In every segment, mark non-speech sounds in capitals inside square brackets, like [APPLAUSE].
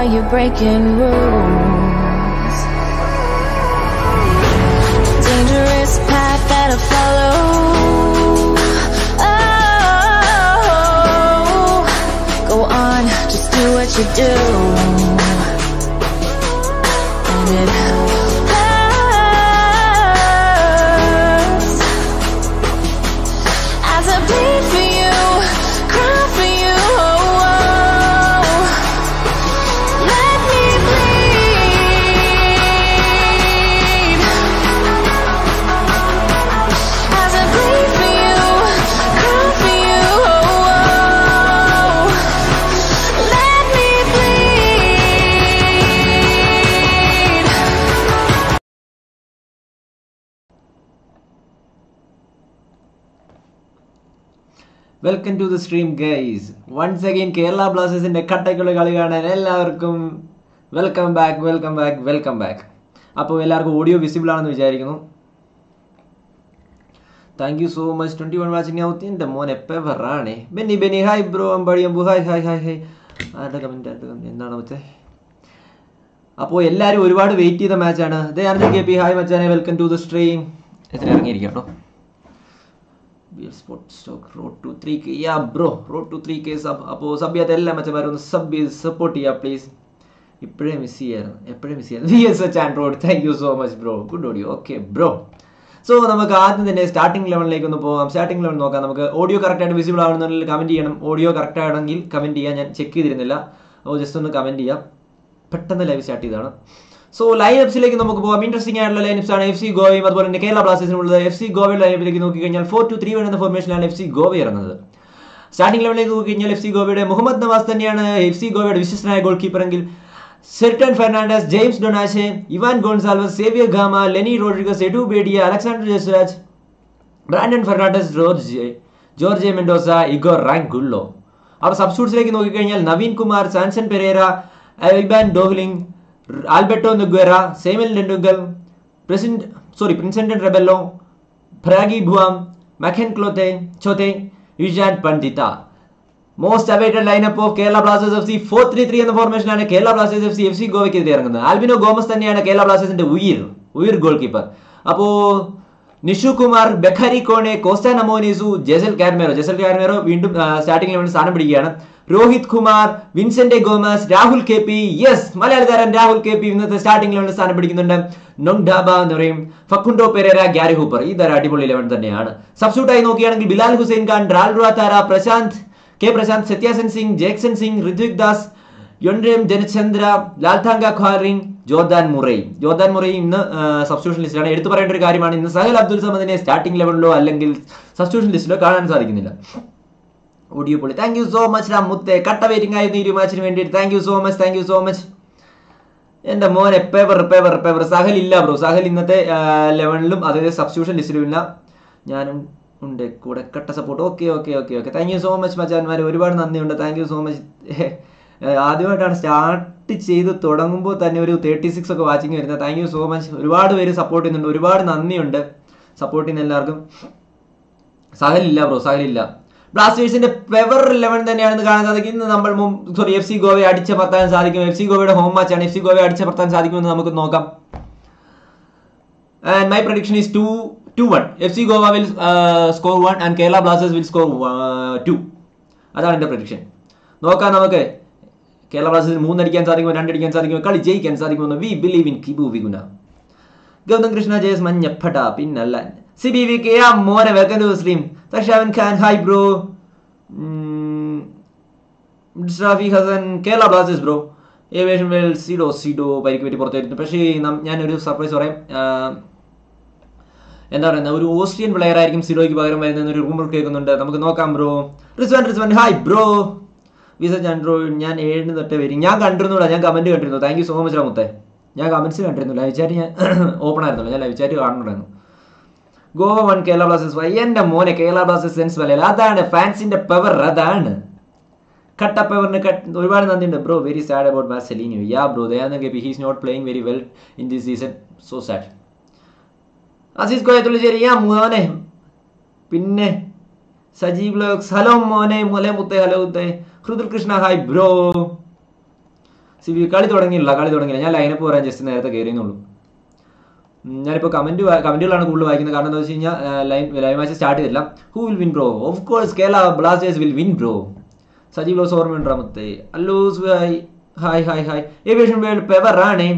are you breaking rules? Dangerous path that I follow. Oh, go on, just do what you do. Welcome to the stream guys once again Kerala ബ്ലാസ്റ്റേഴ്സിന്റെ കട്ടക്കുള്ള കളി കാണാൻ എല്ലാവർക്കും welcome back welcome back welcome back അപ്പോൾ എല്ലാവർക്കും audio visible ആണെന്ന് വിചാരിക്കുന്നു. Thank you so much twenty one watching auth എന്റെ മോൻ പറഞ്ഞേ ബെന്നി ബെന്നി ഹായ് ബ്രോ അമ്പടിയമ്പു ഹായ് ഹായ് ഹായ് ഹായ് ആരുടെ കമന്റ് ആരുടെ കമന്റ് എന്താണ് മറ്റേ അപ്പോൾ എല്ലാവരും ഒരുപാട് വെയിറ്റ് ചെയ്ത മാച്ചാണ് ദേ ആണ് കെ പി ഹായ് മച്ചാനെ വെൽക്കം ടു ദ സ്ട്രീം എത്ര ഇറങ്ങിയിരിക്കാം കേട്ടോ? Beer spot stock road two three K yeah bro road two three K sub അപ്പോൾ സബ് ചെയ്യാത്ത എല്ലാ മെച്ചമാരും ഒന്ന് സബ് ചെയ്ത് സപ്പോർട്ട് ചെയ്യുക പ്ലീസ് ഇപ്പോഴേ മിസ് ചെയ്യായിരുന്നു. എപ്പോഴേ മിസ് ചെയ്യായിരുന്നു V S H and road thank you so much bro good audio okay bro so നമുക്ക് ആദ്യം തന്നെ സ്റ്റാർട്ടിംഗ് ലെവലിലേക്ക് ഒന്ന് പോകാം. സ്റ്റാർട്ടിംഗ് ലെവൽ നോക്കാം. നമുക്ക് ഓഡിയോ കറക്റ്റായിട്ട് വിസിബിൾ ആവണമെന്നുണ്ടെങ്കിൽ കമന്റ് ചെയ്യണം. ഓഡിയോ കറക്റ്റ് ആണെങ്കിൽ കമന്റ് ചെയ്യാം ഞാൻ ചെക്ക് ചെയ്തിരുന്നില്ല. അപ്പോൾ ജസ്റ്റ് ഒന്ന് കമന്റ് ചെയ്യാം. പെട്ടെന്ന് ലൈവ് സ്റ്റാർട്ട് ചെയ്തതാണ്. സോ ലൈനപ്സിലേക്ക് നമുക്ക് പോകാം ഇൻട്രസ്റ്റിംഗ് ആയിട്ടുള്ള ലൈനപ്സ് ആണ് എഫ് സി ഗോവയും അതുപോലെ തന്നെ കേരള ബ്ലാസ്റ്റേഴ്സിനുള്ളത് എഫ് സി ഗോവയുടെ ലൈനപ്പിലേക്ക് നോക്കിക്കഴിഞ്ഞാൽ ഫോർ ടു ത്രീ വൺ എന്ന ഫോർമേഷനിലാണ് എഫ് സി ഗോവ ഇറങ്ങുന്നത്. സ്റ്റാർട്ടിംഗ് ലെവലിലേക്ക് നോക്കിക്കഴിഞ്ഞാൽ എഫ് സി ഗോവയുടെ മുഹമ്മദ് നവാസ് തന്നെയാണ് എഫ് സി ഗോവയുടെ വിശ്വസ്തനായ goal കീപ്പറെങ്കിൽ Seriton Fernandes James Donachie Ivan Gonzalez Saviour Gama Lenny Rodrigues Edu Bedia Alexander Jesuraj Brandon Fernandes Jorge Jorge Mendoza Igor Angulo അപ്പോൾ സബ്സ്റ്റിറ്റ്യൂട്ട്സിലേക്ക് നോക്കിക്കഴിഞ്ഞാൽ നവീൻ കുമാർ സാൻസൺ പെരേര ഐബാൻ ഡോഹ്ലിംഗ് ആൽബർട്ടോ നുഗ്വേറ സേമിൽ ടെണ്ടുങ്കൽ പ്രസിന്റ് സോറി പ്രിൻസെന്റൻ റെബെല്ലോ ഫ്രാഗി ഭുവാം Makan ക്ലോത്തെ Chothe Ishan Pandita most awaited lineup of Kerala Blasters F C four three three എന്ന ഫോർമേഷനാണ് Kerala Blasters F C F C ഗോവയ്ക്കെതിരെ ഇറങ്ങുന്നത്. ആൽബിനോ ഗോമസ് തന്നെയാണ് കേരള ബ്ലാസ്റ്റേഴ്സിന്റെ ഉയിർ ഉയിർ ഗോൾ കീപ്പർ അപ്പോ നിഷു കുമാർ ബെഖാരി കോണെ കോസ്റ്റാൻ അമോനീസു ജെസൽ കാർമേറോ ജെസൽ കാർമേറോ വീണ്ടും സ്റ്റാർട്ടിംഗ് ലെവലിൽ സ്ഥാനം പിടിക്കുകയാണ്. Rohit Kumar Vincent Gomes Rahul K P yes മലയാള താരം രാഹുൽ കെ പി ഇന്നത്തെ സ്റ്റാർട്ടിംഗ് ലെവലിൽ സ്ഥാനം പിടിക്കുന്നുണ്ട്. നൊങ് ഡാബ എന്ന് പറയും. Facundo Pereyra Gary Hooper. ഈ ഇതൊരു അടിപൊളി ലെവൻ തന്നെയാണ്. സബ്സ്റ്റ്യൂട്ടായി നോക്കുകയാണെങ്കിൽ ബിലാൽ ഹുസൈൻ ഖാൻ റാൽ താര Prasanth K Prasanth Sathyasen Singh Jeakson Singh Ritwik Das Yendrembam Denechandra Lalthanga Khawlhring Jordan Murray. Jordan Murray ഇന്ന് സബ്സ്റ്റിറ്റ്യൂഷൻ ലിസ്റ്റിലാണ് എടുത്തു പറയേണ്ട ഒരു കാര്യമാണ് ഇന്ന് സഹൽ അബ്ദുൽ സമദിനെ സ്റ്റാർട്ടിംഗ് ലെവലിലോ അല്ലെങ്കിൽ സബ്സ്റ്റിറ്റ്യൂഷൻ ലിസ്റ്റിലോ കാണാൻ സാധിക്കുന്നില്ല. പൊളി. താങ്ക് യു സോ മച്ച് രാമുത്തെ. കട്ട വെയിറ്റിംഗ് ആയിരുന്നു ഈ ഒരു മാച്ചിന് വേണ്ടിയിട്ട്. Thank you so much thank you so much എന്റെ മോനെ പേപ്പർ പേപ്പർ പേപ്പർ സഹൽ ഇല്ല ബ്രോ സഹൽ ഇന്നത്തെ ലെവനിലും അതായത് സബ്സ്റ്റിറ്റ്യൂഷൻ ലിസ്റ്റിലും ഇല്ല. ഞാനും ഉണ്ട്. കൂടെ കട്ട support okay okay okay okay thank you so much മച്ചാൻമാർ ഒരുപാട് നന്ദിയുണ്ട്. താങ്ക് യു സോ മച്ച് ആദ്യമായിട്ടാണ് സ്റ്റാർട്ട് ചെയ്ത് തുടങ്ങുമ്പോൾ തന്നെ ഒരു തേർട്ടി സിക്സ് ഒക്കെ വാച്ചിങ് വരുന്നത്. താങ്ക് യു സോ മച്ച് ഒരുപാട് പേര് സപ്പോർട്ട് ചെയ്യുന്നുണ്ട്. ഒരുപാട് നന്ദിയുണ്ട്. സപ്പോർട്ട് ചെയ്യുന്ന എല്ലാവർക്കും. സഹലില്ല ബ്രോ സഹലില്ല ബ്ലാസ്റ്റേഴ്സിന്റെ പെവർ ലെവൻ തന്നെയാണെന്ന് കാണാൻ സാധിക്കും. ഇന്ന് നമ്മൾ സോറി എഫ് സി ഗോവയെ അടിച്ചമർത്താൻ സാധിക്കും. എഫ് സി ഗോവയുടെ ഹോം മാച്ചാണ് എഫ് സി ഗോവയെ അടിച്ചമർത്താൻ സാധിക്കുമെന്ന് നമുക്ക് നോക്കാം. And my prediction is two to one F C Goa will score one and Kerala Blasters will score two അതാണ് എന്റെ പ്രഡിക്ഷൻ നോക്കാം നമുക്ക്. കേരള ബ്ലാസ്റ്റേഴ്സിന് മൂന്നടിക്കാൻ സാധിക്കുമോ രണ്ടടിക്കാൻ സാധിക്കുമോ കളി ജയിക്കാൻ സാധിക്കുമോ we believe in Kibu Vicuna Gautham Krishna Jayas Manjappada പിന്നല്ല സി ബി വി കെ ആ മോനെ വെൽക്കം മുസ്ലിം. തഷാവൻ Khan hi bro Shafi Hasan Kerala Blasters bro ഏവേഷൻ വേൽ സീഡോ സീഡോ പരിക്ക് പറ്റി പുറത്തായിരുന്നു. പക്ഷേ ഞാനൊരു സർപ്രൈസ് പറയാം. എന്താ പറയുന്നത് ഒരു ഓസ്ട്രിയൻ പ്ലെയർ ആയിരിക്കും സിഡോയ്ക്ക് പകരം വരുന്ന ഒരു റൂമർ കേൾക്കുന്നുണ്ട്. നമുക്ക് നോക്കാം bro Rizwan Rizwan hi bro visa ചന്ദ്രോ ഞാൻ ഏഴിന് തൊട്ട് വരും. ഞാൻ കണ്ടിരുന്നില്ല ഞാൻ കമന്റ് കണ്ടിരുന്നു. താങ്ക് യു സോ മച്ച് രാമുത്തെ ഞാൻ കമന്റ്സ് കണ്ടിരുന്നു ലൈവ് ചാറ്റ് ഞാൻ ഓപ്പൺ ആയിരുന്നല്ലോ. ഞാൻ ലൈവ് ചാറ്റ് കാണുന്നുണ്ടായിരുന്നു ഗോവ വൺ കേരള ബ്ലാസ്റ്റേഴ്സ് വൈ എന്റെ മോനെ കേരള ബ്ലാസ്റ്റേഴ്സ് സെൻസ് വലയില്ല അതാണ് ഫാൻസിന്റെ പവർ അതാണ്. കട്ട പവറിന് കട്ട് ഒരുപാട് നന്ദിയുണ്ട് bro very sad about ബാസലിനി yeah bro Dayananda K P. He's not playing very well in this season so sad Azeez Koyathullissery. യാ മോനെ. പിന്നെ സജീവ് ലോക്സ് ഹലോ മോനെ. മുലെ മുത്തെ ഹലോ മുത്തെ. Hridul Krishna hi bro C കളി തുടങ്ങിയില്ല കളി തുടങ്ങിയില്ല. ഞാൻ ലൈനപ്പ് പറയാൻ ജസ്റ്റ് നേരത്തെ കയറിയെന്നുള്ളൂ ഞാനിപ്പോൾ കമന്റ് കമന്റുകളാണ് കൂടുതൽ വായിക്കുന്നത്. കാരണം എന്താ വെച്ച് കഴിഞ്ഞാൽ ലൈവ് മാച്ച് സ്റ്റാർട്ട് ചെയ്തില്ല. Who will win bro of course Kerala Blasters will win bro Sajeev loss ഓർമ്മയുണ്ടാമത്തെ അല്ലോ hi hi hi hi aviation world പെവറാണേ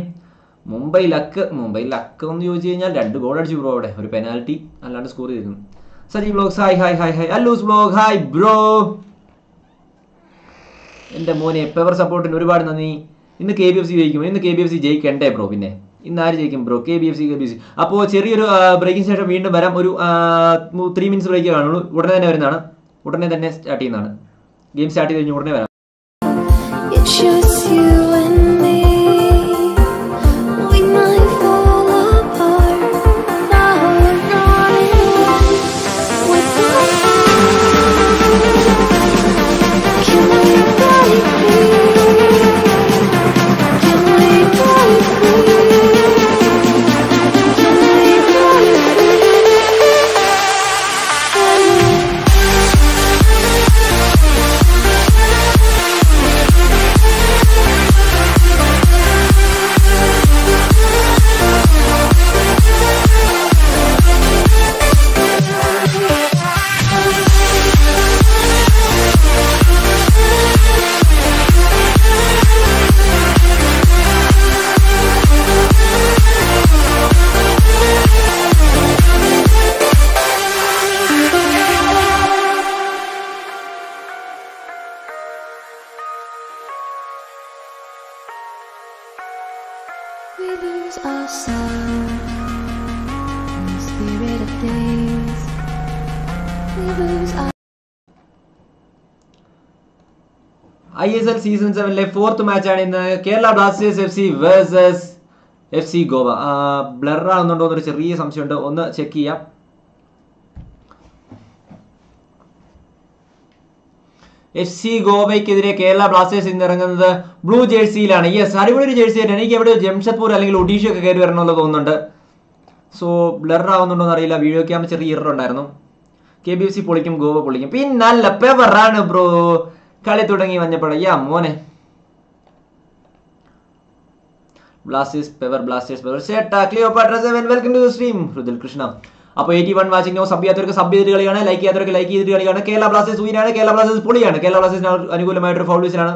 Mumbai luck Mumbai luck എന്ന് ചോദിച്ചു കഴിഞ്ഞാൽ രണ്ട് ഗോൾ അടിച്ചു ബ്രോ അവിടെ. ഒരു പെനാൽറ്റി അല്ലാണ്ട് സ്കോർ ചെയ്തിരുന്നു. Sajeev blogs hi hi hi hi അല്ലൂസ് blog hi bro എന്റെ മോനെ പെവർ സപ്പോർട്ടിന് ഒരുപാട് നന്ദി. ഇന്ന് കെ ബി എഫ് സി ജയിക്കും ഇന്ന് കെ ബി എഫ് സി ജയിക്കണ്ടേ ബ്രോ പിന്നെ? ഇന്ന് ആര് ജയിക്കും bro K B F C K B C അപ്പോൾ ചെറിയൊരു ബ്രേക്കിംഗ് ശേഷം വീണ്ടും വരാം. ഒരു ത്രീ മിനിറ്റ്സ് ബ്രേക്ക് കാണുള്ളൂ. ഉടനെ തന്നെ വരുന്നതാണ്. ഉടനെ തന്നെ സ്റ്റാർട്ട് ചെയ്യുന്നതാണ്. ഗെയിം സ്റ്റാർട്ട് ചെയ്ത് കഴിഞ്ഞ് ഉടനെ വരാം. ഐ എസ് എൽ സീസൺ സെവനിലെ ഫോർത്ത് ആണ് ഇന്ന് Kerala Blasters F C versus F C Goa. Blur ആണെന്നുണ്ടോ എന്നൊരു ചെറിയ സംശയമുണ്ട്. ഒന്ന് ചെക്ക് ചെയ്യാം. എഫ് സി ഗോവയ്ക്കെതിരെ കേരള ബ്ലാസ്റ്റേഴ്സ് ഇന്ന് ഇറങ്ങുന്നത് ബ്ലൂ ജേഴ്സിയിലാണ്. യെസ് അടിപൊളി ജേഴ്സി ആയിട്ട് എനിക്ക് എവിടെ ജംഷഡ്പൂർ അല്ലെങ്കിൽ ഒഡീഷ ഒക്കെ കയറി വരണമെന്ന് തോന്നുന്നുണ്ട്. സോ ബ്ലർ ആവുന്നുണ്ടോ എന്ന് അറിയില്ല വീഡിയോ ക്യാമ്പ് ചെറിയ ഇറർ ഉണ്ടായിരുന്നു. കെ ബി എഫ് സി പൊളിക്കും ഗോവ പൊളിക്കും. പിന്നല്ല പെവറാണ് ബ്രോ കളി തുടങ്ങി യാ മോനെ. ബ്ലാസ്റ്റേഴ്സ് പെവർ ബ്ലാസ്റ്റേഴ്സ് പെവർ ചേട്ടാ Cleopatra seven welcome to stream Hridul Krishna. അപ്പോൾ eighty one watching no sub ചെയ്യാത്തവർക്ക് sub കളിയാണ് ലൈക്ക് ചെയ്യാത്തവർക്ക് ലൈക്ക് ചെയ്തിട്ട് കളിയാണ്. കേരള ബ്ലാസ്റ്റേഴ്സ് ഉയരാണ് കേരള ബ്ലാസ്റ്റേഴ്സ് പൊളിയാണ്. കേരള ബ്ലാസ്റ്റേഴ്സിന് അനുകൂലമായിട്ടൊരു ഫൗൾ വിസിലാണ്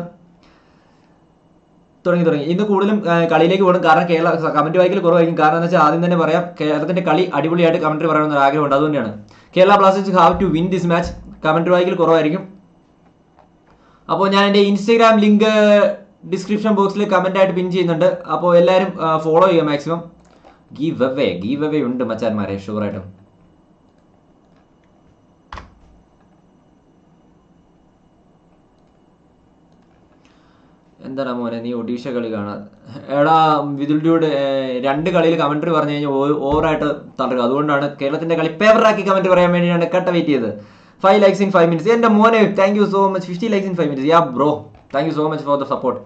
തുടങ്ങി തുടങ്ങി. ഇന്ന് കൂടുതലും കളിയിലേക്ക് പോകണം. കാരണം കേരള കമന്റ് വായിക്കൽ കുറവായിരിക്കും. കാരണം എന്ന് വെച്ചാൽ ആദ്യം തന്നെ പറയാം കേരളത്തിന്റെ കളി അടിപൊളിയായിട്ട് കമന്ററി പറയണമെന്ന് ആഗ്രഹമുണ്ട് അതുകൊണ്ടാണ് Kerala Blasters have to win this match comment വായിക്കൽ കുറവായിരിക്കും. അപ്പോൾ ഞാൻ എന്റെ ഇൻസ്റ്റഗ്രാം ലിങ്ക് ഡിസ്ക്രിപ്ഷൻ ബോക്സിൽ കമന്റ് ആയിട്ട് പിൻ ചെയ്യുന്നുണ്ട്. അപ്പോൾ എല്ലാവരും ഫോളോ ചെയ്യുക maximum give away give away ഉണ്ട് മച്ചാന്മാരെ ഷുവറായിട്ടും എന്താണ് മോനെ നീ ഒഡീഷ കളി കാണാൻ എടാ വിതുൽ രണ്ട് കളിയിൽ കമന്ററി പറഞ്ഞു കഴിഞ്ഞാൽ ഓവറായിട്ട് തളരുക അതുകൊണ്ടാണ് കേരളത്തിന്റെ കളി പേപ്പറാക്കി കമന്റ് പറയാൻ വേണ്ടിയാണ് കട്ട വെയിറ്റ് ചെയ്തത്. Five likes in five minutes എന്റെ മോനെ thank you so much fifty likes in five minutes yeah bro thank you so much for the support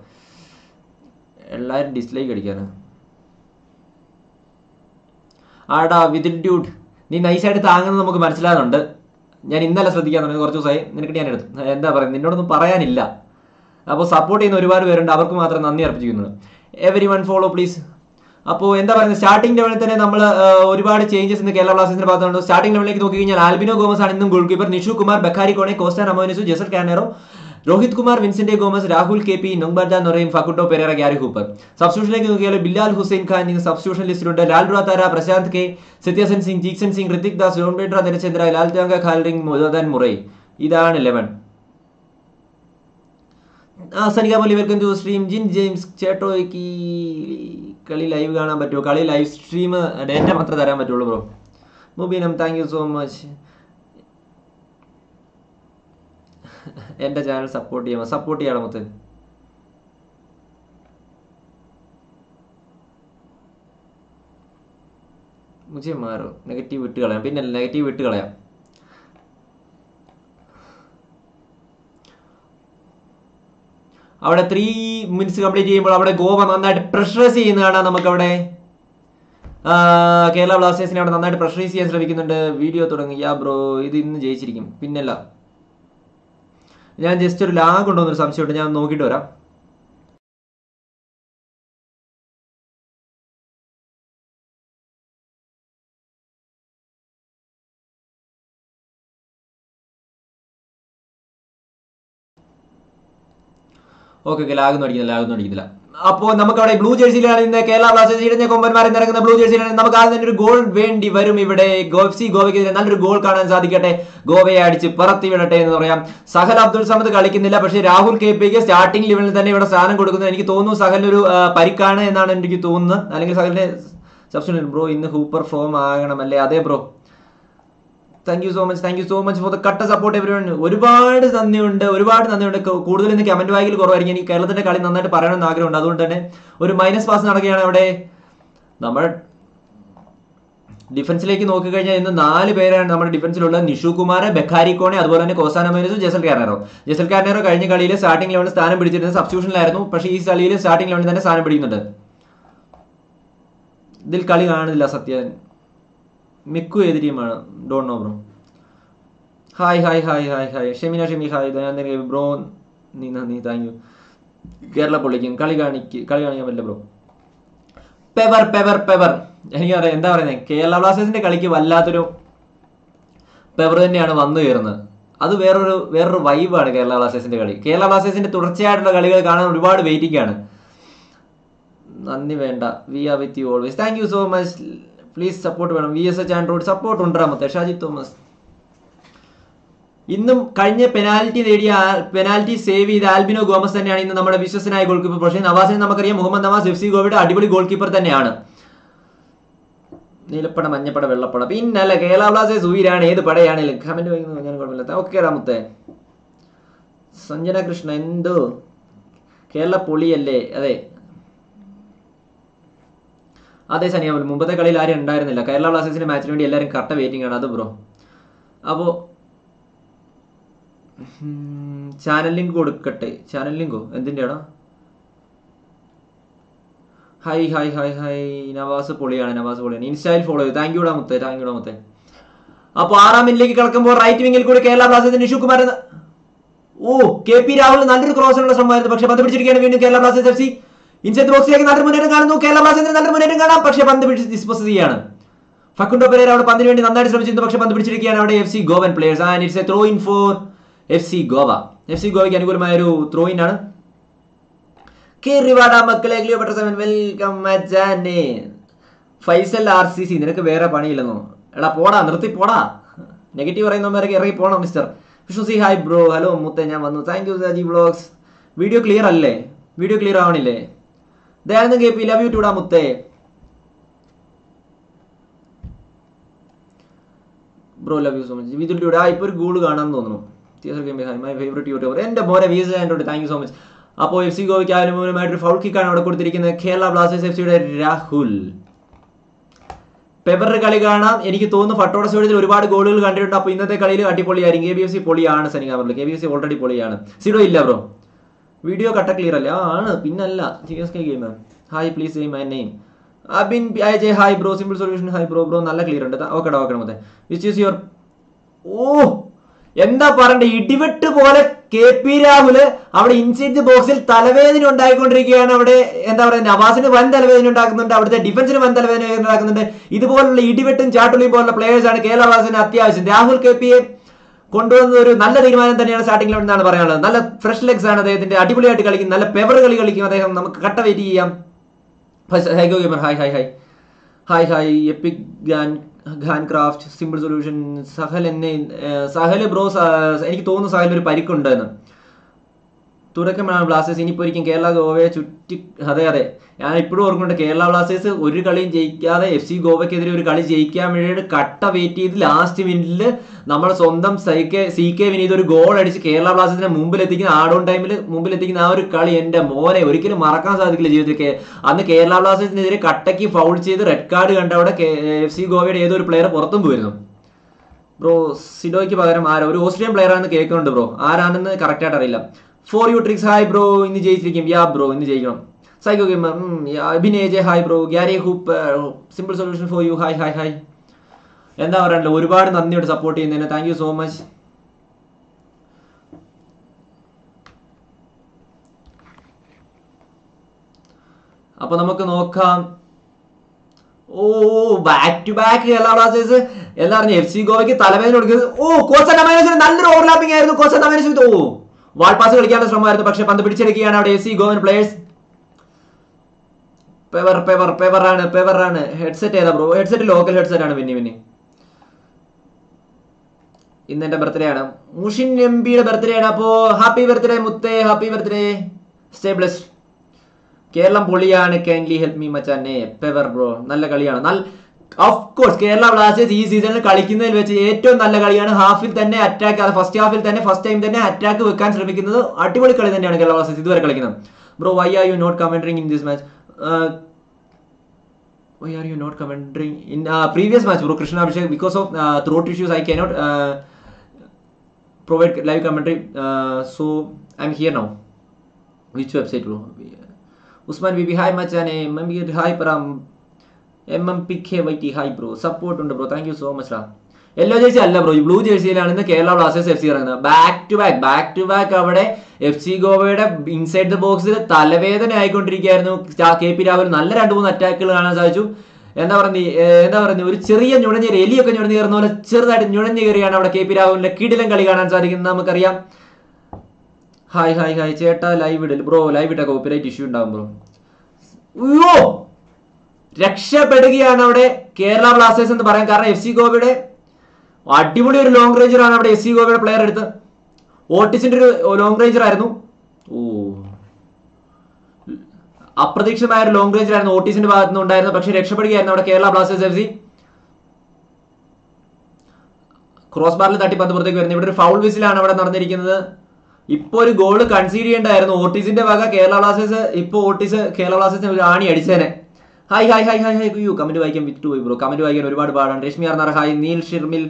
എല്ലാവരും ഡിസ്ലൈക്ക് അടിക്കാണ് ആടാ വിത്ത് ഡ്യൂഡ് നീ നൈസായിട്ട് താങ്ങുന്നത് നമുക്ക് മനസ്സിലാകുന്നുണ്ട് ഞാൻ ഇന്നലെ ശ്രദ്ധിക്കാൻ തുടങ്ങി കുറച്ച് ദിവസമായി. നിനക്ക് ഞാൻ എടുത്തു. എന്താ പറയുക നിന്നോടൊന്നും പറയാനില്ല. അപ്പോൾ സപ്പോർട്ട് ചെയ്യുന്ന ഒരുപാട് പേരുണ്ട്. അവർക്ക് മാത്രം നന്ദി അർപ്പിച്ചിരിക്കുന്നത് എവരി വൺ ഫോളോ പ്ലീസ് അപ്പോൾ എന്താ പറയുന്നത്? സ്റ്റാർട്ടിംഗ് ലെവലിൽ തന്നെ നമ്മൾ ഒരുപാട് ചേഞ്ചസ് ഇന്ന് കേരള ബ്ലാസ്റ്റേഴ്സിന്റെ ഭാഗത്തുണ്ട്. സ്റ്റാർട്ടിംഗ് ലെവലിലേക്ക് നോക്കി കഴിഞ്ഞാൽ ആൽബിനോ ഗോമസ് ആണ് ഇന്നും goal keeper Nishu Kumar Bakary Kone Costa Nhamoinesu Jessel Carneiro Rohit Kumar Vincent Gomes Rahul K P നൊങ്ബർജ Naorem Facundo Pereyra Gary Hooper. സബ്സ്റ്റിറ്റ്യൂഷനിലേക്ക് നോക്കിയാൽ ബിലാൽ ഹുസൈൻ ഖാൻ ഇന്ന് സബ്സ്റ്റിറ്റ്യൂഷൻ ലിസ്റ്റിലുണ്ട് ലാൽ റാത്താര പ്രശാന്ത് കെ സത്യസൻ സിംഗ് ജീക്സൻ സിംഗ് ഋതിക് ദാസ് ജോൺ ബേട്ര നിരചന്ദ്ര Lalthathanga Khawlhring Jordan Murray. ഇതാണ് ലെവൻ സനിക പോലെ വെൽക്കം ടു സ്ട്രീം ജിൻ James ചേട്ടോയ്ക്ക് കളി ലൈവ് കാണാൻ പറ്റുമോ? കളി ലൈവ് സ്ട്രീം ഡേറ്റ മാത്രമേ തരാൻ പറ്റുള്ളൂ ബ്രോ മുബീനം താങ്ക് യു സോ മച്ച് എന്റെ ചാനൽ സപ്പോർട്ട് ചെയ്യാമോ? സപ്പോർട്ട് ചെയ്യണം മൊത്തം. മുझे മാറും. നെഗറ്റീവ് വിട്ട് കളയാം. പിന്നെ നെഗറ്റീവ് വിട്ട് കളയാം. അവിടെ ത്രീ മിനിറ്റ്സ് കംപ്ലീറ്റ് ചെയ്യുമ്പോൾ അവിടെ ഗോവ നന്നായിട്ട് പ്രഷറൈസ് ചെയ്യുന്ന കാണാം നമുക്കവിടെ കേരള ബ്ലാസ്റ്റേഴ്സിനെ അവിടെ നന്നായിട്ട് പ്രഷറൈസ് ചെയ്യാൻ ശ്രമിക്കുന്നുണ്ട്. വീഡിയോ തുടങ്ങി. യാ ബ്രോ ഇത് ഇന്ന് ജയിച്ചിരിക്കും. പിന്നല്ല. ഞാൻ ജസ്റ്റ് ഒരു ലാഗ് ഉണ്ടോ എന്നൊരു സംശയമുണ്ട്. ഞാൻ നോക്കിയിട്ട് വരാം. ഓക്കെ ഓക്കെ ലാഗൊന്നും അടിക്കുന്നില്ല ലാഗൊന്നും അടിക്കുന്നില്ല. അപ്പോൾ നമുക്ക് അവിടെ ബ്ലൂ ജേഴ്സിയിലാണ് ഇന്ന് കേരള ബ്ലാസ്റ്റേഴ്സ് ഇടഞ്ഞ കൊമ്പന്മാരെ നിറങ്ങുന്ന ബ്ലൂ ജേഴ്സിയിലാണ് നമുക്ക് ആദ്യം തന്നെ ഒരു ഗോൾ വേണ്ടി വരും ഇവിടെ. ഗോഫ് സി ഗോവയ്ക്കെതിരെ നല്ലൊരു ഗോൾ കാണാൻ സാധിക്കട്ടെ. ഗോവയെ അടിച്ച് പറത്തി വിടട്ടെ എന്ന് പറയാം. സഹൽ അബ്ദുൾ സമദ് കളിക്കുന്നില്ല പക്ഷേ രാഹുൽ കെ. പിക്ക് സ്റ്റാർട്ടിംഗ് ലെവലിൽ തന്നെ ഇവിടെ സ്ഥാനം കൊടുക്കുന്നത് എനിക്ക് തോന്നുന്നു സഹലിനൊരു ഒരു പരിക്കാണ് എന്നാണ് എനിക്ക് തോന്നുന്നത്. അല്ലെങ്കിൽ സഹലിന്റെ സബ്സ്റ്റിറ്റ്യൂട്ട് ബ്രോ ഇന്ന് ഹൂപ്പർ ഫോം ആകണം അല്ലേ അതെ bro thank you so much thank you so much for the കട്ട സപ്പോർട്ട് എവരി ഒരുപാട് നന്ദിയുണ്ട് ഒരുപാട് നന്ദിയുണ്ട്. കൂടുതൽ ഇന്ന് കമന്റ് വായിക്കൽ കുറവായിരിക്കും. എനിക്ക് കേരളത്തിന്റെ കളി നന്നായിട്ട് പറയണമെന്ന് ആഗ്രഹമുണ്ട്. അതുകൊണ്ട് തന്നെ ഒരു മൈനസ് പാസ് നടക്കുകയാണ് അവിടെ. നമ്മൾ ഡിഫൻസിലേക്ക് നോക്കിക്കഴിഞ്ഞാൽ ഇന്ന് നാല് പേരാണ് നമ്മുടെ ഡിഫൻസിലുള്ളത് നിഷു കുമാർ ബെഖാരി കോണെ അതുപോലെ തന്നെ കോസാന മൈനസും ജസൽ കാർണറോ ജസൽ കാർണറോ കഴിഞ്ഞ കളിയിൽ സ്റ്റാർട്ടിംഗ് ലെവലിൽ സ്ഥാനം പിടിച്ചിരുന്നത് സബ്സ്റ്റിറ്റ്യൂഷനിലായിരുന്നു പക്ഷേ ഈ കളിയിൽ സ്റ്റാർട്ടിംഗ് ലെവലിൽ തന്നെ സ്ഥാനം പിടിക്കുന്നുണ്ട്. ഇതിൽ കളി കാണുന്നില്ല സത്യം. മിക്കു ഏത് ടീമാണ് don't know bro hi hi hi hi hi Shemina Shemi hi bro നീ നന്ദി താങ്ക് യു കേരള പൊള്ളിക്കും കളി കാണിക്ക് കളി കാണിക്കാൻ പറ്റില്ല ബ്രോ പെവർ പെവർ പെവർ എനിക്കറിയാം എന്താ പറയുന്നത് കേരള ബ്ലാസ്റ്റേഴ്സിന്റെ കളിക്ക് വല്ലാത്തൊരു പെവർ തന്നെയാണ് വന്നു കയറുന്നത് അത് വേറൊരു വേറൊരു വൈബാണ് കേരള ബ്ലാസ്റ്റേഴ്സിന്റെ കളി. കേരള ബ്ലാസ്റ്റേഴ്സിന്റെ തുടർച്ചയായിട്ടുള്ള കളികൾ കാണാൻ ഒരുപാട് വെയിറ്റിംഗ് ആണ്. നന്ദി വേണ്ട. We are with you always thank you so much please support വേണം. V S H android support ഉണ്ടാമത്തെ Shaji Thomas. ഇന്നും കഴിഞ്ഞ പെനാൽറ്റി നേടിയ പെനാൽറ്റി സേവ് ചെയ്ത ആൽബിനോ ഗോമസ് തന്നെയാണ് ഇന്ന് നമ്മുടെ വിശ്വസനായ ഗോൾ കീപ്പർ പക്ഷേ നവാസിനെ നമുക്കറിയാം മുഹമ്മദ് നവാസ് എഫ് സി ഗോവയുടെ അടിപൊളി ഗോൾ കീപ്പർ തന്നെയാണ്. നീലപ്പട മഞ്ഞപ്പട വെള്ളപ്പട. പിന്നല്ല കേരള ബ്ലാസ്റ്റേഴ്സ് ഉയരാണ്. ഏത് പടയാണെങ്കിലും കമന്റ് ഞാൻ കുഴപ്പമില്ല ഓക്കെ രാമത്തെ സഞ്ജന കൃഷ്ണ എന്തോ? കേരള പൊളിയല്ലേ? അതെ. അതെ സനിയാമൽ മുമ്പത്തെ കളിയിൽ ആരും ഉണ്ടായിരുന്നില്ല. കേരള ബ്ലാസ്റ്റേഴ്സിന്റെ മാച്ചിന് വേണ്ടി എല്ലാവരും കറക്റ്റ് വെയിറ്റിംഗ് ആണ്. അത് ബ്രോ അപ്പോ ചാനൽ ലിങ്ക് കൊടുക്കട്ടെ ചാനൽ ലിങ്കോ എന്തിന്റെയാണോ hi hi hi hi Navas പൊളിയാണ് നവാസ് പൊളിയാണ്. ഇൻസ്റ്റയിൽ ഫോളോ ചെയ്തു താങ്ക് യുടാ മുത്തേ താങ്ക് യുടാ മുത്തേ. അപ്പോൾ ആറാം മിനിറ്റിലേക്ക് കിടക്കുമ്പോൾ റൈറ്റ് വിങ്ങിൽ കൂടി കേരള ബ്ലാസ്റ്റേഴ്സിന്റെ നിഷു കുമാർ ഓ കെ പി രാഹുൽ നല്ലൊരു ക്രോസിനുള്ള ശ്രമമായിരുന്നു പക്ഷെ പന്ത് പിടിച്ചിരിക്കുകയാണ്. വീണ്ടും Kerala Blasters F C inside ബോക്സിലേക്ക് നല്ലൊരു മുന്നേറ്റം കാണുന്നു? കേരള ബ്ലാസ്റ്റേഴ്സിന് നല്ലൊരു മുന്നേറ്റം കാണാം. പക്ഷേ പന്ത് പിടിച്ച് ഡിസ്പോസ് ചെയ്യാണ് ഫക്കുണ്ടോ പെരേര അവിടെ പന്തിന് വേണ്ടി നന്നായിട്ട് ശ്രമിച്ചിരുന്നു. പക്ഷേ പന്ത് പിടിച്ചിരിക്കുകയാണ് അവിടെ F C Goan players and it's a throw in for F C Goa. F C ഗോവയ്ക്ക് അനുകൂലമായ ഒരു ത്രോ ഇൻ ആണ് കേറിവാട മക്കളെ welcome Faisal R C C. നിനക്ക് വേറെ പണിയില്ലെന്നോ. എടാ പോടാ നിർത്തി പോടാ. നെഗറ്റീവ് പറയുന്നവരൊക്കെ ഇറങ്ങി പോണം mister Vishnu C hi bro hello മുത്തേ ഞാൻ വന്നു. Thank you Saji vlogs video clear അല്ലേ? Video clear ആവണില്ലേ? Dayanandan K P love you ടുടാ മുത്തേ. Bro love you so much Vithul today ആ ഇപ്പോൾ ഒരു ഗോൾ കാണാൻ തോന്നുന്നു. മൈ ഫേവറേറ്റ് യൂട്യൂബർ എന്റെ മോനെ Weiss Android thank you so much അപ്പോൾ എഫ് സി ഗോവയ്ക്ക് അനുകൂലമായിട്ട് ഫൗൾ കിക്കാണ് അവിടെ കൊടുത്തിരിക്കുന്നത്. കേരള ബ്ലാസ്റ്റേഴ്സ് എഫ് സിയുടെ രാഹുൽ. പെബറിന്റെ കളി കാണാം. എനിക്ക് തോന്നുന്നു ഫട്ടോട സ്റ്റേഡിയത്തിൽ ഒരുപാട് ഗോളുകൾ കണ്ടിട്ടുണ്ട്. അപ്പോൾ ഇന്നത്തെ കളിയിൽ അടിപൊളിയായിരിക്കും. കെ ബി എഫ് സി പൊളിയാണ് Sanika K B F C already പൊളിയാണ്. സിഡോ ഇല്ല ബ്രോ വീഡിയോ കട്ട ക്ലിയർ അല്ലേ? ആ ആണ്. പിന്നല്ല G S K game hi please say my name Abin Ajay hi bro simple solution hi bro bro നല്ല clear ഉണ്ട്. ഓക്കെ ഓക്കെ മൊത്തം. വിച്ച് ഈസ് യുവർ ഓ എന്താ പറയണ്ടേ? ഇടിവെട്ട് പോലെ കെ പി രാഹുൽ അവിടെ ഇൻസൈഡ് ബോക്സിൽ തലവേദന ഉണ്ടായിക്കൊണ്ടിരിക്കുകയാണ്. അവിടെ എന്താ പറയുക നവാസിന് വൻ തലവേദന ഉണ്ടാക്കുന്നുണ്ട്. അവിടുത്തെ ഡിഫൻസിന് വൻ തലവേദന ഉണ്ടാക്കുന്നുണ്ട്. ഇതുപോലുള്ള ഇടിവെട്ടും ചാട്ടുളിയും പോലുള്ള പ്ലേയേഴ്സാണ് കേരള ബ്ലാസ്റ്റേഴ്സിന് അത്യാവശ്യം. രാഹുൽ കെ പിയെ കൊണ്ടുവന്ന ഒരു നല്ല തീരുമാനം തന്നെയാണ് സ്റ്റാർട്ടിംഗ് എന്നാണ് പറയാനുള്ളത്. നല്ല ഫ്രഷ് ലെഗ്സ് ആണ് അദ്ദേഹത്തിന്റെ അടിപൊളിയായിട്ട് കളിക്കും നല്ല പെവർ കളി കളിക്കും അദ്ദേഹം. നമുക്ക് കട്ട വെയിറ്റ് ചെയ്യാം. High go gamer hi hi hi hi hi epic ഗാൻ ഗാൻ ക്രാഫ്റ്റ് സിമ്പിൾ സൊല്യൂഷൻ സഹൽ എന്നെ സഹൽ ബ്രോ എനിക്ക് തോന്നുന്നു സഹൽ ഒരു പരിക്കുണ്ടെന്ന് തുടക്കമാണ് ബ്ലാസ്റ്റേഴ്സ് ഇനിയിപ്പോൾ ഒരിക്കലും കേരള ഗോവയെ ചുറ്റി അതെ അതെ. ഞാൻ ഇപ്പോഴും ഓർക്കുന്നുണ്ട് കേരള ബ്ലാസ്റ്റേഴ്സ് ഒരു കളിയും ജയിക്കാതെ എഫ് സി ഗോവയ്ക്കെതിരെ ഒരു കളി ജയിക്കാൻ വേണ്ടിയിട്ട് കട്ട വെയിറ്റ് ചെയ്ത് ലാസ്റ്റ് മിനിറ്റിൽ നമ്മുടെ സ്വന്തം സൈ കെ സി കെ വിനീത് ഒരു ഗോൾ അടിച്ച് കേരള ബ്ലാസ്റ്റേഴ്സിനെ മുമ്പിൽ എത്തിക്കുന്ന ആഡ് ഓൺ ടൈമിൽ മുമ്പിൽ എത്തിക്കുന്ന ആ ഒരു കളി എന്റെ മോനെ ഒരിക്കലും മറക്കാൻ സാധിക്കില്ല ജീവിതത്തിൽ അന്ന് കേരള ബ്ലാസ്റ്റേഴ്സിനെതിരെ കട്ടയ്ക്ക് ഫൗൾ ചെയ്ത് റെഡ് കാർഡ് കണ്ട അവിടെ എഫ് സി ഗോവയുടെ ഏതൊരു പ്ലെയർ പുറത്തും പോയിരുന്നു. ബ്രോ സിഡോയ്ക്ക് പകരം ആരോ? ഒരു ഓസ്ട്രേലിയൻ പ്ലെയർ ആണെന്ന് കേൾക്കുന്നുണ്ട് ബ്രോ. ആരാണെന്ന് കറക്റ്റ് ആയിട്ട് അറിയില്ല. For you tricks hi bro ഇന്ന് ജയിച്ചിരിക്കും. യാ ബ്രോ ഇന്ന് ജയിക്കണം. Psycho gamer Abhinej hi bro Gary Hooper simple solution for you hi hi hi എന്താ പറയാനുള്ളത്? ഒരുപാട് നന്ദിയോട് സപ്പോർട്ട് ചെയ്യുന്നതിന്. താങ്ക് യു സോ മച്ച് അപ്പൊ നമുക്ക് നോക്കാം. ഓ back to back Kerala Blasters. എന്താ പറഞ്ഞ? എഫ് സി ഗോവയ്ക്ക് തലവേദന കൊടുക്കുന്നത്. ഓ കോച്ച നല്ലൊരു ഓവർലാപ്പിംഗ് ആയിരുന്നു. കോച്ച ഡമൈനസ് ഓ. വാൾപാസ് കളിക്കാനുള്ള ശ്രമമായിരുന്നു. പക്ഷെ പന്ത് പിടിച്ചെടുക്കുകയാണ് അവിടെ A C Goan players power power power ആണ് ഹെഡ്സെറ്റ് ഏതാ ബ്രോ ഹെഡ്സെറ്റ് ലോക്കൽ ഹെഡ്സെറ്റ് ആണ് പിന്നെ പിന്നെ ഇന്ന് എന്റെ ബർത്ത്ഡേ ആണ്. മുഷിൻ എം പിയുടെ ബർത്ത്ഡേ ആണ്. അപ്പോ ഹാപ്പി ബർത്ത്ഡേ മുത്തേ happy birthday stay blessed Keralam പൊളിയാണ്. കാൻലി ഹെൽപ്പ് മീ മച്ചാനെ. പെവർ ബ്രോ നല്ല കളിയാണ്. നല്ല ഓഫ്കോഴ്സ് കേരള ബ്ലാസ്റ്റേഴ്സ് ഈ സീസണിൽ കളിക്കുന്നതിൽ വെച്ച് ഏറ്റവും നല്ല കളിയാണ്. ഹാഫിൽ തന്നെ അറ്റാക്ക് അത് ഫസ്റ്റ് ഹാഫിൽ തന്നെ ഫസ്റ്റ് ടൈം തന്നെ അറ്റാക്ക് വെക്കാൻ ശ്രമിക്കുന്നത് അടിപൊളി കളി തന്നെയാണ് കേരള ബ്ലാസ്റ്റേഴ്സ് ഇതുവരെ കളിക്കുന്നത്. Bro why are you not commentating in this match why are you not commentating in previous match bro Krishna Abhishek because of throat issues I can not provide live commentary so I am here now which website bro Usman B B hi much hi പറ hi M P K Y T hi bro support ഉണ്ട് bro thank you so much റാ yellow jersey അല്ല bro ഈ blue ജേഴ്സിയിലാണ് ഇന്ന് Kerala Blasters F C ഇറങ്ങുന്നത്. Back to back back to back അവിടെ F C ഗോവയുടെ ഇൻസൈഡ് ദ ബോക്സിൽ തലവേദന ആയിക്കൊണ്ടിരിക്കുകയായിരുന്നു. കെ പി രാഹുൽ നല്ല രണ്ട് മൂന്ന് അറ്റാക്കുകൾ കാണാൻ സാധിച്ചു. എന്താ പറഞ്ഞു എന്താ പറഞ്ഞു ഒരു ചെറിയ ഞുഴഞ്ഞ എലിയൊക്കെ ഞുഴഞ്ഞു കയറുന്ന പോലെ ചെറുതായിട്ട് ഞുഴഞ്ഞു കയറിയാണ് അവിടെ കെ പി രാഹുലിന്റെ കിടിലം കളി കാണാൻ സാധിക്കുന്നത് നമുക്കറിയാം. ഹായ് ഹായ് ഹായ് ചേട്ടാ ലൈവ് ഇടൽ ബ്രോ ലൈവ് ഇട്ട കോപ്പിറൈറ്റ് ഇഷ്യൂ ഉണ്ടാവും ബ്രോ അയ്യോ രക്ഷപ്പെടുകയാണ് അവിടെ കേരള ബ്ലാസ്റ്റേഴ്സ് എന്ന് പറയാൻ കാരണം എഫ് സി ഗോവയുടെ അടിപൊളി ഒരു ലോങ് റേഞ്ചറാണ് അവിടെ എഫ് സി ഗോവയുടെ പ്ലെയർ എടുത്ത്. ഓട്ടിസിന്റെ ഒരു ലോങ് റേഞ്ചർ ആയിരുന്നു ഓ. അപ്രതീക്ഷിതമായ ഒരു ലോങ് റേഞ്ചറായിരുന്നു ഓട്ടീസിന്റെ ഭാഗത്ത് നിന്ന് ഉണ്ടായിരുന്നു പക്ഷെ രക്ഷപ്പെടുകയായിരുന്നു അവിടെ Kerala Blasters F C. Cross ബാറിൽ തട്ടി പന്ത് പുറത്തേക്ക് വരുന്നത് ഇവിടെ ഒരു ഫൗൾ വിസിലാണ് അവിടെ നടന്നിരിക്കുന്നത്. ഇപ്പൊ ഒരു ഗോൾ കൺസീഡ് ചെയ്യേണ്ടായിരുന്നു ഓട്ടീസിന്റെ വക കേരള ബ്ലാസ്റ്റേഴ്സ് ഇപ്പൊ ഓട്ടീസ് കേരള ബ്ലാസ്റ്റേഴ്സിന് ഒരു ആണി അടിച്ചേനെ. Hi hi hi hi hi you comment വായിക്കാൻ വിത്ത് പോയി ബ്രോ കമന്റ് വായിക്കാൻ ഒരുപാട് പാടാണ്. Rashmi ആർന്നാർ hi Neel Shirmil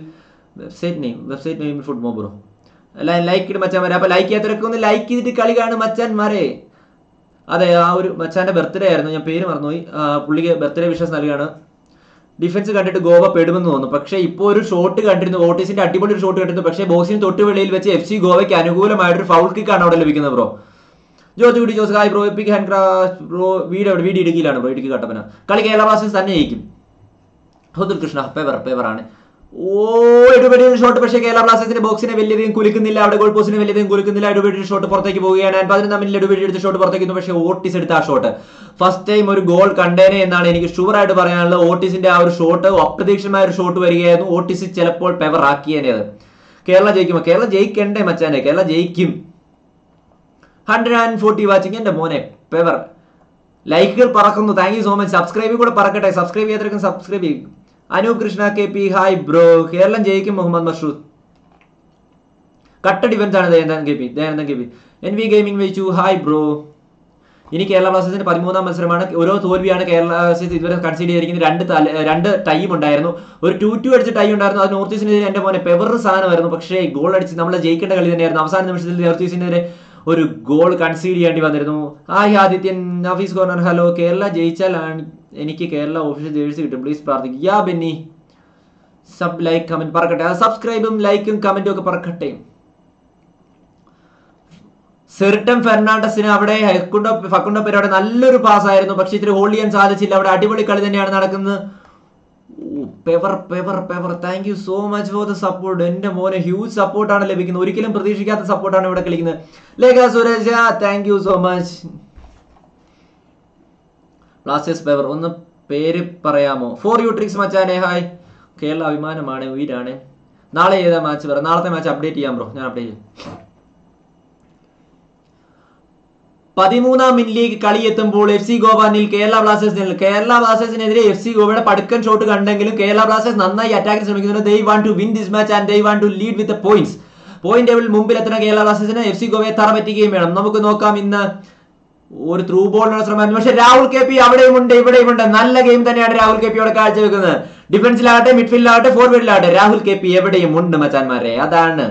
website name website name food മോ ബ്രോ ലൈക്ക് ഇട്ട് മച്ചാൻ അപ്പൊ ലൈക്ക് ചെയ്യാത്തവരൊക്കെ ഒന്ന് ലൈക്ക് ചെയ്തിട്ട് കളി കാണും മച്ചാൻമാരെ അതെ ആ ഒരു മച്ചാന്റെ ബർത്ത്ഡേ ആയിരുന്നു. ഞാൻ പേര് മറന്നുപോയി. പുള്ളിക്ക് ബർത്ത്ഡേ വിഷസ് നൽകുകയാണ് ഡിഫൻസ് കണ്ടിട്ട് ഗോവ പെടുമെന്ന് തോന്നുന്നു. പക്ഷേ ഇപ്പോൾ ഒരു ഷോട്ട് കണ്ടിരുന്നു. ഓട്ടീസിന്റെ അടിപൊളി ഒരു ഷോട്ട് കണ്ടിരുന്നു. പക്ഷേ ബോക്സിന് തൊട്ട് വെച്ച് എഫ് സി ഗോവയ്ക്ക് അനുകൂലമായിട്ടൊരു ഫൗൾ കിക്കാണ് അവിടെ ലഭിക്കുന്നത് ബ്രോ ജോർജ് കുടി Jose hi bro epic hand craft bro വീട് എവിടെ? വീട് ഇടുക്കിയിലാണ് ബ്രോ ഇടുക്കി കട്ടപ്പന. കളി കേരള ബ്ലാസ്റ്റേഴ്സ് തന്നെ ജയിക്കും. ഹുദുൽ കൃഷ്ണ പേവർ പേവറാണ് ഓ ഇടുപെടി ഷോട്ട് പക്ഷേ കേരള ബ്ലാസ്റ്റേഴ്സിന്റെ ബോക്സിനെ വലിയധികം കുലുക്കുന്നില്ല. അവിടെ ഗോൾ പോസ്റ്റിനെ വലിയധികം കുലുക്കുന്നില്ല. ഇടുപെടി ഷോട്ട് പുറത്തേക്ക് പോവുകയാണ്. ആൻഡ് പതിനൊന്നാം മിനിറ്റ് ഇടുപെടി എടുത്ത് ഷോട്ട് പുറത്തേക്ക് പക്ഷേ ഓട്ടിസ് എടുത്ത ആ ഷോട്ട് ഫസ്റ്റ് ടൈം ഒരു ഗോൾ കണ്ടേനെ എന്നാണ് എനിക്ക് ഷുവർ ആയിട്ട് പറയാനുള്ളത്. ഓട്ടിസിന്റെ ആ ഒരു ഷോട്ട് അപ്രതീക്ഷിതമായ ഒരു ഷോട്ട് വരികയായിരുന്നു. ഓട്ടിസ് ചിലപ്പോൾ പെവർ ആക്കിയേനേത്. കേരള ജയിക്കുമോ? കേരള ജയിക്കണ്ടേ മച്ചാനെ? കേരള ജയിക്കും. ഹൺഡ്രഡ് ആൻഡ് ഫോർട്ടി വാച്ചിങ് എന്റെ മോനെ പെവർ. ലൈക്കുകൾ പറക്കുന്നു. Thank you so much subscribe കൂടെ പറക്കട്ടെ. സബ്സ്ക്രൈബ് ചെയ്യാത്തവർക്കും സബ്സ്ക്രൈബ് ചെയ്യും. Anu Krishna K P hi bro Keralam ജയിക്കും മുഹമ്മദ് മഷൂദ് കട്ട ഡിഫൻസ് ആണ് Dayanandan K P. Dayanandan K P. N V gaming വെച്ചു. ഹായ് ബ്രോ ഇനി കേരള ബ്ലാസ്റ്റേഴ്സിന്റെ പതിമൂന്നാം മത്സരമാണ്. ഓരോ തോൽവിയാണ് കേരള ബ്ലാസ്റ്റേഴ്സ് ഇതുവരെ കൺസീഡ് ചെയ്തിരിക്കുന്നത്. രണ്ട് രണ്ട് ടൈം ഉണ്ടായിരുന്നു. ഒരു ടു ടു അടിച്ച ടൈം ഉണ്ടായിരുന്നു. അത് നോർത്ത് ഈസ്റ്റിനെതിരെ എന്റെ മോനെ പെവർ സാധനമായിരുന്നു. പക്ഷേ ഗോൾ അടിച്ച് നമ്മളെ ജയിക്കേണ്ട കളി തന്നെയായിരുന്നു. അവസാന നിമിഷത്തിൽ നോർത്ത് ഈസ്റ്റിനെതിരെ ഒരു ഗോൾ കൺസീഡ് ചെയ്യേണ്ടി വന്നിരുന്നു. Hi Adithyan Nafees corner hello Kerala ജയിച്ചാൽ എനിക്ക് കേരള ഓഫീഷ്യൽ ജേഴ്സി കിട്ടും. പ്ലീസ് പ്രാർത്ഥിക്കും yeah Benny. Sub like comment പറക്കട്ടെ. സബ്സ്ക്രൈബും ലൈക്കും കമന്റും ഒക്കെ പറക്കട്ടെ. സെർട്ടൻ ഫെർണാണ്ടസിന് അവിടെ ഹെക്കുണ്ടോ ഫക്കുണ്ടോ നല്ലൊരു പാസ് ആയിരുന്നു. പക്ഷെ ഇത്തിരി ഹോൾഡ് ചെയ്യാൻ സാധിച്ചില്ല. അവിടെ അടിപൊളി കളി തന്നെയാണ് നടക്കുന്നത്. Power power power thank you so much for the support എന്റെ മോനെ ഹ്യൂജ് സപ്പോർട്ടാണ് ലഭിക്കുന്നത്. ഒരിക്കലും പ്രതീക്ഷിക്കാത്ത സപ്പോർട്ടാണ് ഇവിടെ കളിക്കുന്നത്. Lekha Suresh thank you so much Blasters power ഒന്ന് പേര് പറയാമോ? ഫോർ യു ട്രിക്സ് മച്ചാനെ. ഹായ് കേരള അഭിമാനമാണ് ഉയരാണ്. നാളെ ഏതാ മാച്ച് പറയാം നാളത്തെ മാച്ച് അപ്ഡേറ്റ് ചെയ്യാം ബ്രോ ഞാൻ അപ്ഡേറ്റ് ചെയ്യാം. പതിമൂന്നാം മിനിറ്റിലേക്ക് കളി എത്തുമ്പോൾ എഫ് സി ഗോവ നിൽ കേരള ബ്ലാസ്റ്റേഴ്സിന് കേരള ബ്ലാസ്റ്റേഴ്സിനെതിരെ എഫ് സി ഗോവയുടെ പടുക്കൻ ഷോട്ട് കണ്ടെങ്കിലും കേരള ബ്ലാസ്റ്റേഴ്സ് നന്നായി അറ്റാക്കിന് ശ്രമിക്കുന്നുണ്ട് they want to win this match and they want to lead with points point table മുമ്പിൽ എത്തുന്ന കേരള ബ്ലാസ്റ്റേഴ്സിന് എഫ് സി ഗോവയെ തറ പറ്റിക്കുകയും വേണം. നമുക്ക് നോക്കാം ഇന്ന് ഒരു ത്രൂ ബോളിനുള്ള ശ്രമം പക്ഷെ രാഹുൽ കെ പി അവിടെയും ഉണ്ട് ഇവിടെയും ഉണ്ട്. നല്ല ഗെയിം തന്നെയാണ് രാഹുൽ കെ പി അവിടെ കാഴ്ചവെക്കുന്നത് ഡിഫൻസിലാകട്ടെ മിഡ്ഫീൽഡിലാകട്ടെ ഫോർവേഡിലാകട്ടെ രാഹുൽ കെ പി എവിടെയും ഉണ്ട് മച്ചാന്മാരെ. അതാണ്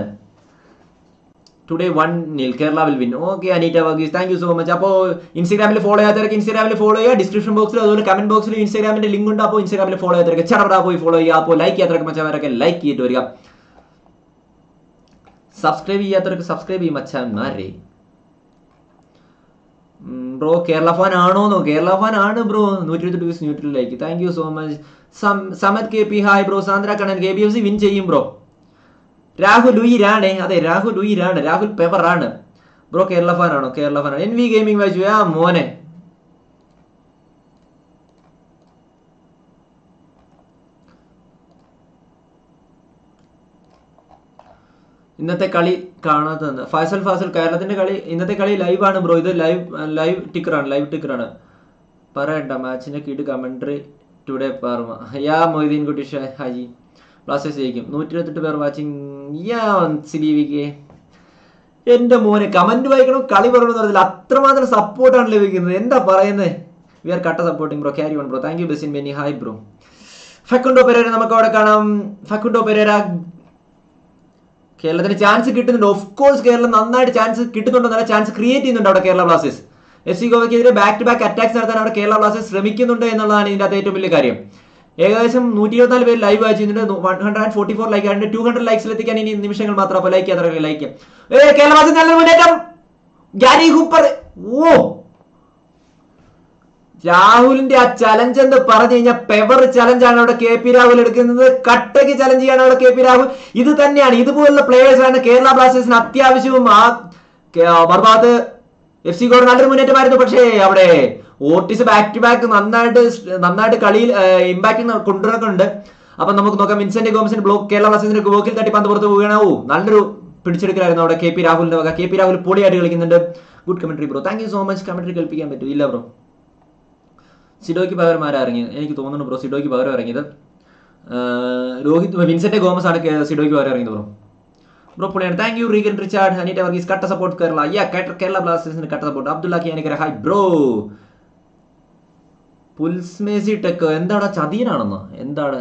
today one nil Kerala will win okay Aneeta Varghese thank you so much അപ്പോൾ ഇൻസ്റ്റാഗ്രാമിൽ ഫോളോ ചെയ്യാത്തവർക്ക് ഇൻസ്റ്റാഗ്രാമിൽ ഫോളോ ചെയ്യുക. ഡിസ്ക്രിപ്ഷൻ ബോക്സിൽ അതുപോലെ കമന്റ് ബോക്സിൽ ഇൻസ്റ്റാഗ്രാമിന്റെ ലിങ്ക് ഉണ്ട്. അപ്പോൾ ഇൻസ്റ്റാഗ്രാമിൽ ഫോളോ ചെയ്യാത്തവർക്ക് ചടപടാ പോയി ഫോളോ ചെയ്യുക. അപ്പോൾ ലൈക്ക് ചെയ്യാത്തവർക്ക് മച്ചാന്മാരൊക്കെ ലൈക്ക് ചെയ്തിട്ട് വരിക. സബ്സ്ക്രൈബ് ചെയ്യാത്തവർക്ക് സബ്സ്ക്രൈബ് ചെയ്യും മച്ചാന്മാരെ. ബ്രോ കേരള ഫാൻ ആണോന്നോ കേരള ഫാൻ ആണ് ബ്രോ നൂറ്റി ഇരുപത്തി ദിവസം ന്യൂട്രലിലേക്ക് thank you so much Samad K P hi bro Sandra Kannan K B F C win ചെയ്യും ബ്രോ രാഹുൽ ഉയിരാണ്. അതെ രാഹുൽ ഉയിരാണ്. രാഹുൽ പെവറാണ്. ബ്രോ കേരള ഫാൻ ആണോ Kerala fan N V gaming വായിച്ചു ആ മോനെ. ഇന്നത്തെ കളി കാണാത്തത് ഫാസൽ ഫാസൽ കേരളത്തിന്റെ കളി ഇന്നത്തെ കളി ലൈവ് ആണ് ബ്രോ. ഇത് ലൈവ് ലൈവ് ടിക്കറാണ് ലൈവ് ടിക്കറാണ് പറയണ്ട മാച്ചിന്റെ കിട് കമന്ററി ടുഡേ പാർമ. യാ മൊയ്തീൻ കുട്ടി ഹാജി. ബ്ലാസ്റ്റേഴ്സ് ജയിക്കും നൂറ്റി ഇരുപത്തെട്ട് പേർ വാച്ചിങ് യാ സി മോനെ കമന്റ് വായിക്കണം? കളി പറയണമെന്ന് പറഞ്ഞാൽ അത്രമാത്രം സപ്പോർട്ടാണ് ലഭിക്കുന്നത് എന്താ പറയുന്നത് വി ആർ കട്ട supporting bro carry on bro thank you Besin Benny hi bro Facundo Pereira നമുക്ക് അവിടെ കാണാം. Facundo Pereira? കേരളത്തിന് ചാൻസ് കിട്ടുന്നുണ്ട്. ഓഫ് കോഴ്സ് കേരളം നന്നായിട്ട് ചാൻസ് കിട്ടുന്നുണ്ടോ നല്ല ചാൻസ് ക്രിയേറ്റ് ചെയ്യുന്നുണ്ട് അവിടെ കേരള ബ്ലാസ്റ്റേഴ്സ്. എഫ് സി ഗോവയ്ക്കെതിരെ ബാക്ക് ടു ബാക്ക് അറ്റാക്സ് നടത്താൻ അവിടെ കേരള ബ്ലാസ്റ്റേഴ്സ് ശ്രമിക്കുന്നുണ്ട് എന്നുള്ളതാണ് ഇതിന്റെ അകത്ത് ഏറ്റവും വലിയ കാര്യം. ഏകദേശം നൂറ്റി ഇരുപത്തിനാല് പേര് ലൈവ് വായിച്ചിട്ടുണ്ട് one hundred and forty four like ആയിട്ട് ടു ഹൺഡ്രഡ് ലൈക്സിൽ എത്തിക്കാൻ ഇനി നിമിഷങ്ങൾ മാത്രം അപ്പോൾ ലൈക്ക് ചെയ്യാൻ ലൈക്ക് ഏ കേരള ബ്ലാസ്റ്റേഴ്സ് നല്ല മുന്നേറ്റം. Gary Hooper. ഓ. രാഹുലിന്റെ ആ ചലഞ്ച് എന്ന് പറഞ്ഞു കഴിഞ്ഞാൽ പെവർ ചലഞ്ചാണ് അവിടെ കെ പി രാഹുൽ എടുക്കുന്നത്. കട്ടയ്ക്ക് ചലഞ്ച് ചെയ്യാണ് അവിടെ കെ പി രാഹുൽ. ഇത് തന്നെയാണ്. ഇതുപോലുള്ള പ്ലേയേഴ്സാണ് കേരള ബ്ലാസ്റ്റേഴ്സിന് അത്യാവശ്യവും ആ മറുഭാഗത്ത് എഫ് സി ഗോഡ് നല്ലൊരു മുന്നേറ്റമായിരുന്നു. പക്ഷേ അവിടെ ഓട്ടിസ് ബാക്ക് ടു ബാക്ക് നന്നായിട്ട് നന്നായിട്ട് കളിയിൽ ഇമ്പാക്ട് കൊണ്ടുവരുന്നുണ്ട്. അപ്പൊ നമുക്ക് നോക്കാം വിൻസെന്റ് ഗോമസിന്റെ ബ്ലോക്ക് കേരള ബ്ലാസ്റ്റേഴ്സിന്റെ ബ്ലോക്കിൽ തട്ടി പന്ത് പുറത്ത് പോകണോ നല്ലൊരു പിടിച്ചെടുക്കലായിരുന്നു അവിടെ കെ പി രാഹുലിന്റെ വക. കെ പി രാഹുൽ പൊളിയായിട്ട് കളിക്കുന്നുണ്ട്. Good commentary bro thank you so much commentary കേൾപ്പിക്കാൻ പറ്റൂ ഇല്ല ബ്രോ സിഡോയ്ക്ക് പകരം ഇറങ്ങിയത്? എനിക്ക് തോന്നുന്നു ബ്രോ സിഡോയ്ക്ക് പകരം ഇറങ്ങിയത്. രോഹിത് വിൻസെന്റ് ഗോമസ് ആണ് സിഡോയ്ക്ക് പകരം ഇറങ്ങിയത് ബ്രോ ബ്രോ പൊളിയാണ്. Thank you Regan Richard Aneeta Varghese കട്ട സപ്പോർട്ട് കേരള യാ കേരള ബ്ലാസ്റ്റേഴ്സിന് കട്ട സപ്പോർട്ട് അബ്ദുള്ള ഹായ് ബ്രോ പുൽസ്മേസി ടെക്ക് എന്താണ് ചതീനാണെന്നോ? എന്താണ്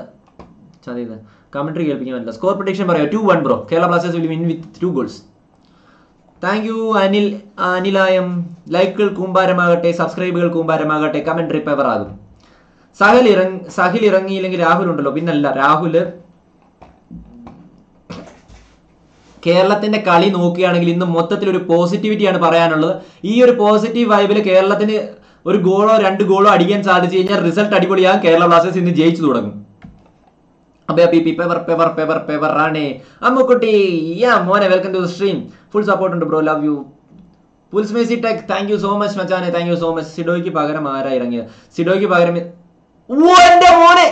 ചതീന കമന്ററി കേൾപ്പിക്കാൻ പറ്റില്ല. സ്കോർ പ്രഡിക്ഷൻ പറയാം. Two one bro Kerala Blasters will win with two goals thank you Anil അനിലായം. ലൈക്കുകൾ കൂമ്പാരമാകട്ടെ സബ്സ്ക്രൈബുകൾ കൂമ്പാരമാകട്ടെ പേപ്പർ ആകും. സഹൽ ഇറങ്ങി സഹിൽ ഇറങ്ങിയില്ലെങ്കിൽ രാഹുൽ ഉണ്ടല്ലോ. പിന്നല്ല രാഹുൽ കേരളത്തിന്റെ കളി നോക്കുകയാണെങ്കിൽ ഇന്ന് മൊത്തത്തിൽ ഒരു പോസിറ്റിവിറ്റിയാണ് പറയാനുള്ളത്. ഈ ഒരു പോസിറ്റീവ് വൈബിൽ കേരളത്തിന് ഒരു ഗോളോ രണ്ട് ഗോളോ അടിക്കാൻ സാധിച്ചു കഴിഞ്ഞാൽ റിസൾട്ട് അടിപൊളിയാകും കേരള ബ്ലാസ്റ്റേഴ്സ് ഇന്ന് ജയിച്ചു തുടങ്ങും. അപ്പൊ പേപ്പർ പേപ്പർ പേപ്പർ പേപ്പർ റാണേ അമ്മുക്കുട്ടി യാ മോനെ welcome to stream full support ഉണ്ട് ബ്രോ ലവ് യു പുൽസ് മേസി tech thank you so much മച്ചാനെ. താങ്ക് യു സോ മച്ച് സിഡോയ്ക്ക് പകരം ആരാ ഇറങ്ങിയത്? സിഡോയ്ക്ക് പകരം എന്റെ മോനെ!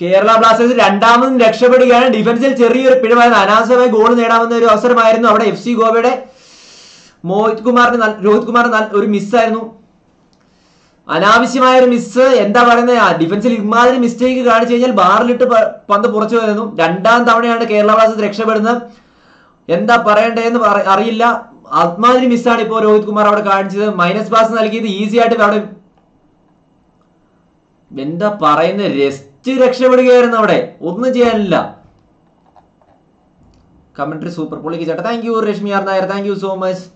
കേരള ബ്ലാസ്റ്റേഴ്സ് രണ്ടാമതും രക്ഷപ്പെടുകയാണ്. ഡിഫൻസിൽ ചെറിയൊരു പിഴവായിരുന്നു. അനാവശ്യമായി ഗോൾ നേടാവുന്ന ഒരു അവസരമായിരുന്നു അവിടെ എഫ് സി ഗോവയുടെ. മോഹിത് കുമാറിന് രോഹിത് കുമാറിന് ഒരു മിസ്സായിരുന്നു അനാവശ്യമായ ഒരു മിസ് എന്താ പറയുന്നത് ഡിഫൻസിൽ ഇമാതിരി മിസ്റ്റേക്ക് കാണിച്ചു കഴിഞ്ഞാൽ ബാറിലിട്ട് പന്ത് പുറച്ചു വരുന്നു. രണ്ടാം തവണയാണ് കേരള ബ്ലാസ്റ്റേഴ്സ് രക്ഷപ്പെടുന്നത്. എന്താ പറയണ്ടതെന്ന് പറ- അറിയില്ല. അമാതിരി മിസ്സാണ് ഇപ്പോ രോഹിത് കുമാർ അവിടെ കാണിച്ചത്. മൈനസ് പാസ് നൽകിയത് ഈസി ആയിട്ട് അവിടെ എന്താ പറയുന്നത് രസ്റ്റ് രക്ഷപ്പെടുകയായിരുന്നു അവിടെ. ഒന്നും ചെയ്യാനില്ല. കമന്ററി സൂപ്പർ പൊളിക്ക് ചേട്ടാ. Thank you Reshmi R Nair. Thank you so much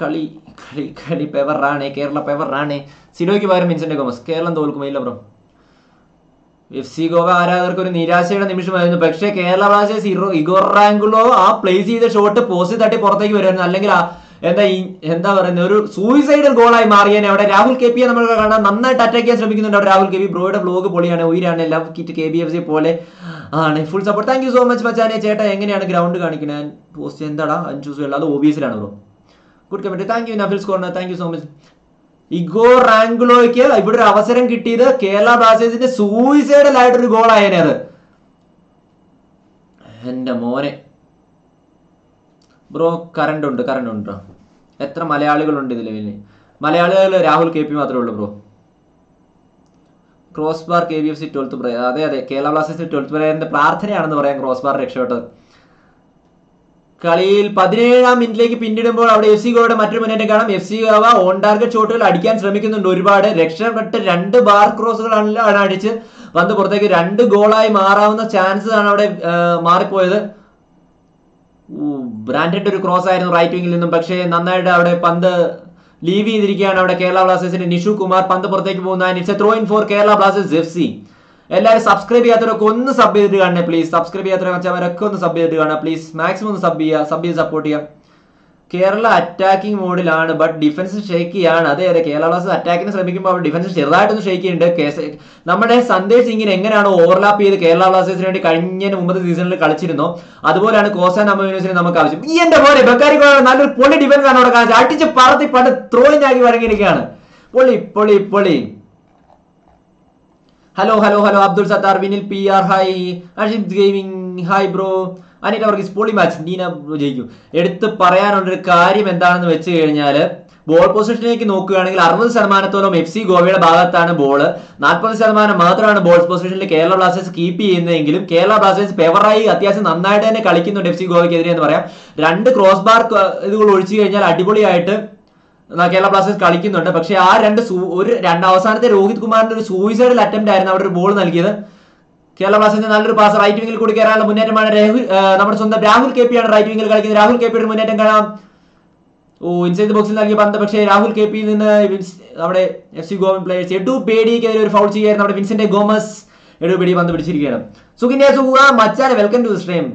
കളി കളി കളി പെവർ റാണേ കേരള പെവർ റാണേ സിഡോയ്ക്ക് പകരം വിൻസെന്റ് ഗോമസ്. കേരളം തോൽക്കുമോ ഇല്ല ബ്രോ. എഫ് സി ഗോവ ആരാധകർക്ക് ഒരു നിരാശയുടെ നിമിഷമായിരുന്നു. പക്ഷേ കേരള ബ്ലാസ്റ്റേഴ്സ് ഇഗോർ റാങ്കുളോ ആ പ്ലേസ് ചെയ്ത ഷോട്ട് പോസ്റ്റ് തട്ടി പുറത്തേക്ക് വരുമായിരുന്നു. അല്ലെങ്കിൽ എന്താ എന്താ പറയുന്നത്? ഒരു സൂയിസൈഡൽ ഗോളായി മാറിയേനെ. അവിടെ രാഹുൽ കെ പിയെ നമ്മൾ കാണാൻ നന്നായിട്ട് അറ്റാക്ക് ചെയ്യാൻ ശ്രമിക്കുന്നുണ്ട് അവിടെ രാഹുൽ കെ പി. ബ്രോയുടെ ബ്ലോഗ് പൊളിയാണ്. ഉയരാണ്. Love kit K B F C പോലെ ആണ്. Full support thank you so much മച്ചാനെ. ചേട്ടാ എങ്ങനെയാണ് ഗ്രൗണ്ട് കാണിക്കുന്നത് പോസ്റ്റ് എന്താടാ? അഞ്ചു അത് ഓബിയസിലാണ് bro. Good comment thank you Nafil corner thank you so much Igor റാങ്കുലോയ്ക്ക് ഇവിടെ ഒരു അവസരം കിട്ടിയത് കേരള ബ്ലാസ്റ്റേഴ്സിന്റെ സൂയിസൈഡൽ ആയിട്ടൊരു ഗോൾ ആയേനെ അത് എന്റെ മോനെ. ബ്രോ കറണ്ട് ഉണ്ട് കറണ്ട് ഉണ്ട് എത്ര മലയാളികളുണ്ട് ഇതിൽ പിന്നെ മലയാളികൾ രാഹുൽ കെ പി മാത്രമേ ഉള്ളൂ bro crossbar K V F C twelfth prayer അതെ അതെ. കേരള ബ്ലാസ്റ്റേഴ്സ് ട്വൽത്ത് പ്രയറിന്റെ പ്രാർത്ഥനയാണെന്ന് പറയാം ക്രോസ് ബാർ രക്ഷപ്പെട്ടത്. കളിയിൽ പതിനേഴാം മിനിറ്റിലേക്ക് പിന്നിടുമ്പോൾ അവിടെ എഫ് സി ഗോയുടെ മറ്റൊരു മുന്നേറ്റം കാണാം. F C Goa on target ഷോട്ടുകൾ അടിക്കാൻ ശ്രമിക്കുന്നുണ്ട് ഒരുപാട്. രക്ഷപ്പെട്ട് രണ്ട് ബാർ ക്രോസുകളാണ് അടിച്ച് പന്ത് പുറത്തേക്ക് രണ്ട് ഗോളായി മാറാവുന്ന ചാൻസ് ആണ് അവിടെ മാറിപ്പോയത്. ബ്രാൻഡഡ് ഒരു ക്രോസ് ആയിരുന്നു റൈറ്റ് വിങ്ങിൽ നിന്നും. പക്ഷേ നന്നായിട്ട് അവിടെ പന്ത് ലീവ് ചെയ്തിരിക്കുകയാണ് അവിടെ കേരള ബ്ലാസ്റ്റേഴ്സിന്റെ നിഷു കുമാർ. പന്ത് പുറത്തേക്ക് പോകുന്ന it's a throw in for Kerala Blasters F C എല്ലാവരും സബ്സ്ക്രൈബ് ചെയ്യാത്തവരൊക്കെ ഒന്ന് സബ് ചെയ്തിട്ട് കാണണേ പ്ലീസ് സബ്സ്ക്രൈബ് ചെയ്യാത്തവരൊക്കെ ഒന്ന് സബ് ചെയ്തിട്ട് കാണുക പ്ലീസ് മാക്സിമം ഒന്ന് സബ് ചെയ്യുക സബ് ചെയ്ത് സപ്പോർട്ട് ചെയ്യാം കേരള അറ്റാക്കിംഗ് മോഡിലാണ് ബട്ട് ഡിഫൻസ് ഷേക്കിയാണ് അതെ അതെ കേരള ബ്ലാസ്റ്റേഴ്സ് അറ്റാക്കിന് ശ്രമിക്കുമ്പോൾ അവർ ഡിഫൻസ് ചെറുതായിട്ടൊന്ന് ഷേക്ക് ചെയ്യുന്നുണ്ട്. നമ്മുടെ സന്ദേശ് സിംഗിന് എങ്ങനെയാണ് ഓവർലാപ്പ് ചെയ്ത് കേരള ബ്ലാസ്റ്റേഴ്സിന് വേണ്ടി കഴിഞ്ഞ മുമ്പത്തെ സീസണിൽ കളിച്ചിരുന്നോ? അതുപോലെയാണ് കോസാൻ അമ്മയൂസിന് നമുക്ക് ആവശ്യം. ഈ എന്റെ പോലെ ബക്കാരി നല്ലൊരു പൊളി ഡിഫൻസ് ആണ് അവിടെ കാണിച്ചത്. അടിച്ച് പറത്തി പണ്ട് ത്രോളിഞ്ഞാക്കി വഴങ്ങിയിരിക്കുകയാണ്. പൊളി പൊളി പൊളി. Hello hello hello Abdul Sathar Vinil P R hi Ashib gaming hi bro Anit അവർക്ക് പൊളി മാച്ച് നീന ജയിക്കും. എടുത്ത് പറയാനുള്ളൊരു കാര്യം എന്താണെന്ന് വെച്ച് കഴിഞ്ഞാൽ ബോൾ പൊസിഷനിലേക്ക് നോക്കുകയാണെങ്കിൽ അറുപത് ശതമാനത്തോളം എഫ് സി ഗോവയുടെ ഭാഗത്താണ് ബോൾ നാൽപ്പത് ശതമാനം മാത്രമാണ് ബോൾ പൊസിഷനിൽ കേരള ബ്ലാസ്റ്റേഴ്സ് കീപ്പ് ചെയ്യുന്നതെങ്കിലും കേരള ബ്ലാസ്റ്റേഴ്സ് പെവറായി അത്യാവശ്യം നന്നായിട്ട് തന്നെ കളിക്കുന്നുണ്ട് എഫ് സി ഗോവയ്ക്കെതിരെ എന്ന് പറയാം. രണ്ട് ക്രോസ് ബാർ ഇതുകൾ ഒഴിച്ചു കഴിഞ്ഞാൽ അടിപൊളിയായിട്ട് കേരള ബ്ലാസ്റ്റേഴ്സ് കളിക്കുന്നുണ്ട്. പക്ഷെ ആ രണ്ട് ഒരു രണ്ട് അവസാനത്തെ രോഹിത് കുമാറിന്റെ ഒരു സൂയിസൈഡൽ അറ്റംപ്റ്റ് ആയിരുന്നു അവിടെ ഒരു ബോൾ നൽകിയത്. കേരള ബ്ലാസ്റ്റേഴ്സിന്റെ നല്ലൊരു പാസ് റൈറ്റ് വിംഗിൽ കൂടി കയറാനുള്ള മുന്നേറ്റമാണ് രാഹുൽ നമ്മുടെ സ്വന്തം രാഹുൽ കെ ആണ് റൈറ്റ് വിംഗിൽ കളിക്കുന്നത്. രാഹുൽ കെ പിയുടെ മുന്നേറ്റം കാണാം. ഓ ഇൻസൈഡ് ബോക്സിൽ നൽകിയ പന്ത്. പക്ഷേ രാഹുൽ കെ പിയിൽ നിന്ന് നമ്മുടെ F C Goan players Edu പേടിക്കെതിരെ ഒരു ഫൗൾ ചെയ്യായിരുന്നു. നമ്മുടെ വിൻസെന്റ് ഗോമസ് എഡു പേടി പന്ത് പിടിച്ചിരിക്കുകയാണ്. സുഖിന്യ സുഖ മച്ചാനെ welcome to stream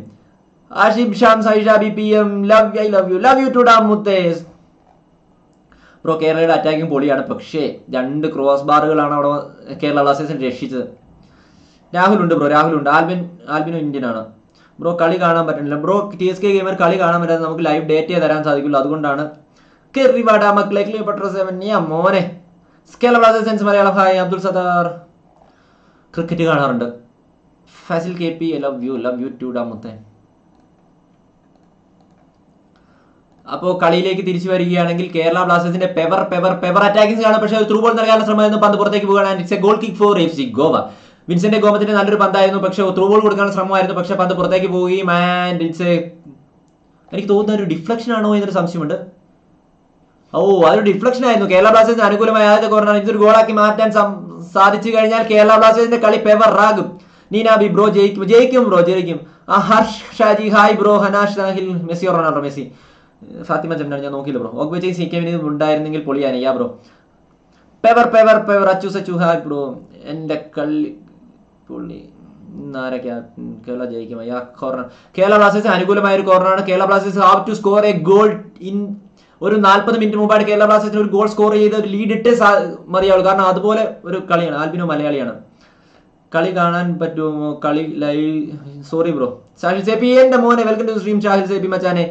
Ashib Sham Saisha B P M love I love you love you too dam മുത്തേസ് ബ്രോ കേരളയുടെ അറ്റാക്കിംഗ് പൊളിയാണ്. പക്ഷേ രണ്ട് ക്രോസ് ബാറുകളാണ് അവിടെ കേരള ബ്ലാസ്റ്റേഴ്സിനെ രക്ഷിച്ചത്. രാഹുൽ ഉണ്ട് ബ്രോ രാഹുൽ ഉണ്ട് ആൽബിൻ ആൽബിനും ഇന്ത്യൻ ആണ്. ബ്രോ കളി കാണാൻ പറ്റുന്നില്ല. Bro T S K gamer കളി കാണാൻ പറ്റാതെ നമുക്ക് ലൈവ് ഡേറ്റയെ തരാൻ സാധിക്കുള്ളൂ അതുകൊണ്ടാണ് കെറിവാട മക്കളെ ക്ലിയോപട്ര സെവൻ മോനെ Kerala Blasters Malayalam hi Abdul Sathar. Cricket കാണാറുണ്ട്. Fazil K P love you love you too ഡാമുത്തേ അപ്പോൾ കളിയിലേക്ക് തിരിച്ചു വരികയാണെങ്കിൽ കേരള ബ്ലാസ്റ്റേഴ്സിന്റെ പെവർ പെവർ പെവർ അറ്റാക്കിംഗ് ആണ് പക്ഷേ ത്രൂ ബോൾ നൽകാനുള്ള ശ്രമമായിരുന്നു. പന്ത് പുറത്തേക്ക് പോകുകയാണ് it's a goal kick for F C Goa Vincent ഗോമത്തിന്റെ നല്ലൊരു പന്തായിരുന്നു. പക്ഷേ ത്രൂ ബോൾ കൊടുക്കാനുള്ള ശ്രമമായിരുന്നു. പക്ഷേ പന്ത് പുറത്തേക്ക് പോവുകയും ആൻഡ് ഇറ്റ്സ് എ എനിക്ക് തോന്നുന്ന ഒരു ഡിഫ്ലക്ഷൻ ആണോ എന്നൊരു സംശയമുണ്ട്. ഓ അതൊരു ഡിഫ്ലക്ഷൻ ആയിരുന്നു. കേരള ബ്ലാസ്റ്റേഴ്സിന് അനുകൂലമായ ആദ്യത്തെ കോർണർ ഇതൊരു ഗോളാക്കി മാറ്റാൻ സാധിച്ചു കഴിഞ്ഞാൽ കേരള ബ്ലാസ്റ്റേഴ്സിന്റെ കളി പെവർ ആകും. നീനാബി ബ്രോ ജയിക്കും ജയിക്കും ബ്രോ ജയിക്കും. Harsh Shaji. Hi bro. Hanash Messi Ronaldo Messi. Fathima ജംനാണ് ഞാൻ നോക്കിയില്ല ബ്രോ ഓഗ്ബച്ചി സി കെവിന് ഉണ്ടായിരുന്നെങ്കിൽ പൊളിയാണ് yeah bro power power power Achu Sachu hi bro എന്റെ കള്ളി പുള്ളി. കേരള ജയിക്കും. കോർണർ കേരള ബ്ലാസ്റ്റേഴ്സ് അനുകൂലമായ ഒരു കോർണറാണ് Kerala Blasters have to score a goal in ഒരു നാൽപ്പത് മിനിറ്റ് മുമ്പാണ് കേരള ബ്ലാസ്റ്റേഴ്സിന് ഒരു ഗോൾ സ്കോർ ചെയ്ത് ഒരു ലീഡ് ഇട്ട് മതിയാവുള്ളൂ. കാരണം അതുപോലെ ഒരു കളിയാണ്. ആൽബിനോ മലയാളിയാണ്. കളി കാണാൻ പറ്റുമോ? കളി live sorry bro Shahil Sebi എന്റെ മോനെ. Welcome to stream Shahil Sebi മച്ചാനെ.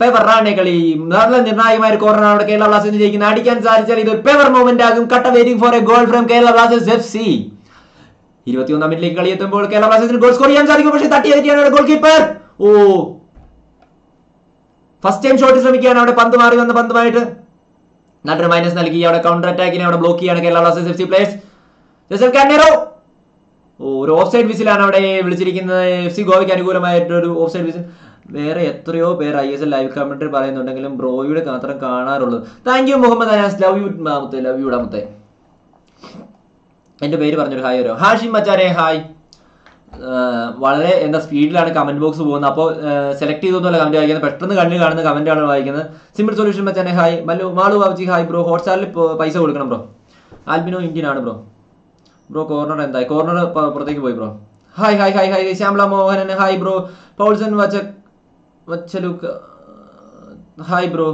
പെവറാണ് കളി നല്ല നിർണായകമായ ഒരു കോർണർ അവിടെ കേരള ബ്ലാസ്റ്റേഴ്സ് ജയിക്കുന്നത്. അടിക്കാൻ സാധിച്ചാൽ ഇത് പെവർ മൂവ്മെന്റ് ആകും. കട്ട waiting for a goal from Kerala Blasters F C ഇരുപത്തിയൊന്നാം മിനിറ്റിലേക്ക് കളി എത്തുമ്പോൾ കേരള ബ്ലാസ്റ്റേഴ്സിന് ഗോൾ സ്കോർ ചെയ്യാൻ സാധിക്കും. പക്ഷേ തട്ടി എത്തിയാണ് ഗോൾ കീപ്പർ ഓ. ഫസ്റ്റ് ടൈം ഷോട്ട് ശ്രമിക്കുകയാണ്. അവിടെ പന്ത് മാറി വന്ന പന്തുമായിട്ട് നല്ലൊരു മൈനസ് നൽകി. അവിടെ കൗണ്ടർ അറ്റാക്കിനെ അവിടെ ബ്ലോക്ക് ചെയ്യാണ് Kerala Blasters F C players Jasal ഒരു ഓഫ് സൈഡ് വിസിലാണ് അവിടെ വിളിച്ചിരിക്കുന്നത്. എഫ് സി ഗോവയ്ക്ക് അനുകൂലമായിട്ട് ഒരു ഓഫ് സൈഡ് വിസിൽ വേറെ എത്രയോ പേർ I S L live commentary പറയുന്നുണ്ടെങ്കിലും ബ്രോയുടെ മാത്രം കാണാറുള്ളൂ. Thank you Muhammad Anas. Love you മാമത്തെ love you ഡാമത്തെ എന്റെ പേര് പറഞ്ഞൊരു ഹായ് വരോ. ഹാഷിം മച്ചാരെ ഹായ് വളരെ എന്താ സ്പീഡിലാണ് കമന്റ് ബോക്സ് പോകുന്നത്. അപ്പോൾ സെലക്ട് ചെയ്തൊന്നുമല്ല കമന്റ് വായിക്കുന്നത്. പെട്ടെന്ന് കണ്ണിൽ കാണുന്ന കമന്റാണ് വായിക്കുന്നത്. സിമ്പിൾ സൊല്യൂഷൻ മച്ചാനെ. Hi Mallu Malu Babuji hi bro ഹോട്ട്സ്റ്റാറിൽ പൈസ കൊടുക്കണം ബ്രോ ആൽബിനോ ഇന്ത്യൻ ആണ് ബ്രോ ബ്രോ കോർണർ എന്തായി? കോർണർ പുറത്തേക്ക് പോയി bro hi hi hi hi Shyamala Mohanan. Hi bro Paulson വച്ച വച്ചലുക്ക് ഹായ് ബ്രോ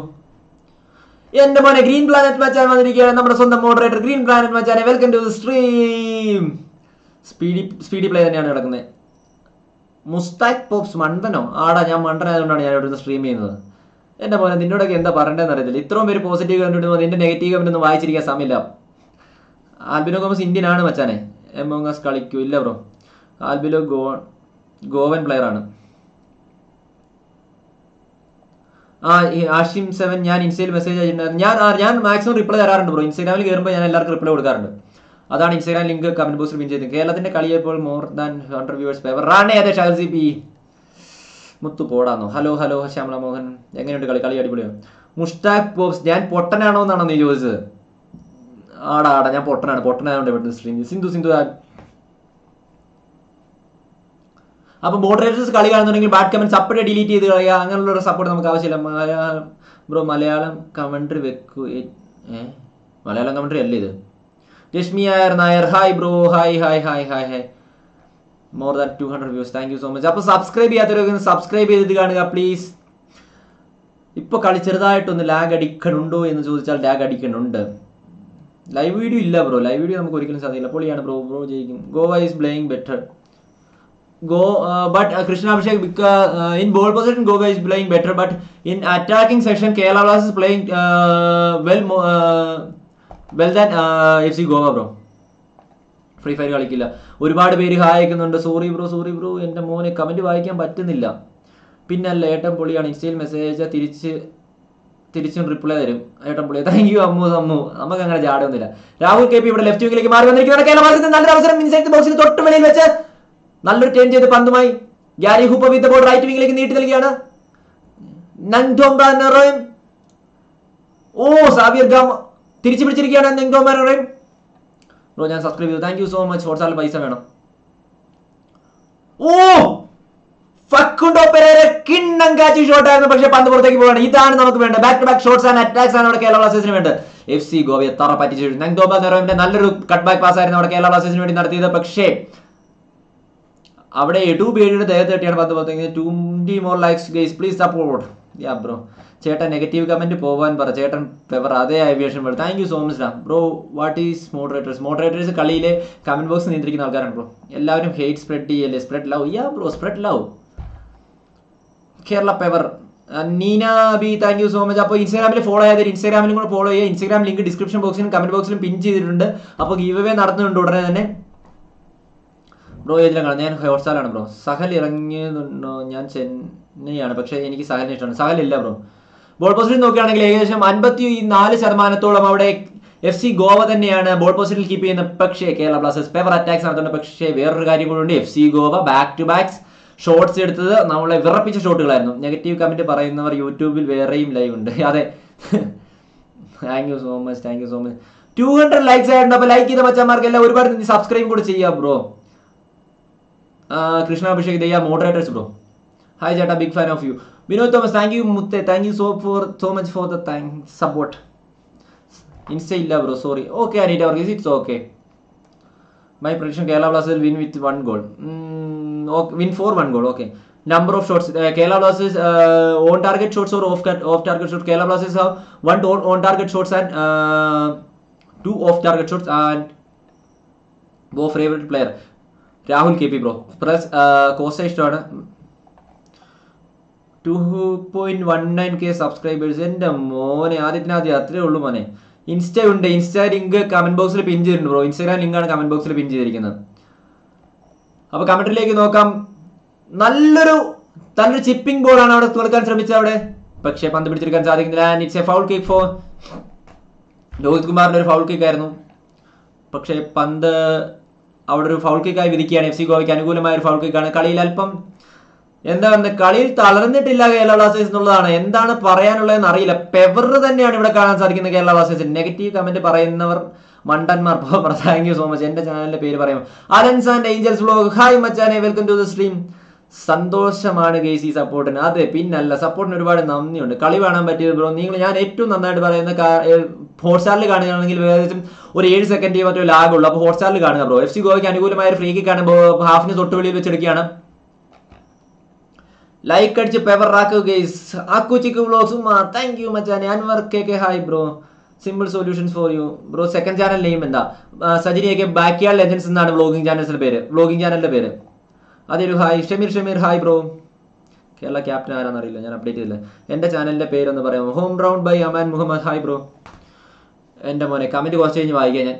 എന്റെ മോനെ ഗ്രീൻ പ്ലാനറ്റ് മച്ചാൻ വന്നിരിക്കുകയാണ് നമ്മുടെ സ്വന്തം മോഡറേറ്റർ ഗ്രീൻ പ്ലാനറ്റ് മച്ചാനെ welcome to stream speedy speedy play തന്നെയാണ് കിടക്കുന്നത് മുസ്താഖ് പോപ്സ് മണ്ടനോ? ആടാ ഞാൻ മണ്ടനായതുകൊണ്ടാണ് ഞാൻ ഇവിടുന്ന് സ്ട്രീം ചെയ്യുന്നത്. എന്റെ മോനെ നിന്നോടൊക്കെ എന്താ പറയേണ്ടതെന്ന് അറിയത്തില്ല. ഇത്രയും പേര് പോസിറ്റീവ് കണ്ടിട്ട് നിന്റെ നെഗറ്റീവ് കമന്റ് ഒന്നും വായിച്ചിരിക്കാൻ സമയമില്ല. ആൽബിനോ ഗോമസ് ഇന്ത്യൻ ആണ് മച്ചാനെ. എമോങ്ങസ് കളിക്കൂ ഇല്ല bro Albino go Goan player ആണ്. ആ ആഷിം സെവൻ ഞാൻ ഇൻസ്റ്റയിൽ മെസ്സേജ് അയച്ചിട്ടുണ്ടായിരുന്നു. ഞാൻ ഞാൻ മാക്സിമം റിപ്ലൈ തരാറുണ്ട് ബ്രോ ഇൻസ്റ്റാഗ്രാമിൽ കയറുമ്പോൾ ഞാൻ എല്ലാവർക്കും റിപ്ലൈ കൊടുക്കാറുണ്ട്. അതാണ് ഇൻസ്റ്റാഗ്രാം ലിങ്ക് കമന്റ് ബോക്സിൽ പിൻ ചെയ്തത് കേരളത്തിന്റെ കളിയപ്പോൾ മോർ ദാൻ ഹൺഡ്രഡ് വ്യൂവേഴ്സ് പേപ്പർ റാണേ അതെ ഷാൽസി പി. മുത്തു പോടാന്നോ. Hello hello Shyamala Mohan. എങ്ങനെയുണ്ട് കളി? കളി അടിപൊളിയാണ് മുഷ്താഖ് ബോബ്സ് ഞാൻ പൊട്ടനാണോ എന്നാണോ നീ ചോദിച്ചത്? ആടാ ആടാ ഞാൻ പൊട്ടനാണ്. പൊട്ടനായതുകൊണ്ട് സിന്ധു സിന്ധു ആ- അപ്പൊ മോഡറേറ്റേഴ്സ് കളി കാണുന്നുണ്ടെങ്കിൽ ബാഡ് കമന്റ്സ് അപ്പോഴേ ഡിലീറ്റ് ചെയ്ത് കളയുക. അങ്ങനെയുള്ള ഒരു സപ്പോർട്ട് നമുക്ക് ആവശ്യമില്ല. മലയാളം ബ്രോ മലയാളം കമന്ററി വെക്കൂ. മലയാളം കമന്ററി അല്ലേ ഇത്? Rashmi Iyer Nair. Hi bro hi hi hi hi hi more than two hundred views thank you so much അപ്പൊ സബ്സ്ക്രൈബ് ചെയ്യാത്തവരൊക്കെ സബ്സ്ക്രൈബ് ചെയ്തിട്ട് കാണുക പ്ലീസ് ഇപ്പൊ കളി ചെറുതായിട്ടൊന്ന് ലാഗ് അടിക്കണുണ്ടോ എന്ന് ചോദിച്ചാൽ ലാഗ് അടിക്കണുണ്ട്. ലൈവ് വീഡിയോ ഇല്ല ബ്രോ ലൈവ് വീഡിയോ നമുക്ക് ഒരിക്കലും സാധിക്കില്ല പൊളിയാണ് ബ്രോ ബ്രോ ജയിക്കും. Goa is playing better go uh, but uh, Krishna Abhishek uh, in ball position Goa is playing better but in attacking section Kerala Blasters is playing uh, well uh, well than uh, FC Goa bro. Free fire കളിക്കില്ല. ഒരുപാട് പേര് ഹായിക്കുന്നുണ്ട് sorry bro sorry bro എന്റെ മോനെ comment വായിക്കാൻ പറ്റുന്നില്ല. പിന്നല്ല ഏട്ടൻ പൊളിയാണ് ഇൻസ്റ്റയിൽ മെസ്സേജ് തിരിച്ച് തിരിച്ചും റിപ്ലൈ തരും. ഏട്ടൻ പൊളി താങ്ക് യു അമ്മു അമ്മു. നമുക്ക് അങ്ങനെ ജാടൊന്നുമില്ല രാഹുൽ കെ പി ഇവിടെ ലെഫ്റ്റ് വിങ്ങിലേക്ക് മാറി വന്നിരിക്കുകയാണ്. കേരള നല്ലൊരു അവസരം. ഇൻസൈഡ് ബോക്സിന് തൊട്ട് വെളിയിൽ വെച്ച് നല്ലൊരു ടേൺ ചെയ്ത് പന്തുമായി Gary Hooper with ball right വിങ്ങിലേക്ക് നീട്ടി നൽകിയാണ്. ഓ സാബിർ ഗാം തിരിച്ചു പിടിച്ചിരിക്കുകയാണ് നങ്ടോംബാനറോയും ബ്രോ ഞാൻ സബ്സ്ക്രൈബ് ചെയ്തു. താങ്ക് യു സോ മച്ച് ഹോട്ട്സ്റ്റാറിൽ പൈസ വേണം. ഓ ഫക്കുണ്ടോ പെരേര പന്ത് പുറത്തേക്ക് പോവാണ്. ഇതാണ് നമുക്ക് വേണ്ടത്. Back to back shots and attacks ആണ് കേരള ബ്ലാസ്റ്റേഴ്സിന് വേണ്ടത്. എഫ് സി ഗോവയെ തറ പറ്റിച്ചു നങ്തോബ നെറോവിന്റെ നല്ലൊരു കട്ട് ബാക്ക് പാസ് ആയിരുന്നു അവിടെ കേരള ബ്ലാസ്റ്റേഴ്സിന് വേണ്ടി നടത്തിയത്. പക്ഷേ അവിടെ എടു ബേഡിയുടെ ദേഹത്ത് തട്ടിയാണ് പത്ത് പത്ത് twenty more likes guys please support ya bro ചേട്ടൻ നെഗറ്റീവ് കമന്റ് പോവാൻ പറ. ചേട്ടൻ പെവർ അതേ അവിയേഷൻ വേണം താങ്ക് യു സോ മച്ച് ഡാ bro what is moderators moderators കളിയിലെ കമന്റ് ബോക്സ് നിയന്ത്രിക്കുന്ന ആൾക്കാരാണ് ബ്രോ എല്ലാവരും ഹെയ്റ്റ് സ്പ്രെഡ് ചെയ്യല്ലേ? Spread love ya bro spread love Kerala പെവർ Neena B thank you so much അപ്പോൾ ഇൻസ്റ്റാഗ്രാമിൽ ഫോളോ ചെയ്യാതെ ഇൻസ്റ്റാഗ്രാമിലും കൂടെ ഫോളോ ചെയ്യുക. ഇൻസ്റ്റാഗ്രാം ലിങ്ക് ഡിസ്ക്രിപ്ഷൻ ബോക്സിലും കമന്റ് ബോക്സിലും പിൻ ചെയ്തിട്ടുണ്ട്. അപ്പോൾ ഗീവ് അവേ നടത്തുന്നുണ്ട് ഉടനെ തന്നെ. ബ്രോ ഏതിലാണ് ഞാൻ ഹോട്ട്സ്റ്റാറാണ് ബ്രോ സഹൽ ഇറങ്ങിയതുണ്ടോ? ഞാൻ ചെന്നൈയാണ്. പക്ഷേ എനിക്ക് സഹലിനെ ഇഷ്ടമാണ്. സഹൽ ഇല്ല ബ്രോ ബോൾ പോസ്റ്റിൽ നോക്കുകയാണെങ്കിൽ ഏകദേശം അൻപത്തി നാല് ശതമാനത്തോളം അവിടെ എഫ് സി ഗോവ തന്നെയാണ് ബോൾ പോസ്റ്റിൽ കീപ്പ് ചെയ്യുന്ന പക്ഷേ കേരള ബ്ലാസ്റ്റേഴ്സ് പേപ്പർ അറ്റാക്സ് നടത്തുന്നുണ്ട്. പക്ഷേ വേറൊരു കാര്യം കൂടെ ഉണ്ട്. F C Goa back to backs shots എടുത്തത് നമ്മളെ വിറപ്പിച്ച ഷോട്ടുകളായിരുന്നു നെഗറ്റീവ് കമന്റ് പറയുന്നവർ യൂട്യൂബിൽ വേറെയും ലൈവ് ഉണ്ട്. [LAUGHS] അതെ. Thank you so much thank you so much two hundred likes ആയിട്ടുണ്ട്. അപ്പോൾ ലൈക്ക് ചെയ്ത മച്ചന്മാർക്ക് എല്ലാം ഒരുപാട് സബ്സ്ക്രൈബ് കൂടെ ചെയ്യാം ബ്രോ കൃഷ്ണ അഭിഷേക് ദയ്യ മോഡറേറ്റേഴ്സ് ബ്രോ ഹായ് ചേട്ടാ big fan of you Vinod Thomas thank you മുത്തെ. Thank you so for so much for the thank support insta ഇല്ല bro sorry okay Aneeta Varghese it's okay my prediction Kerala Blasters win with one goal win for one goal okay number of shots Kerala Blasters on target shots or off off target shots Kerala Blasters have one on target shots and two off target shots and go favourite player Rahul K P bro. Plus Costa ഇഷ്ടമാണ്. Two point one nine K subscribers എന്റെ മോനെ ആദ്യത്തിനാദ്യം അത്രേ ഉള്ളൂ മോനെ. Insta ഉണ്ട്. Insta link comment ബോക്സിൽ പിൻ ചെയ്തിട്ടുണ്ട് bro. Instagram ലിങ്കാണ് comment ബോക്സിൽ പിൻ ചെയ്തിരിക്കുന്നത്. അപ്പൊ കമന്റിലേക്ക് നോക്കാം. നല്ലൊരു നല്ലൊരു ചിപ്പിംഗ് ബോളാണ് അവിടെ തുറക്കാൻ ശ്രമിച്ചത് അവിടെ. പക്ഷേ പന്ത് പിടിച്ചെടുക്കാൻ സാധിക്കുന്നില്ല. It's a foul kick for Rohit കുമാറിന്റെ ഒരു ഫൗൾ കിക്ക് ആയിരുന്നു. പക്ഷേ പന്ത് അവിടെ ഒരു ഫൗൾ കിക്കായി വിധിക്കുകയാണ് എഫ് സി ഗോവയ്ക്ക് അനുകൂലമായ ഒരു ഫൗൾ കിക്കാണ് കളിയിൽ അല്പം എന്താ പറയുന്നത് കളിയിൽ തളർന്നിട്ടില്ല കേരള ബ്ലാസ്റ്റേഴ്സ് എന്നുള്ളതാണ്. എന്താണ് പറയാനുള്ളതെന്ന് അറിയില്ല. പെവർ തന്നെയാണ് ഇവിടെ കാണാൻ സാധിക്കുന്നത് കേരള ബ്ലാസ്റ്റേഴ്സ് നെഗറ്റീവ് കമന്റ് പറയുന്നവർ മണ്ടന്മാർ താങ്ക് യു സോ മച്ച് എന്റെ ചാനലിന്റെ പേര് പറയാം Alan's and angels blog hi മച്ചാനെ വെൽക്കം ടു ദ സ്ട്രീം സന്തോഷമാണ് ഗെയ്സ് ഈ സപ്പോർട്ടിന്. അതെ പിന്നല്ല സപ്പോർട്ടിന് ഒരുപാട് നന്ദിയുണ്ട്. കളി കാണാൻ പറ്റിയത് ബ്രോ നിങ്ങൾ ഞാൻ ഏറ്റവും നന്നായിട്ട് പറയുന്ന ഹോട്ട്സ്റ്റാറിൽ കാണുകയാണെങ്കിൽ ഏകദേശം ഒരു ഏഴ് സെക്കൻഡ് മറ്റോ ലാഗുള്ളൂ. അപ്പോൾ ഹോട്ട്സ്റ്റാറിൽ കാണുക ബ്രോ. എഫ് സി ഗോവയ്ക്ക് അനുകൂലമായ ഒരു ഫ്രീ ആണ് ഹാഫിന് തൊട്ടുവെളിയിൽ വെച്ചെടുക്കുകയാണ്. ലൈക്ക് അടിച്ച് ആക്കുക ആ ആക്കു ബ്ലോ Suma thank you Machan Anwar K K hi bro. Simple solutions for you bro second channel name എന്താ? സജിനിയൊക്കെ ബാക്ക് യാർഡ് ലെജൻസ് എന്നാണ് വ്ലോഗിംഗ് ചാനൽസിന്റെ പേര്. വ്ലോഗിംഗ് ചാനലിന്റെ പേര്. അതൊരു hi Shameer Shameer hi bro. Kerala captain ആരാന്നറിയില്ല ഞാൻ അപ്ഡേറ്റ് ചെയ്തില്ല. എന്റെ ചാനലിന്റെ പേരൊന്ന് പറയാം home round by Aman Muhammad hi bro എന്റെ മോനെ കമന്റ് കുറച്ച് കഴിഞ്ഞ് വായിക്കാം ഞാൻ.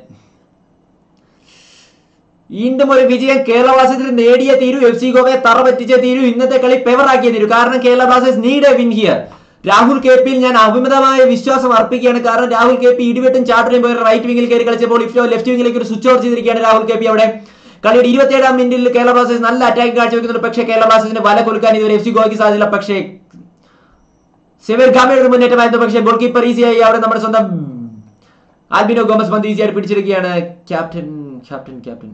ഈന്റെ മോനെ വിജയം കേരള ബ്ലാസ്റ്റേഴ്സിൽ നേടിയ തീരു എഫ് സി ഗോവയെ തറ പറ്റിച്ച തീരു ഇന്നത്തെ കളി പെവറാക്കിയ തീരു. കാരണം Kerala Blasters need a win here Rahul K പിയിൽ ഞാൻ അഭിമിതമായ വിശ്വാസം അർപ്പിക്കുകയാണ്. കാരണം രാഹുൽ കെ പി ഇടിവെട്ടും ചാട്ടറിയും പോയി റൈറ്റ് വിംഗിൽ കയറി കളിച്ചപ്പോൾ ഇപ്പോൾ ലെഫ്റ്റ് വിംഗിലേക്ക് ഒരു സ്വിച്ച് ഓവർ ചെയ്തിരിക്കുകയാണ് രാഹുൽ കെ പി അവിടെ. കളിയുടെ ഇരുപത്തിയേഴാം മിനിറ്റിൽ കേരള ബ്ലാസ്റ്റേഴ്സ് നല്ല അറ്റാക്ക് കാഴ്ചവെക്കുന്നുണ്ട്. പക്ഷേ കേരള ബ്ലാസ്റ്റേഴ്സിന് വല കൊടുക്കാൻ ഇതുവരെ എഫ് സി ഗോവയ്ക്ക് സാധിച്ചില്ല. പക്ഷേ സെവർ ഗാമയുടെ മുന്നേറ്റമായിരുന്നു പക്ഷേ ഗോൾ കീപ്പർ ഈസിയായി അവിടെ നമ്മുടെ സ്വന്തം ആൽബിനോ ഗോമസ് പന്ത് ഈസിയായിട്ട് പിടിച്ചിരിക്കുകയാണ്. ക്യാപ്റ്റൻ ക്യാപ്റ്റൻ ക്യാപ്റ്റൻ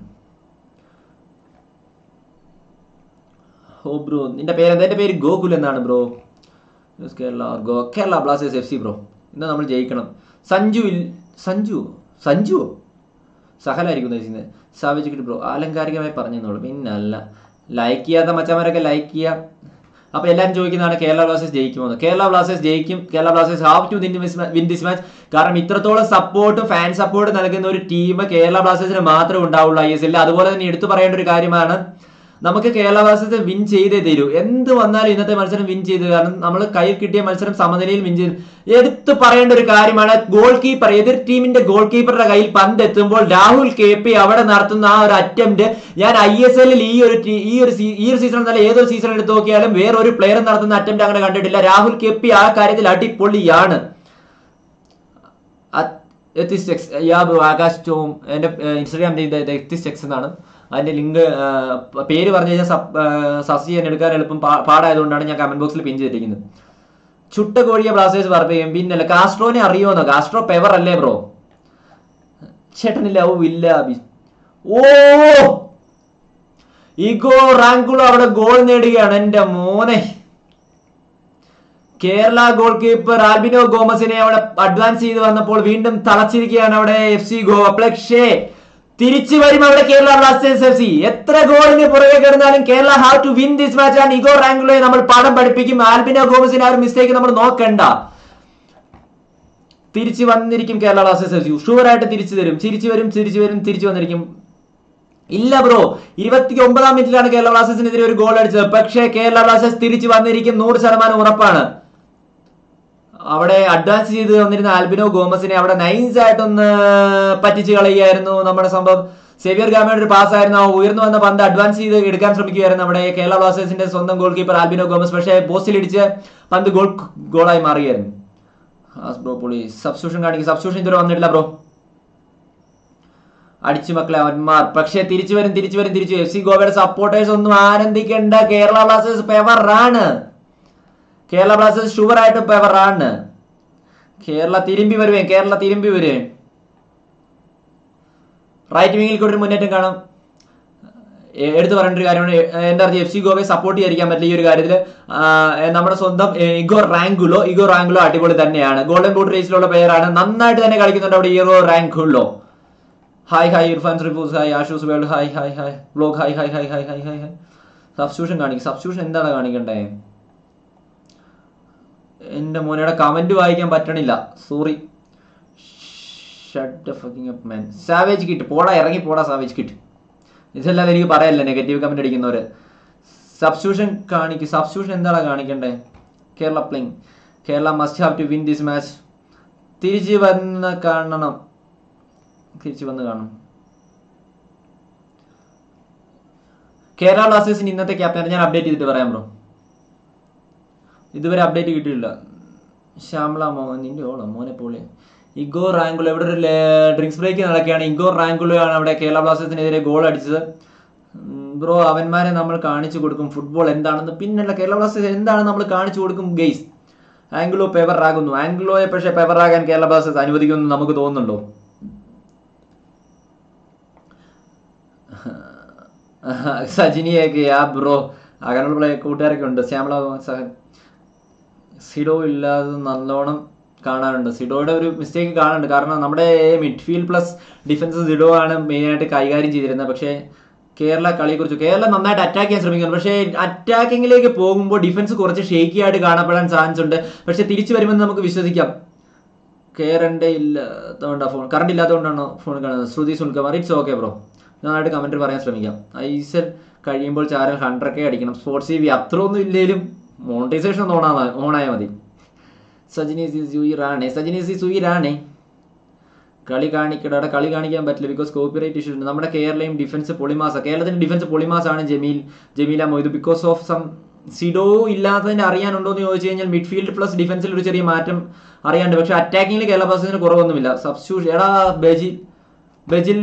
ഓ ബ്രോ നിന്റെ പേര് എന്താ? എന്റെ പേര് ഗോകുൽ എന്നാണ് bro. Kerala go Kerala Blasters F C bro. ഇന്ന് നമ്മൾ ജയിക്കണം. സഞ്ജു സഞ്ജു സഞ്ജു സഹലായിരിക്കും ഉദ്ദേശിക്കുന്നത് സാവേജ് കിട്ടി ബ്രോ ആലങ്കാരികമായി പറഞ്ഞെന്നുള്ളൂ പിന്നല്ല ലൈക്ക് ചെയ്യാത്ത മച്ചന്മാരൊക്കെ ലൈക്ക് ചെയ്യുക അപ്പൊ എല്ലാവരും ചോദിക്കുന്നതാണ് കേരള ബ്ലാസ്റ്റേഴ്സ് ജയിക്കുമെന്ന് കേരള ബ്ലാസ്റ്റേഴ്സ് ജയിക്കും. Kerala Blasters have to win this match കാരണം ഇത്രത്തോളം സപ്പോർട്ട് ഫാൻ സപ്പോർട്ട് നൽകുന്ന ഒരു ടീം കേരള ബ്ലാസ്റ്റേഴ്സിന് മാത്രമേ ഉണ്ടാവുള്ളൂ ഐ എസ് എല്ലിൽ അതുപോലെ തന്നെ എടുത്തു പറയേണ്ട ഒരു കാര്യമാണ് നമുക്ക് കേരള ബ്ലാസ്റ്റേഴ്സ് വിൻ ചെയ്തേ തരൂ. എന്ത് വന്നാലും ഇന്നത്തെ മത്സരം വിൻ ചെയ്തു. കാരണം നമ്മൾ കയ്യിൽ കിട്ടിയ മത്സരം സമനിലയിൽ വിൻ ചെയ്തു. എടുത്തു പറയേണ്ട ഒരു കാര്യമാണ് ഗോൾ കീപ്പർ എതിർ ടീമിന്റെ ഗോൾ കീപ്പറുടെ കയ്യിൽ പന്ത് എത്തുമ്പോൾ രാഹുൽ കെ പി അവിടെ നടത്തുന്ന ആ ഒരു അറ്റംപ്റ്റ് ഞാൻ ഐ എസ് എല്ലിൽ ഈ ഒരു ഈ ഒരു ഈ ഒരു സീസൺ എന്നല്ല ഏതൊരു സീസൺ എടുത്ത് നോക്കിയാലും വേറൊരു പ്ലെയർ നടത്തുന്ന അറ്റംപ്റ്റ് അങ്ങനെ കണ്ടിട്ടില്ല. രാഹുൽ കെ പി ആ കാര്യത്തിൽ അടിപൊളിയാണ്. എത്തിസ്റ്റെക്സ് യാ ബ്രോ ആകാശ് ടോം എന്റെ എത്തിസ്റ്റെക്സ് എന്നാണ്. അതിന്റെ ലിങ്ക് പേര് പറഞ്ഞു കഴിഞ്ഞാൽ സസ്യ എടുക്കാൻ എളുപ്പം പാടായതുകൊണ്ടാണ് ഞാൻ കമന്റ് ബോക്സിൽ പിൻ ചെയ്തിരിക്കുന്നത്. ചുട്ട കോഴിയെ ബ്ലാസ്റ്റേഴ്സ് പറയും പിന്നല്ല കാസ്ട്രോനെ അറിയോന്നോ കാസ്ട്രോ പെവർ അല്ലേ ബ്രോ ചേട്ടനില്ല ലവ് ഇല്ല ഓ! ഇഗോ റാങ്കുളോ അവിടെ ഗോൾ നേടുകയാണ് എന്റെ മോനെ. കേരള ഗോൾ കീപ്പർ ആൽബിനോ ഗോമസിനെ അവിടെ അഡ്വാൻസ് ചെയ്ത് വന്നപ്പോൾ വീണ്ടും തളച്ചിരിക്കുകയാണ് അവിടെ എഫ് സി ഗോവ. പക്ഷേ തിരിച്ചു വരും അവിടെ കേരള ബ്ലാസ്റ്റേഴ്സ് എഫ് സി. എത്ര ഗോളിന് പുറകെ കിടന്നാലും Kerala have to win this match. And Igor റാങ്കുളോയെ നമ്മൾ പാഠം പഠിപ്പിക്കും. ആൽബിനോ ഗോമസിന് ആ ഒരു മിസ്റ്റേക്ക് നമ്മൾ നോക്കണ്ട. തിരിച്ചു വന്നിരിക്കും കേരള ബ്ലാസ്റ്റേഴ്സ് എഫ് സി. ഷുവറായിട്ട് തിരിച്ചു തരും. തിരിച്ചു വരും തിരിച്ചു വരും തിരിച്ചു വന്നിരിക്കും. ഇല്ല ബ്രോ ഇരുപത്തി ഒമ്പതാം മിനിറ്റിലാണ് കേരള ബ്ലാസ്റ്റേഴ്സിനെതിരെ ഒരു ഗോൾ അടിച്ചത്. പക്ഷേ കേരള ബ്ലാസ്റ്റേഴ്സ് തിരിച്ചു വന്നിരിക്കും നൂറ് ശതമാനം ഉറപ്പാണ്. അവിടെ അഡ്വാൻസ് ചെയ്ത് വന്നിരുന്ന ആൽബിനോ ഗോമസിനെ അവിടെ നൈൻസ് ആയിട്ടൊന്ന് പറ്റിച്ച് കളയുകയായിരുന്നു നമ്മുടെ സംഭവം. സേവിയർ ഗാമയുടെ ഒരു പാസ് ആയിരുന്നു. ആ ഉയർന്നു വന്ന പന്ത് അഡ്വാൻസ് ചെയ്ത് എടുക്കാൻ ശ്രമിക്കുകയായിരുന്നു നമ്മുടെ കേരള ബ്ലാസ്റ്റേഴ്സിന്റെ സ്വന്തം ഗോൾ കീപ്പർ ആൽബിനോ ഗോമസ്. പക്ഷേ പോസ്റ്റിൽ ഇടിച്ച് പന്ത് ഗോൾ ഗോളായി മാറുകയായിരുന്നു. ബ്രോ പൊളി സബ്സ്റ്റിറ്റ്യൂഷൻ കാണിക്കും. സബ്സ്റ്റിറ്റ്യൂഷൻ ഇതുവരെ വന്നിട്ടില്ല ബ്രോ അടിച്ചു മക്കളെ അവന്മാർ. പക്ഷേ തിരിച്ചു വരും തിരിച്ചു വരും തിരിച്ചു എഫ് സി ഗോവയുടെ സപ്പോർട്ടേഴ്സ് ഒന്നും ആനന്ദിക്കേണ്ട. കേരള ബ്ലാസ്റ്റേഴ്സ് പെവറാണ് കേരള ബ്ലാസ്റ്റേഴ്സ് ഷുവർ ആയിട്ട് പെവറാണ് കേരള തിരുമ്പി വരുവേ കേരള തിരുമ്പി വരുവേ. റൈറ്റ് വിങ്ങിൽ കൂടെ ഒരു മുന്നേറ്റം കാണാം. എടുത്തു പറയേണ്ട ഒരു കാര്യമാണ് എന്താ പറയുക എഫ് സി ഗോവയെ സപ്പോർട്ട് ചെയ്യാതിരിക്കാൻ പറ്റില്ല ഈ ഒരു കാര്യത്തിൽ നമ്മുടെ സ്വന്തം ഇഗോ റാങ്കുലോ ഇഗോ റാങ്കുലോ അടിപൊളി തന്നെയാണ്. ഗോൾഡൻ ബൂട്ട് റേസിലുള്ള പ്ലെയറാണ് നന്നായിട്ട് തന്നെ കളിക്കുന്നുണ്ട് അവിടെ Igor Angulo. Hi hi Irfan റിഫൂസ് hi Ashu's world hi hi hi blog hi hi hi hi hi hi hi substitution കാണിക്കും സബ്സ്റ്റിറ്റ്യൂഷൻ എന്താണ് കാണിക്കണ്ടേ? എന്റെ മോനയുടെ കമന്റ് വായിക്കാൻ പറ്റണില്ല. Sorry shut up man savage kit പോടാ ഇറങ്ങി പോടാ സാവേജ് കിട്ട് ഇതല്ലാതെ എനിക്ക് പറയല്ല നെഗറ്റീവ് കമന്റ് അടിക്കുന്നവര്. സബ്സ്റ്റിറ്റ്യൂഷൻ കാണിക്കും സബ്സ്റ്റിറ്റ്യൂഷൻ എന്താണ് കാണിക്കേണ്ടത് Kerala playing Kerala must have to win this match തിരിച്ച് വന്ന് കാണണം. തിരിച്ച് വന്ന് കാണണം. കേരള ബ്ലാസ്റ്റേഴ്സിന് ഇന്നത്തെ ക്യാപ്റ്റൻ ഞാൻ അപ്ഡേറ്റ് ചെയ്തിട്ട് പറയാം ബ്രോ ഇതുവരെ അപ്ഡേറ്റ് കിട്ടിയില്ല ശ്യാമള മോഹൻ നിന്റെ ഓളം മോനെ പോളി ഇഗോ റാങ്കുലോ ഇവിടെ ഒരു ഡ്രിങ്ക്സ് ബ്രേക്ക് നടക്കുകയാണ്. ഇഗോ റാങ്കുലോ ആണ് അവിടെ കേരള ബ്ലാസ്റ്റേഴ്സിനെതിരെ ഗോൾ അടിച്ചത്. ബ്രോ അവന്മാരെ നമ്മൾ കാണിച്ചു കൊടുക്കും ഫുട്ബോൾ എന്താണെന്ന്. പിന്നല്ല കേരള ബ്ലാസ്റ്റേഴ്സ് എന്താണ് നമ്മൾ കാണിച്ചു കൊടുക്കും ഗെയ്സ് ആംഗ്ലോ പെവറാകുന്നു. ആംഗ്ലോയെ പക്ഷേ പെവറാകാൻ കേരള ബ്ലാസ്റ്റേഴ്സ് അനുവദിക്കുമെന്ന് നമുക്ക് തോന്നുന്നുണ്ടോ? [LAUGHS] സജിനിയൊക്കെ ആ ബ്രോ അങ്ങനെയുള്ള കൂട്ടുകാരൊക്കെ ഉണ്ട്. ശ്യാമള സഹൻ സിഡോ ഇല്ലാതെ നല്ലോണം കാണാറുണ്ട്. സിഡോയുടെ ഒരു മിസ്റ്റേക്ക് കാണുന്നുണ്ട് കാരണം നമ്മുടെ മിഡ്ഫീൽഡ് പ്ലസ് ഡിഫൻസ് സിഡോ ആണ് മെയിനായിട്ട് കൈകാര്യം ചെയ്തിരുന്നത്. പക്ഷേ കേരള കളിയെക്കുറിച്ച് കേരള നന്നായിട്ട് അറ്റാക്ക് ചെയ്യാൻ ശ്രമിക്കുന്നു പക്ഷേ അറ്റാക്കിങ്ങിലേക്ക് പോകുമ്പോൾ ഡിഫൻസ് കുറച്ച് ഷേക്കി ആയിട്ട് കാണപ്പെടാൻ ചാൻസ് ഉണ്ട് പക്ഷേ തിരിച്ചു വരുമെന്ന് നമുക്ക് വിശ്വസിക്കാം. കയറേണ്ട ഇല്ലാത്തതുകൊണ്ടാണ് ഫോൺ കറണ്ട് ഇല്ലാത്തതുകൊണ്ടാണോ ഫോൺ കാണുന്നത്. ശ്രുതി സുൽകുമാർ ഇറ്റ്സ് ഓക്കെ ബ്രോ നന്നായിട്ട് കമന്റ് പറയാൻ ശ്രമിക്കാം. ഐസൽ കഴിയുമ്പോൾ ചാരൽ ഹൺഡ്രഡ് കെ അടിക്കണം. സ്പോർട്സ് ടി വി അത്ര ഒന്നും ഇല്ലേലും മോണിറ്റൈസേഷൻ ഒന്ന് ഓണാ ഓണായാൽ മതി. സജിനി സി സുയിറാണേ സജിനി സി സുയിറാണേ കളി കാണിക്കട കളി കാണിക്കാൻ പറ്റില്ല ബിക്കോസ് കോപ്പി റൈറ്റ് ഇഷ്യൂ ഉണ്ട്. നമ്മുടെ കേരളയും ഡിഫൻസ് പൊളിമാസ കേരളത്തിന്റെ defence പൊളിമാസാണ് Jameel Jameela Moidu because of some സിഡോ ഇല്ലാത്തതിന്റെ അറിയാനുണ്ടോ എന്ന് ചോദിച്ചു കഴിഞ്ഞാൽ മിഡ്ഫീൽഡ് പ്ലസ് ഡിഫൻസിൽ ഒരു ചെറിയ മാറ്റം അറിയാണ്ട് പക്ഷെ അറ്റാക്കിങ്ങിൽ കേരള ബ്ലാസ്റ്റേഴ്സിന് കുറവൊന്നുമില്ല. സബ്സ്റ്റ്യൂഷൻ എടാ ബെജി ബജിൽ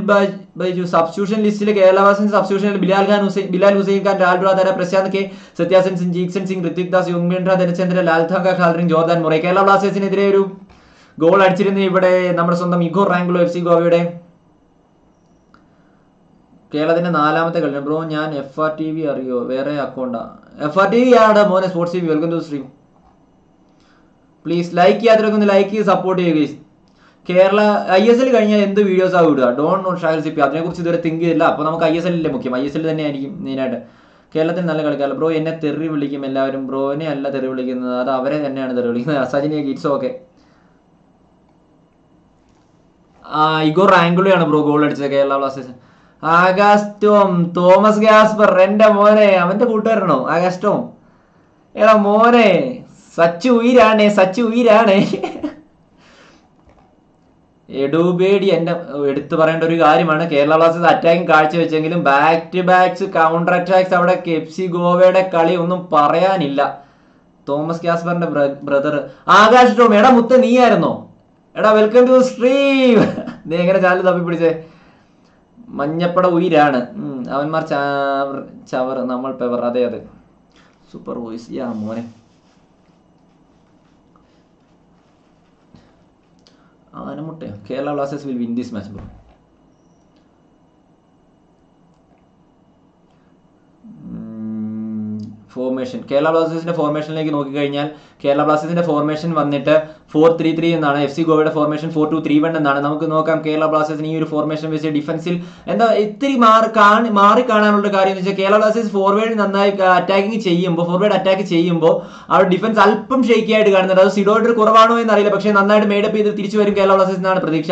ബൈജു സബ്സ്റ്റിറ്റ്യൂഷൻ ലിസ്റ്റിലെ കേരള ബ്ലാസ്റ്റേഴ്സ് സബ്സ്റ്റിറ്റ്യൂഷനിൽ ബിലാൽ ഖാൻ ഹുസൈൻ ബിലാൽ ഹുസൈൻ ഖാൻ ലാൽ ബ്രാദര പ്രശാന്ത് കെ സത്യാസൻ സിംഗ് ജീക്സൻ സിംഗ് ഋത്വിക് ദാസ് യുംബിൻഡ്ര ധനചന്ദ്ര ലാൽ താങ്ക ഖാൽറിംഗ് ജോർദാൻ മുറൈ. കേരള ബ്ലാസ്റ്റേഴ്സിനെതിരെ ഒരു ഗോൾ അടിച്ചിരുന്നു ഇവിടെ നമ്മുടെ സ്വന്തം ഇഗോ റാങ്കുളോ എഫ് സി ഗോവയുടെ. കേരളത്തിന്റെ നാലാമത്തെ കളി. ബ്രോ ഞാൻ എഫ് ആർ ടി വി അറിയോ? വേറെ അക്കൗണ്ടാ എഫ് ആർ ടി വി ആണ് മോനെ sports T V welcome to stream please like ചെയ്യാത്തവരൊക്കെ ഒന്ന് ലൈക്ക് ചെയ്ത് സപ്പോർട്ട് ചെയ്യുക. കേരള ഐ എസ് എൽ കഴിഞ്ഞാൽ എന്ത് വീഡിയോസ് ആ വിടുക ഡോൺ നോട്ട് ഷാഹിൽ സിപ്പി അതിനെക്കുറിച്ച് ഇതുവരെ തിങ്ക് ചെയ്തില്ല അപ്പോൾ നമുക്ക് ഐ എസ് എല്ലിലെ മുഖ്യം. ഐ എസ് എൽ തന്നെയായിരിക്കും മെയിനായിട്ട് കേരളത്തിൽ നല്ല കളിക്കാർ ബ്രോ എന്നെ തെറി വിളിക്കും എല്ലാവരും. ബ്രോനെ അല്ല തെറി വിളിക്കുന്നത്. അത് അവരെ തന്നെയാണ് തെറി വിളിക്കുന്നത്. സജിനെ ഇറ്റ്സ് ഓക്കെ ഇഗോർ റാങ്കുളിയാണ് ബ്രോ ഗോൾ അടിച്ചത് കേരള ബ്ലാസ്റ്റേഴ്സ്. ആകാസ്റ്റോം തോമസ് ഗാസ്പർ എന്റെ മോനെ. അവന്റെ കൂട്ടുകാരനോ ആകാസ്റ്റോം എടാ മോനെ സച്ചു ഉയിരാണേ സച്ചു ഉയിരാണേ. എഡുബേഡി എന്റെ എടുത്തു പറയേണ്ട ഒരു കാര്യമാണ്. Kerala Blasters attacking കാഴ്ചവെച്ചെങ്കിലും back to backs counter attacks അവിടെ കെപ്സി ഗോവയുടെ കളി ഒന്നും പറയാനില്ല. തോമസ് കാസ്പറിന്റെ ബ്രദർ ആകാശ് ടോം എടാ മുത്ത നീയായിരുന്നോ? എടാ വെൽക്കം ടു സ്ട്രീം നീ എങ്ങനെ ചാനൽ തപ്പി പിടിച്ചേ? മഞ്ഞപ്പട ഉയിരാണ്. അവന്മാർ ചവർ നമ്മൾ പെവർ അതെ അതെ. സൂപ്പർ വോയിസ് യാ മോനെ. ആനമുട്ടയോ Kerala Blasters will win this match bro formation Kerala ബ്ലാസ്റ്റേഴ്സിന്റെ ഫോർമേഷനിലേക്ക് നോക്കിക്കഴിഞ്ഞാൽ കേരള ബ്ലാസ്റ്റേഴ്സിന്റെ ഫോർമേഷൻ വന്നിട്ട് ഫോർ ത്രീ ത്രീ എന്നാണ്. എഫ് സി ഗോവയുടെ formation four two three one എന്നാണ്. നമുക്ക് നോക്കാം കേരള ബ്ലാസ്റ്റേഴ്സിന് ഈ ഒരു ഫോർമേഷൻ വെച്ച് ഡിഫൻസിൽ എന്താ ഇത്തിരി മാറി കാണി മാറി കാണാനുള്ള കാര്യം എന്ന് വെച്ചാൽ കേരള ബ്ലാസ്റ്റേഴ്സ് ഫോർവേഡ് നന്നായി അറ്റാക്കിങ് ചെയ്യുമ്പോൾ ഫോർവേഡ് അറ്റാക്ക് ചെയ്യുമ്പോൾ അവിടെ ഡിഫൻസ് അല്പം ഷേക്കി ആയിട്ട് കാണുന്നുണ്ട്. അത് സിഡോഡർ കുറവാണോ എന്നറിയില്ല. പക്ഷേ നന്നായിട്ട് മേഡപ്പ് ചെയ്ത് തിരിച്ചു വരും കേരള ബ്ലാസ്റ്റേഴ്സ് എന്നാണ് പ്രതീക്ഷ.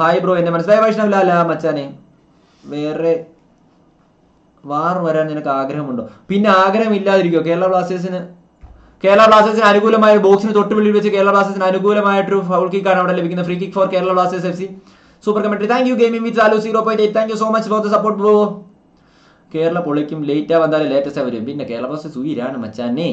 ഹായ് ബ്രോ എന്നെ മനസ്സിലായ വൈഷ്ണവില്ല മച്ചാനെ. വേറെ വാർ വരാൻ നിനക്ക് ആഗ്രഹമുണ്ടോ? പിന്നെ ആഗ്രഹം ഇല്ലാതിരിക്കോ കേരള ബ്ലാസ്റ്റേഴ്സിന്? കേരള ബ്ലാസ്റ്റേഴ്സിന് അനുകൂലമായ ബോക്സിന് തൊട്ട് വെളിയിൽ വെച്ച് കേരള ബ്ലാസ്റ്റേഴ്സിന് അനുകൂലമായിട്ടൊരു ഫൗൾ കിക്ക് ആണ് അവിടെ ലഭിക്കുന്നത് free kick for Kerala Blasters F C. Super commentary thank you gaming with aloo zero point eight thank you so much for the support bro Kerala പൊളിക്കും. ലേറ്റാ വന്നാലും ലേറ്റസ്റ്റ് വരും. പിന്നെ കേരള ബ്ലാസ്റ്റേഴ്സ് ഉയരാണ് മച്ചാനെ.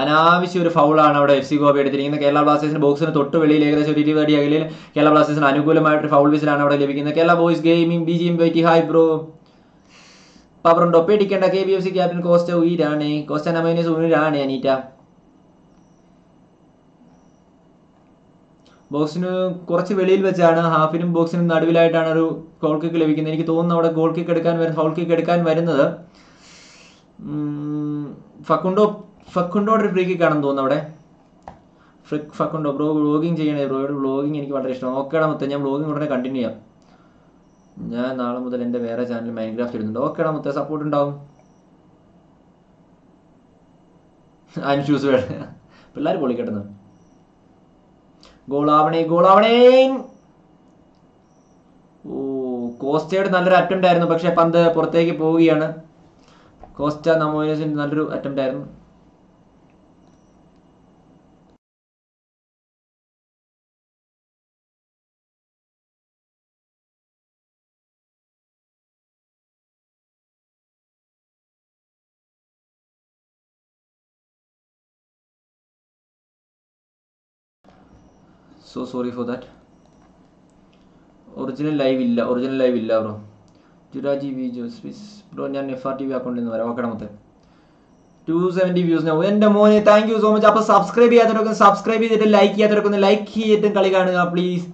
അനാവശ്യ ഒരു ഫൗളാണ് അവിടെ എഫ് സി ഗോവ എടുത്തിരിക്കുന്നത്. കേരള ബ്ലാസ്റ്റേഴ്സിന് ബോക്സിന് തൊട്ട് വെളിയിൽ ഏകദേശം ഒരു ഇരുപത് അകലിൽ കേരള ബ്ലാസ്റ്റേഴ്സിന് അനുകൂലമായിട്ട് ഫൗൾ വിസിലാണ് അവിടെ ലഭിക്കുന്നത്. Kerala boys gaming B G M വൈറ്റി hi bro power ഉണ്ടോ പേടിക്കേണ്ട. K B F C captain Costa ഉയരാണ്. Costa നമൈനസ് ഉയരാണ് അനീറ്റ. ബോക്സിന് കുറച്ച് വെളിയിൽ വെച്ചാണ്. ഹാഫിനും ബോക്സിനും നടുവിലായിട്ടാണ് ഒരു ഗോൾ കിക്ക് ലഭിക്കുന്നത്. എനിക്ക് തോന്നുന്നു അവിടെ ഗോൾ കിക്ക് എടുക്കാൻ വരുന്ന ഫൗൾ കിക്ക് എടുക്കാൻ വരുന്നത്. ഫക്കുണ്ടോ? ഫക്കുണ്ടോടെ ഒരു ഫ്രീ കിക്ക് ആണെന്ന് തോന്നുന്നു അവിടെ? ഫ്രിക് ഫക്കുണ്ടോ? ബ്രോ വ്ളോഗിങ് ചെയ്യണേ ബ്രോയുടെ വ്ളോഗിങ് എനിക്ക് വളരെ ഇഷ്ടമാണ്. ഓക്കേടാ മുത്ത ഞാൻ വ്ളോഗിങ് ഉടനെ കണ്ടിന്യൂ ചെയ്യാം. ഞാൻ നാളെ മുതൽ എന്റെ വേറെ ചാനൽ മൈൻക്രാഫ്റ്റ് ഇടുന്നുണ്ട് ഓക്കേടാ മുത്ത സപ്പോർട്ട് ഉണ്ടാവും. അൻഷൂസ് വേണം പിള്ളേർ പൊളിക്കട്ടെന്ന് ഗോളാവണേ ഗോളാവണേ. ഓ കോസ്റ്റയുടെ നല്ലൊരു അറ്റംപ്റ്റ് ആയിരുന്നു. പക്ഷെ പന്ത് പുറത്തേക്ക് പോവുകയാണ്. കോസ്റ്റ നമോയസിന്റെ നല്ലൊരു അറ്റംപ്റ്റ് ആയിരുന്നു. So sorry for that original live ഇല്ല ഒറിജിനൽ ലൈവ് ഇല്ല ബ്രോ ജുരാജി വി ജോസ് ബ്രോ ഞാൻ എഫ് ആർ ടി വി അക്കൗണ്ടിൽ നിന്ന് വരാം. ഓക്കെ മൊത്തം ടു സെവന്റി വ്യൂസ് എന്റെ മോനെ താങ്ക് യു സോ മച്ച് അപ്പോൾ സബ്സ്ക്രൈബ് ചെയ്യാത്തവരൊക്കെ സബ്സ്ക്രൈബ് ചെയ്തിട്ട് ലൈക്ക് ചെയ്യാത്തവരൊക്കെ ലൈക്ക് ചെയ്തിട്ടും കളി കാണുക please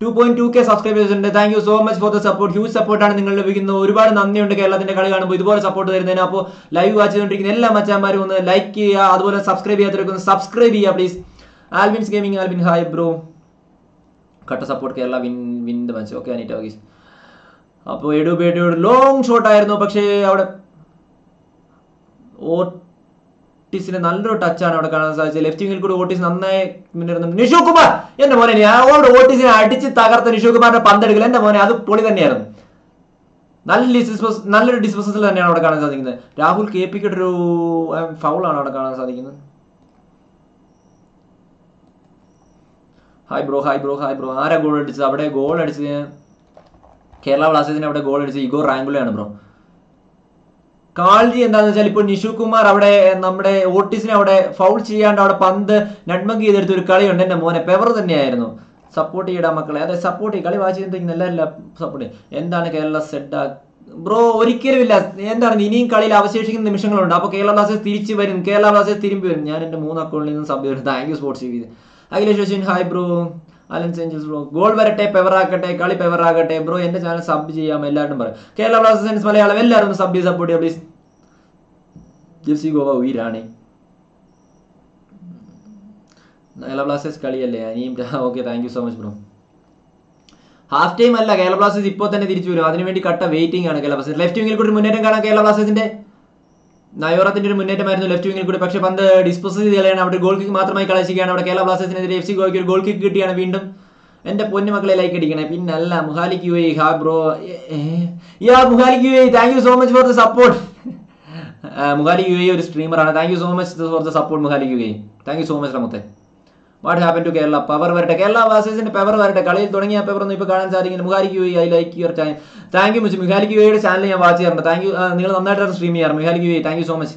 two point two K subscribers ഉണ്ട്. Thank you so much for the support huge സപ്പോർട്ടാണ് നിങ്ങൾ ലഭിക്കുന്നത്. ഒരുപാട് നന്ദിയുണ്ട് കേരളത്തിന്റെ കളി കാണുമ്പോൾ. ഇതുപോലെ സപ്പോർട്ട് തരുന്നതിന്. അപ്പോൾ ലൈവ് വാച്ച് ചെയ്തുകൊണ്ടിരിക്കുന്ന എല്ലാ മച്ചാന്മാരും ഒന്ന് ലൈക്ക് ചെയ്യുക. അതുപോലെ സബ്സ്ക്രൈബ് ചെയ്യാത്തവരൊക്കെ ഒന്ന് സബ്സ്ക്രൈബ് ചെയ്യുക please Alvin's gaming Alvin hi bro കട്ട support Kerala win win the match okay Aneeta Ogees അപ്പോൾ എഡു ബേഡിയോട് ലോങ് ഷോട്ട് ആയിരുന്നു പക്ഷേ അവിടെ ഓട്ടീസിന് നല്ലൊരു ടച്ചാണ് അവിടെ കാണാൻ സാധിച്ചത്. ലെഫ്റ്റ് വിങ്ങിൽ കൂടി ഓട്ടീസ് നന്നായി മുന്നേറുന്നുണ്ട്. നിഷു കുമാർ! എന്റെ മോനെ അവിടെ ഓട്ടീസിനെ അടിച്ച് തകർത്ത നിഷു കുമാറിന്റെ പന്തെടുക്കൽ എന്റെ മോനെ അത് പൊളി തന്നെയായിരുന്നു. നല്ല ഡിസ്പോസ് നല്ലൊരു ഡിസ്പോസൽ തന്നെയാണ് അവിടെ കാണാൻ സാധിക്കുന്നത്. രാഹുൽ കെ പിക്ക് ഒരു ഫൗളാണ് അവിടെ കാണാൻ സാധിക്കുന്നത്. Hi bro hi bro hi bro ആരാ ഗോൾ അടിച്ചത്? അവിടെ ഗോൾ അടിച്ചത് കേരള ബ്ലാസ്റ്റേഴ്സിന് അവിടെ ഗോൾ അടിച്ചത് ഇഗോ റാങ്കുലയാണ് ബ്രോ കാൾജി എന്താന്ന് വെച്ചാൽ ഇപ്പോൾ നിഷു കുമാർ അവിടെ നമ്മുടെ ഓട്ടീസിനെ അവിടെ ഫൗൾ ചെയ്യാണ്ട് അവിടെ പന്ത് നഡ്മങ്കി ചെയ്തെടുത്ത ഒരു കളിയുണ്ട് എന്റെ മോനെ. പെവർ തന്നെയായിരുന്നു. സപ്പോർട്ട് ചെയ്യടാ മക്കളെ. അതെ സപ്പോർട്ട് കളി വാച്ച് ചെയ്യുന്ന നല്ല സപ്പോർട്ട് എന്താണ് കേരള സെഡ് ബ്രോ ഒരിക്കലും ഇല്ല. എന്താണ്? ഇനിയും കളിയിൽ അവശേഷിക്കുന്ന നിമിഷങ്ങളുണ്ട്. അപ്പോൾ കേരള ബ്ലാസ്റ്റേഴ്സ് തിരിച്ചു വരും. കേരള ബ്ലാസ്റ്റേഴ്സ് തിരുമ്പി വരും. ഞാൻ എന്റെ മൂന്ന് അക്കൗണ്ടിൽ നിന്ന് ചെയ്തു താങ്ക് യു സ്പോർട്സ് ചെയ്ത് Akhilesh Ashwin hi bro Alan's angels bro goal വരട്ടെ പെവറാക്കട്ടെ കളി പെവറാകട്ടെ ബ്രോ എന്റെ ചാനൽ സബ് ചെയ്യാം എല്ലാവരും പറയും കേരള ബ്ലാസ്റ്റേഴ്സ് മലയാളം എല്ലാവരും സബ് ചെയ്ത് സപ്പോർട്ട് ചെയ്യാം പ്ലീസ് ജെഫ്സി ഗോവ ഉയരാണ് കേരള ബ്ലാസ്റ്റേഴ്സ് കളിയല്ലേ? ഇനിയും okay thank you so much bro half time അല്ല കേരള ബ്ലാസ്റ്റേഴ്സ് ഇപ്പോൾ തന്നെ തിരിച്ചു വരും. അതിനുവേണ്ടി കട്ട വെയിറ്റിംഗ് ആണ് കേരള ബ്ലാസ്റ്റേഴ്സ്. ലെഫ്റ്റ് വിങ്ങിൽ കൂടി മുന്നേറ്റം കാണാം കേരള ബ്ലാസ്റ്റേഴ്സിന്റെ. നയോറത്തിന്റെ ഒരു മുന്നേറ്റമായിരുന്നു ലെഫ്റ്റ് വിങ്ങിൽ കൂടി. പക്ഷേ പന്ത് ഡിസ്പോസ് ചെയ്ത് കളയാണ്. അവിടെ ഗോൾ കിക്ക് മാത്രമായി കളിച്ചിരിക്കുകയാണ് അവിടെ കേരള ബ്ലാസ്റ്റേഴ്സിനെതിരെ എഫ് സി ഗോയ്ക്ക് ഒരു ഗോൾ കിക്ക് കിട്ടിയാണ് വീണ്ടും. എന്റെ പൊന്നു മക്കളെ ലൈക്ക് അടിക്കണേ. പിന്നല്ല മുഹാലിക്ക് യു ഹാ ബ്രോ യാ മുഹാലിക്ക് U thank you so much for the support മുഹാലി U ഒരു സ്ട്രീമറാണ് thank you so much for the support മുഹാലിക്ക് യു thank you so much റമത്തെ what happen to Kerala power വരട്ടെ. കേരള ബ്ലാസ്റ്റേഴ്സിന്റെ പവർ വരട്ടെ. കളിയിൽ തുടങ്ങിയ പവർ ഒന്നും ഇപ്പോൾ കാണാൻ സാധിക്കില്ല മുഖാലിക്ക് you I like your time thank you much മുഖാലിക്ക് യുയുടെ ചാനൽ ഞാൻ വാച്ച് ചെയ്യാറുണ്ട്. താങ്ക് യു നിങ്ങൾ നന്നായിട്ടാണ് സ്ട്രീം ചെയ്യാറ്. മുഖാലിക്ക് you thank you so much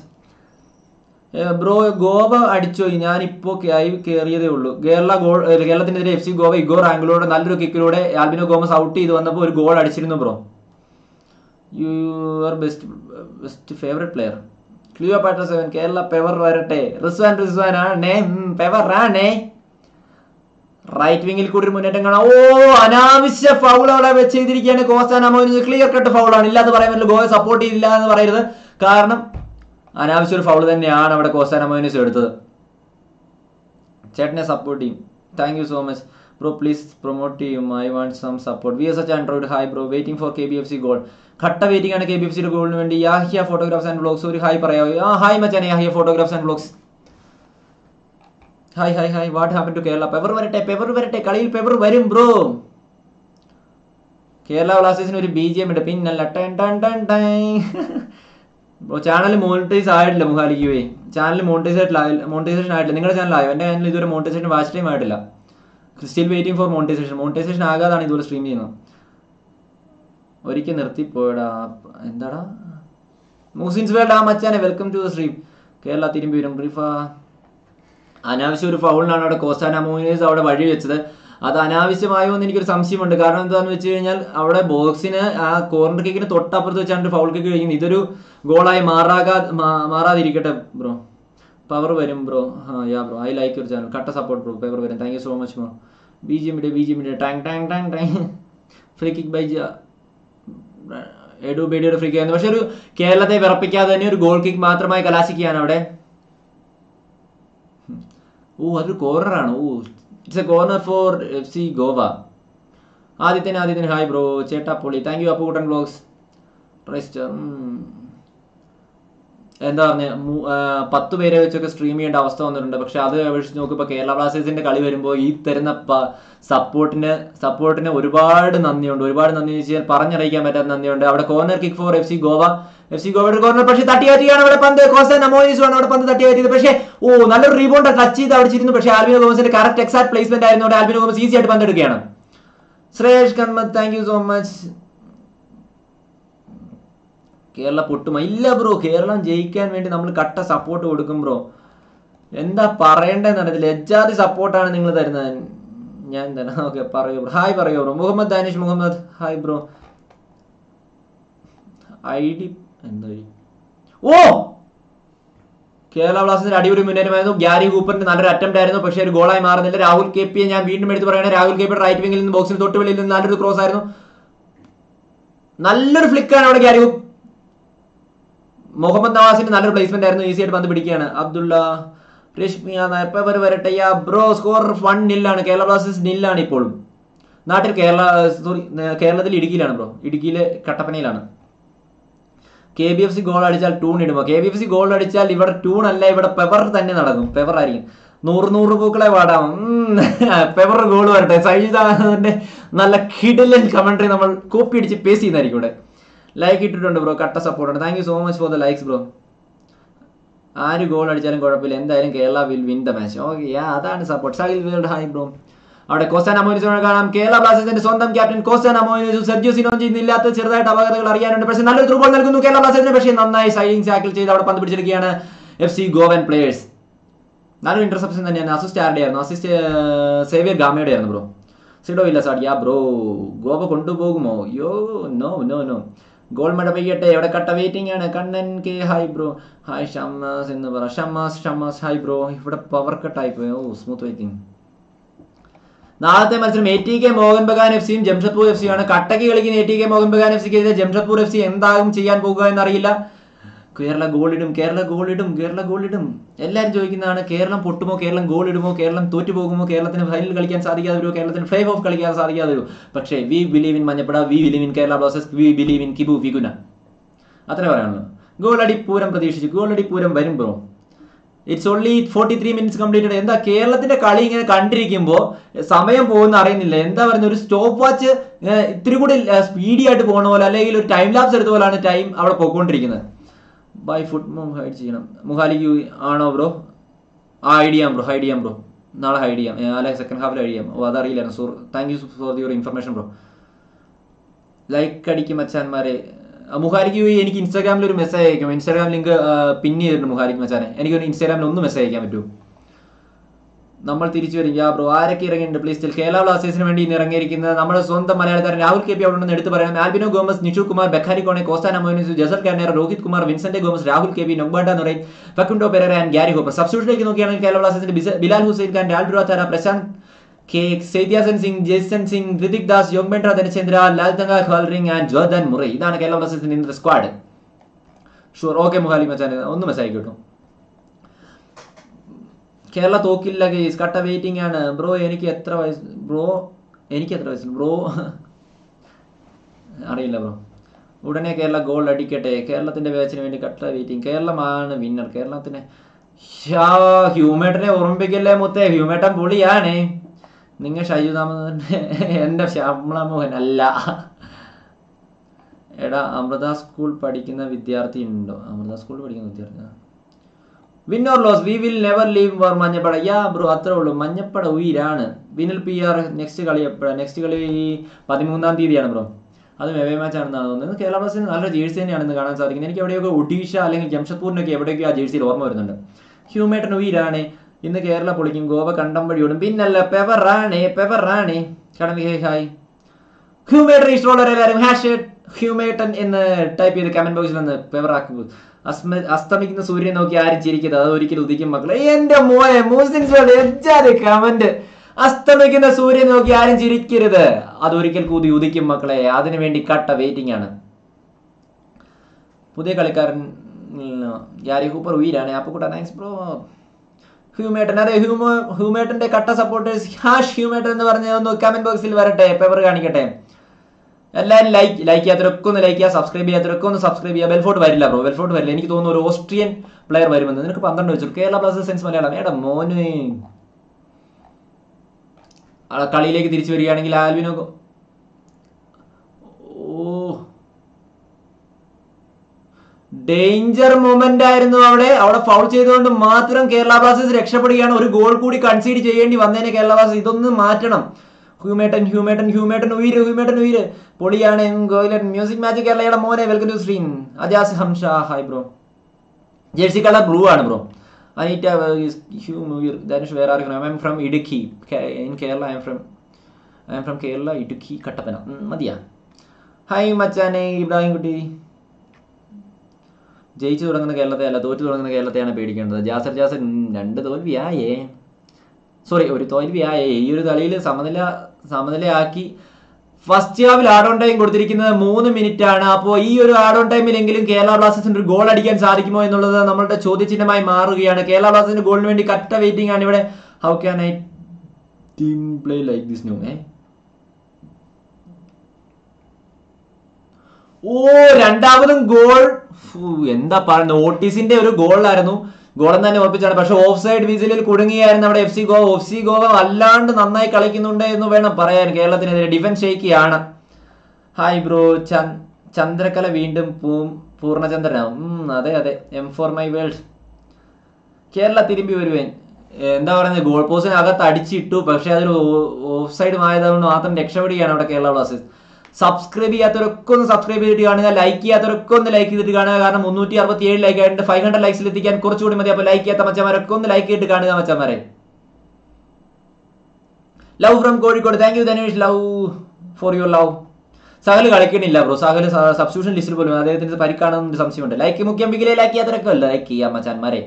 bro Goa അടിച്ചോ ഞാനിപ്പോ ആയി കയറിയതേ ഉള്ളൂ. കേരള ഗോൾ കേരളത്തിനെതിരെ എഫ് സി ഗോവ ഇഗോർ ആംഗിളോടെ നല്ലൊരു കിക്കിലൂടെ ആൽബിനോ ഗോമസ് ഔട്ട് ചെയ്ത് വന്നപ്പോൾ ഒരു goal അടിച്ചിരുന്നു bro. You are best best favourite player ക്ലിയോ പാട്ടർ seven Kerala പെവർ വരട്ടെ. റിസ്വാൻ റിസ്വാൻ ആണേ പെവർ ആണേ. റൈറ്റ് വിങ്ങിൽ കൂടി ഒരു മുന്നേറ്റം കാണാം. ഓ അനാവശ്യ ഫൗൾ അവിടെ വെച്ച് ചെയ്തിരിക്കുകയാണ് അമോയിന് ക്ലിയർ കട്ട് ഫൗളാണ് ഇല്ലാന്ന് പറയാൻ ഗോവ സപ്പോർട്ട് ചെയ്തില്ല എന്ന് പറയരുത്. കാരണം അനാവശ്യ ഒരു ഫൗൾ തന്നെയാണ് അവിടെ കോസ്റ്റാൻ അമോയിനിസ് എടുത്തത്. ചേട്ടനെ സപ്പോർട്ട് ചെയ്യും. Thank you so much bro please promote ചെയ്യും I want some support V S H android hi bro waiting for K B F C goal ഘട്ട വെയിറ്റിംഗ് ആണ് കെ ബി എഫ് സിയുടെ ഗോളിന് വേണ്ടി. യാഹിയ ഫോട്ടോഗ്രാഫ്സ് ആൻഡ് ബ്ലോഗ്സ് ഒരു hi പറയാമോ ആ hi മച്ചാനെ. Yahiya photographs and blogs hi hi hi what happen to Kerala power വരട്ടെ പെവർ വരട്ടെ. കളിയിൽ പെവർ വരും ബ്രോ കേരള ബ്ലാസ്റ്റേഴ്സിന് ഒരു ബി ജി എം ഉണ്ട്. പിന്നല്ല ടൺ ടൺ ചാനൽ മോണിറ്റൈസ് [LAUGHS] ആയിട്ടില്ല മുഖാലിക്ക് പോയി ചാനൽ മോണിറ്റൈസ് ആയിട്ടില്ല മോണിറ്റൈസേഷൻ ആയിട്ടില്ല. നിങ്ങളുടെ ചാനൽ ആയോ? എന്റെ ചാനൽ ഇതുവരെ മോണിറ്റൈസേഷൻ വാച്ച് ടൈം ആയിട്ടില്ല. Still waiting for monetisation monetisation ആകാതാണ് ഇതുപോലെ സ്ട്രീം ചെയ്യുന്നത്. ഒരിക്കൽ നിർത്തിപ്പോയടാ. എന്താടാ? മൂസിൻസ് വേൾഡ് ആ മച്ചാനെ welcome to the stream Kerala തിരുമ്പി വരും റിഫ അനാവശ്യ ഒരു ഫൗളിനാണ് അവിടെ കോസ്റ്റാന മോയിനേഴ്സ് അവിടെ വഴി വെച്ചത്. അത് അനാവശ്യമായോ എന്ന് എനിക്കൊരു സംശയമുണ്ട്. കാരണം എന്താണെന്ന് വെച്ച് കഴിഞ്ഞാൽ അവിടെ ബോക്സിന് ആ കോർണർ കിക്കിന് തൊട്ടപ്പുറത്ത് വെച്ചാണ് ഫൗൾ കിക്ക് കഴിക്കുന്നത് ഇതൊരു ഗോളായി മാറാകാ മാറാതിരിക്കട്ടെ ബ്രോ പവർ വരും bro yeah bro I like your channel കട്ട സപ്പോർട്ട് ബ്രോ പേപ്പർ വരും. Thank you so much bro B G എമ്മിന്റെ ബി ജി എമ്മിന്റെ ടാങ് ടാങ് ടാങ് ടാങ് ഫ്രീ കിക്ക് ബൈ എഡു ബേഡിയുടെ ഫ്രീ കിക്ക് പക്ഷെ ഒരു കേരളത്തെ വിറപ്പിക്കാതെ തന്നെ ഒരു ഗോൾ കിക്ക് മാത്രമായി കലാശിക്കുകയാണ് അവിടെ. ഓ അതൊരു കോർണറാണ് ഓ it's a corner for F C Goa Adithyan Adithyan hi bro ചേട്ടാ പൊളി. Thank you Appukuttan blogs rest എന്താ പറഞ്ഞ പത്ത് പേരെ വെച്ചൊക്കെ സ്ട്രീം ചെയ്യേണ്ട അവസ്ഥ വന്നിട്ടുണ്ട്. പക്ഷെ അത് അപേക്ഷിച്ച് നോക്കുമ്പോൾ കേരള ബ്ലാസ്റ്റേഴ്സിന്റെ കളി വരുമ്പോൾ ഈ തരുന്ന സപ്പോർട്ടിന് സപ്പോർട്ടിന് ഒരുപാട് നന്ദിയുണ്ട്. ഒരുപാട് നന്ദി എന്ന് വെച്ചാൽ പറഞ്ഞറിയിക്കാൻ പറ്റാത്ത നന്ദിയുണ്ട്. അവിടെ corner kick for F C Goa F C ഗോവയുടെ കോർണർ പക്ഷേ തട്ടിയാറ്റിയാണ് അവിടെ പന്ത്. കോസൻ നമോയിസ് ആണ് അവിടെ പന്ത് തട്ടിയാറ്റിയത് പക്ഷേ ഓ നല്ലൊരു റീബൗണ്ട് ടച്ച് ചെയ്ത് അടിച്ചിരുന്നു. പക്ഷേ ആൽബിനോ ഗോമസിന്റെ കറക്റ്റ് എക്സാക്ട് പ്ലേസ്മെന്റ് ആയിരുന്നു അവിടെ ആൽബിനോ ഗോമസ് ഈസി ആയിട്ട് പന്ത് എടുക്കുകയാണ് ശ്രേഷ് കൺമത് thank you so much Kerala പൊട്ടുമ ഇല്ല ബ്രോ കേരളം ജയിക്കാൻ വേണ്ടി നമ്മൾ കട്ട സപ്പോർട്ട് കൊടുക്കും ബ്രോ. എന്താ പറയണ്ടെന്ന് അറിയത്തില്ല. എജാതി സപ്പോർട്ടാണ് നിങ്ങൾ തരുന്നത്. ഞാൻ തന്നെ ഓക്കെ പറയൂ ബ്രോ. ഹായ് പറയൂ bro. Muhammad Danish Muhammad. Hi bro. I D എന്താ ഓ! കേരള ബ്ലാസ്റ്റേഴ്സിന്റെ അടിപൊളി മുന്നേറ്റമായിരുന്നു. ഗ്യാരി കൂപ്പറിന്റെ നല്ലൊരു അറ്റംപ്റ്റ് ആയിരുന്നു. പക്ഷേ ഒരു ഗോളായി മാറുന്നില്ല. രാഹുൽ കെ പിയെ ഞാൻ വീണ്ടും എടുത്ത് പറയുന്നത് രാഹുൽ കെ പി റൈറ്റ് വിംഗിൽ നിന്ന് ബോക്സിന് തൊട്ട് വെളിയിൽ നിന്ന് നല്ലൊരു ക്രോസ് ആയിരുന്നു. നല്ലൊരു ഫ്ലിക്കാണ് അവിടെ ഗ്യാരി മുഹമ്മദ് നവാസിന്റെ നല്ലൊരു പ്ലേസ്മെന്റ് ആയിരുന്നു. ഈസി ആയിട്ട് പന്ത് പിടിക്കുകയാണ്. അബ്ദുള്ള വരട്ടെ. ബ്രോ സ്കോർ വൺ നില്ലാണ് കേരള ബ്ലാസ്റ്റേഴ്സ് നില്ലാണ് ഇപ്പോഴും നാട്ടിൽ കേരള സോറി കേരളത്തിൽ ഇടുക്കിയിലാണ് ബ്രോ ഇടുക്കിയിലെ കട്ടപ്പനയിലാണ്. K B F C goal അടിച്ചാൽ ടൂൺ ഇടുമോ K B F C goal അടിച്ചാൽ ഇവിടെ ടൂൺ അല്ല ഇവിടെ പെവർ തന്നെ നടക്കും. പെവർ ആയിരിക്കും. നൂറ് നൂറ് പൂക്കളെ വാടാം പെവർ ഗോൾ വരട്ടെ. സൈജിദാന്റെ നല്ല കിടിലൻ കമന്ററി നമ്മൾ കോപ്പി അടിച്ച് പേസ് ചെയ്യുന്നതായിരിക്കും ഇവിടെ. ലൈക്ക് ഇട്ടിട്ടുണ്ട് ബ്രോ കട്ട സപ്പോർട്ട് ഉണ്ട്. Thank you so much for the likes bro ആര് ഗോൾ അടിച്ചാലും കുഴപ്പമില്ല. എന്തായാലും Kerala will win the match okay അതാണ് support Sahil world hi bro അവിടെ കോസ്റ്റൻ അമോനിസിനോട് കാണാം. കേരള ബ്ലാസ്റ്റേഴ്സിന്റെ സ്വന്തം ക്യാപ്റ്റൻ കോസാൻ അമോനിസും സെർജിയോ സിനോജി ഇന്നില്ലാത്ത ചെറുതായിട്ട് അപകടങ്ങൾ അറിയാനുണ്ട്. പക്ഷേ നല്ലൊരു ത്രൂബോൾ നൽകുന്നു കേരള ബ്ലാസ്റ്റേഴ്സിന് പക്ഷേ നന്നായി സൈലിംഗ് സാക്കിൾ ചെയ്ത് അവിടെ പന്ത് പിടിച്ചിരിക്കുകയാണ് എഫ് സി ഗോവൻ പ്ലേയേഴ്സ് നല്ലൊരു ഇന്റർസെപ്ഷൻ തന്നെയാണ്. അസിസ്റ്റ് ആരുടെ ആയിരുന്നു? അസിസ്റ്റ് സേവിയർ ഗാമയുടെ ആയിരുന്നു ബ്രോ സിഡോ ഇല്ല സാഡിയാ ബ്രോ ഗോവ കൊണ്ടുപോകുമോ? യോ നോ നോ നോ ഗോൾ മഴ പെയ്യട്ടെ എവിടെ കട്ട വെയിറ്റിംഗ് ആണ്. Kannan K hi bro hi Shammas എന്ന് പറ. ഷമ്മാസ് ഷമ്മാസ് ഹായ് ബ്രോ ഇവിടെ പവർ കട്ട് ആയി പോയോ. ഓ സ്മൂത്ത് വെയിറ്റിംഗ് നാളത്തെ മത്സരം A T K Mohun Bagan F സിയും ജംഷഡ്പൂർ എഫ് സിയുമാണ് കട്ടക്ക് കളിക്കുന്ന A T K Mohun Bagan F സിക്കെതിരെ Jamshedpur F C എന്താകും ചെയ്യാൻ പോകുക എന്നറിയില്ല. കേരള ഗോളിടും കേരള ഗോളിടും കേരള ഗോളിടും. എല്ലാവരും ചോദിക്കുന്നതാണ് കേരളം പൊട്ടുമോ കേരളം ഗോളിടുമോ കേരളം തോറ്റു പോകുമോ കേരളത്തിന് ഫൈനൽ കളിക്കാൻ സാധിക്കാതെ വരുമോ കേരളത്തിന് ഫ്ലൈ ഓഫ് കളിക്കാൻ സാധിക്കാതെ വരുമോ? പക്ഷേ we believe in Manjappada we believe in Kerala Blasters we believe in Kibu Vicuna അത്രേ പറയാനുള്ളൂ. ഗോളടി പൂരം പ്രതീക്ഷിച്ചു. ഗോളടി പൂരം വരും bro it's only forty three minutes completed എന്താ കേരളത്തിന്റെ കളി ഇങ്ങനെ കണ്ടിരിക്കുമ്പോൾ സമയം പോകുന്ന അറിയുന്നില്ല. എന്താ പറയുന്നത്? ഒരു സ്റ്റോപ്പ് വാച്ച് ഇത്തിരി കൂടി സ്പീഡി ആയിട്ട് പോകുന്ന പോലെ അല്ലെങ്കിൽ ഒരു ടൈം ലാപ്സ് എടുത്ത പോലെയാണ് ടൈം അവിടെ പോയിക്കൊണ്ടിരിക്കുന്നത്. ബൈ ഫുഡ് ഹൈഡ് ചെയ്യണം. മുഹാലിക്ക് ആണോ ബ്രോ ആ ഹൈഡ് ചെയ്യാം ബ്രോ ഹൈഡ് ചെയ്യാം ബ്രോ നാളെ ഹൈഡ് ചെയ്യാം. നാളെ സെക്കൻഡ് ഹാഫിൽ ഹൈഡ് ചെയ്യാം. ഓ അതറിയില്ലായിരുന്നു. So thank you for your information bro like അടിക്കും മച്ചാന്മാരെ. മുഹാരിക്ക് എനിക്ക് ഇൻസ്റ്റാഗ്രാമിൽ ഒരു മെസ്സേജ് അയക്കും. ഇൻസ്റ്റാഗ്രാം ലിങ്ക് പിൻ ചെയ്തിട്ടുണ്ട് മുഹാരിക്ക് മച്ചാനെ. എനിക്കൊരു ഇൻസ്റ്റാഗ്രാമിൽ ഒന്ന് മെസ്സേജ് അയക്കാൻ പറ്റൂ നമ്മൾ തിരിച്ചു വരും യാ ബ്രോ ആരൊക്കെ ഇറങ്ങിയിട്ടുണ്ട്? പ്ലീസ് ടിൽ കേരള ബ്ലാസ്റ്റേഴ്സിന് വേണ്ടി ഇന്ന് ഇറങ്ങിയിരിക്കുന്നത് നമ്മുടെ സ്വന്തം മലയാളക്കാരൻ രാഹുൽ കെ പി അവിടെ നിന്ന് എടുത്ത് പറയണം Albino Gomes Nishu Kumar Bakary Kone Costa Nhamoinesu Jessel Carneiro Rohit Kumar Vicente Gomez Rahul K P നൊമ്പാണ്ട Naorem Facundo Pereyra and Gary Hooper. സബ്സ്റ്റിറ്റ്യൂട്ടിലേക്ക് നോക്കിയാണെങ്കിൽ കേരള ബ്ലാസ്റ്റേഴ്സിന്റെ ബിലാൽ ഹുസൈൻ ഖാൻ രാൽ താര പ്രശാന്ത് കെ സേദ്യാസൻ സിംഗ് ജയ്സൻ സിംഗ് ഋതിക് ദാസ് യോഗ്മേന്ദ്ര Dhanachandra Lalthathanga Khawlhring and Jordan Murray. ഇതാണ് കേരള ബ്ലാസ്റ്റേഴ്സിന്റെ ഇന്നത്തെ സ്ക്വാഡ് ഷുവർ ഓക്കെ മുഹാലി മച്ചാൻ ഒന്ന് മെസ്സായി കിട്ടും കേരള തോക്കില്ല കേസ് കട്ട വെയിറ്റിംഗ് ആണ്. ബ്രോ എനിക്ക് എത്ര വയസ്സ്? ബ്രോ എനിക്ക് എത്ര വയസ്സുണ്ട് ബ്രോ [LAUGHS] അറിയില്ല ബ്രോ ഉടനെ കേരള ഗോൾ അടിക്കട്ടെ. കേരളത്തിന്റെ മാച്ചിന് വേണ്ടി കട്ട വെയിറ്റിംഗ് കേരളമാണ് വിന്നർ കേരളത്തിന് ഹ്യൂമേട്ടനെ ഓർമ്മിപ്പിക്കല്ലേ മുത്തേ? ഹ്യൂമേട്ടൻ പൊളിയാണ്. നിങ്ങൾ ഷൈജു എന്റെ [LAUGHS] ശ്യാമള മോഹൻ അല്ല. എടാ അമൃത സ്കൂൾ പഠിക്കുന്ന വിദ്യാർത്ഥി ഉണ്ടോ? അമൃത സ്കൂളിൽ പഠിക്കുന്ന വിദ്യാർത്ഥി. Win or lose we will never leave for Manjappada. Yeah bro അത്രേ ഉള്ളൂ. മഞ്ഞപ്പട ഉയിരാണ്. വിനിൽ പി ആർ നെക്സ്റ്റ് കളി എപ്പോഴാണ് നെക്സ്റ്റ് കളി പതിമൂന്നാം തീയതിയാണ് ബ്രോ അത് മെവേ ആണെന്ന് തോന്നുന്നത്. കേരള ബ്ലാസ്റ്റേഴ്സിന് നല്ല ജേഴ്സി തന്നെയാണ് ഇന്ന് കാണാൻ സാധിക്കുന്നത്. എനിക്ക് എവിടെയൊക്കെ ഒഡീഷ അല്ലെങ്കിൽ ജംഷഡ്പൂരിനൊക്കെ എവിടെയൊക്കെ ആ ജേഴ്സിയിൽ ഓർമ്മ വരുന്നുണ്ട്. ഹ്യൂമേട്ടൻ ഉയിരാണ്. ഇന്ന് കേരള പൊളിക്കും. ഗോവ കണ്ടം വഴിയോടും പിന്നല്ല പെവർ റാണേ കടമി ഹായ് ഹ്യൂമേട്ടർ ഇഷ്ടമുള്ളവർ എല്ലാവരും. ഹാഷ് ഹ്യൂമേട്ടൻ എന്ന് ടൈപ്പ് ചെയ്ത് കമന്റ് ബോക്സിൽ നിന്ന് പേവറാക്കുക അസ്മ അസ്തമിക്കുന്ന സൂര്യൻ നോക്കി ആരും ചിരിക്കരുത്? അത് ഒരിക്കലും ഉദിക്കും മക്കളെ. എന്റെ മോനെ മുസ്ലിംസ് കമന്റ് അസ്തമിക്കുന്ന സൂര്യൻ നോക്കി ആരും ചിരിക്കരുത്. അത് ഒരിക്കൽ കൂതി ഉദിക്കും മക്കളെ. അതിനു വേണ്ടി കട്ട വെയിറ്റിംഗ് ആണ്. പുതിയ കളിക്കാരൻ യാരി ഹൂപ്പർ ഉയരാണ് അപ്പൊ കൂട്ടാ നൈസ് ബ്രോ ഹ്യൂമേട്ടൻ അതെ ഹ്യൂമോ ഹ്യൂമേട്ടന്റെ കട്ട സപ്പോർട്ടേഴ്സ് ഹാഷ് ഹ്യൂമേട്ടൻ എന്ന് പറഞ്ഞ ഒന്ന് കമന്റ് ബോക്സിൽ വരട്ടെ. പേപ്പർ കാണിക്കട്ടെ. എല്ലാവരും ലൈക്ക് ലൈക്ക് ചെയ്യാത്തവരൊക്കെ ഒന്ന് ലൈക്ക് ചെയ്യുക സബ്സ്ക്രൈബ് ചെയ്യാത്തവരൊക്കെ ഒന്ന് സബ്സ്ക്രൈബ് ചെയ്യുക ബെൽഫോർട്ട് വരില്ല ബ്രോ ബെൽഫോർട്ട് വരില്ല. എനിക്ക് തോന്നുന്നു ഒരു ഓസ്ട്രിയൻ പ്ലെയർ വരുമെന്ന്. നിനക്ക് പന്ത്രണ്ട് വെച്ചു കേരള ബ്ലാസ്റ്റേഴ്സ് മലയാളം. എടാ മോനെ. കളിയിലേക്ക് തിരിച്ചു വരികയാണെങ്കിൽ ആൽവിനോ ഓ. ഡേഞ്ചർ മൊമെന്റ് ആയിരുന്നു അവിടെ. അവിടെ ഫൗൾ ചെയ്തുകൊണ്ട് മാത്രം കേരള ബ്ലാസ്റ്റേഴ്സ് രക്ഷപ്പെടുകയാണ്. ഒരു ഗോൾ കൂടി കൺസീഡ് ചെയ്യേണ്ടി വന്നതിന് കേരള ബ്ലാസ്റ്റേഴ്സ്. ഇതൊന്ന് മാറ്റണം. ഹ്യൂമേട്ടൻ ഹ്യൂമേട്ടൻ ഹ്യൂമേട്ടൻ ഉയര് ഹ്യൂമേട്ടൻ ഉയര്. പൊളിയാണ് മ്യൂസിക് മാജിക് കേരളയുടെ മോനെ welcome to stream Ajas Hamsha hi bro jersey colour blue ആണ് ബ്രോ അനീറ്റ ധനുഷ് വേറെ ആർക്കും I'm from Idukki. In Kerala I'm from I'm from Kerala Idukki Kattappana. മതിയാ. ഹായ് മച്ചാനെ ഇബ്രാഹിം കുട്ടി. ജയിച്ചു തുടങ്ങുന്ന കേരളത്തെ അല്ല തോറ്റു തുടങ്ങുന്ന കേരളത്തെയാണ് പേടിക്കേണ്ടത്. ജാസർ ജാസർ രണ്ട് തോൽവിയായേ. സോറി ഒരു തോൽവിയായേ. ഈ ഒരു കളിയിൽ സമനില സമനിലയാക്കി. ഫസ്റ്റ് ഹാഫിൽ ആഡ് ഓൺ ടൈം കൊടുത്തിരിക്കുന്നത് മൂന്ന് മിനിറ്റ് ആണ് അപ്പോൾ ഈ ഒരു ആഡ് ഓൺ ടൈമിലെങ്കിലും കേരള ബ്ലാസ്റ്റേഴ്സിന് ഒരു ഗോൾ അടിക്കാൻ സാധിക്കുമോ എന്നുള്ളത് നമ്മളുടെ ചോദ്യചിഹ്നമായി മാറുകയാണ്. കേരള ബ്ലാസ്റ്റേഴ്സിന് ഗോളിന് വേണ്ടി കട്ട വെയിറ്റിംഗ് ആണ് ഇവിടെ. How can I team play like this new ഏ ഓ രണ്ടാമതും ഗോൾ എന്താ പറയുന്നത്? ഓട്ടീസിന്റെ ഒരു ഗോളായിരുന്നു ഗോളം തന്നെ ഉറപ്പിച്ചാണ്. പക്ഷെ ഓഫ് സൈഡ് വിസിലിൽ കുടുങ്ങിയായിരുന്നു അവിടെ F C Goa F C Goa വല്ലാണ്ട് നന്നായി കളിക്കുന്നുണ്ട് എന്ന് വേണം പറയാൻ കേരളത്തിനെതിരെ ഡിഫൻസ് ഷെയ്ക്കിയാണ്. ഹായ് ബ്രോ ചന്ദ്രകല വീണ്ടും പൂം പൂർണചന്ദ്രനാവും അതെ അതെ. M for my world Kerala തിരുമ്പി വരുവേൻ. എന്താ പറയുന്നത്? ഗോൾ പോസ്റ്റിനകത്ത് അടിച്ചിട്ടു. പക്ഷെ അതൊരു ഓഫ് സൈഡ് ആയതുകൊണ്ട് മാത്രം രക്ഷപ്പെടുകയാണ് അവിടെ കേരള ബ്ലാസ്റ്റേഴ്സ്. സബ്സ്ക്രൈബ് ചെയ്യാത്തവരൊക്കെ ഒന്ന് സബ്സ്ക്രൈബ് ചെയ്തിട്ട് കാണുക. ലൈക്ക് ചെയ്യാത്തവരൊക്കെ ഒന്ന് ലൈക്ക് ചെയ്തിട്ട് കാണുക. കാരണം മുന്നൂറ്റി അറുപത്തി ഏഴ് ലൈക്ക് ആയിട്ട് ഫൈവ് ഹൺഡ്രഡ് ലൈക്സിൽ എത്തിക്കാൻ കുറച്ചുകൂടി മതി. അപ്പോൾ ലൈക്ക് ചെയ്യാത്ത മച്ചന്മാരൊക്കെ ഒന്ന് ലൈക്ക് ചെയ്തിട്ട് കാണുക മച്ചന്മാരെ. Love from Kozhikode. Thank you Dhanesh love for your love Sahal കളിക്കണില്ല bro Sahal substitution ലിസ്റ്റിൽ പോലും അദ്ദേഹത്തിന് പരിക്കാണെന്ന് സംശയമുണ്ട്. ലൈക്ക് മുഖ്യം ബിഗിലെ ലൈക്ക് ചെയ്യാത്തവരൊക്കെ അല്ല. ലൈക്ക് ചെയ്യാം മച്ചാന്മാരെ.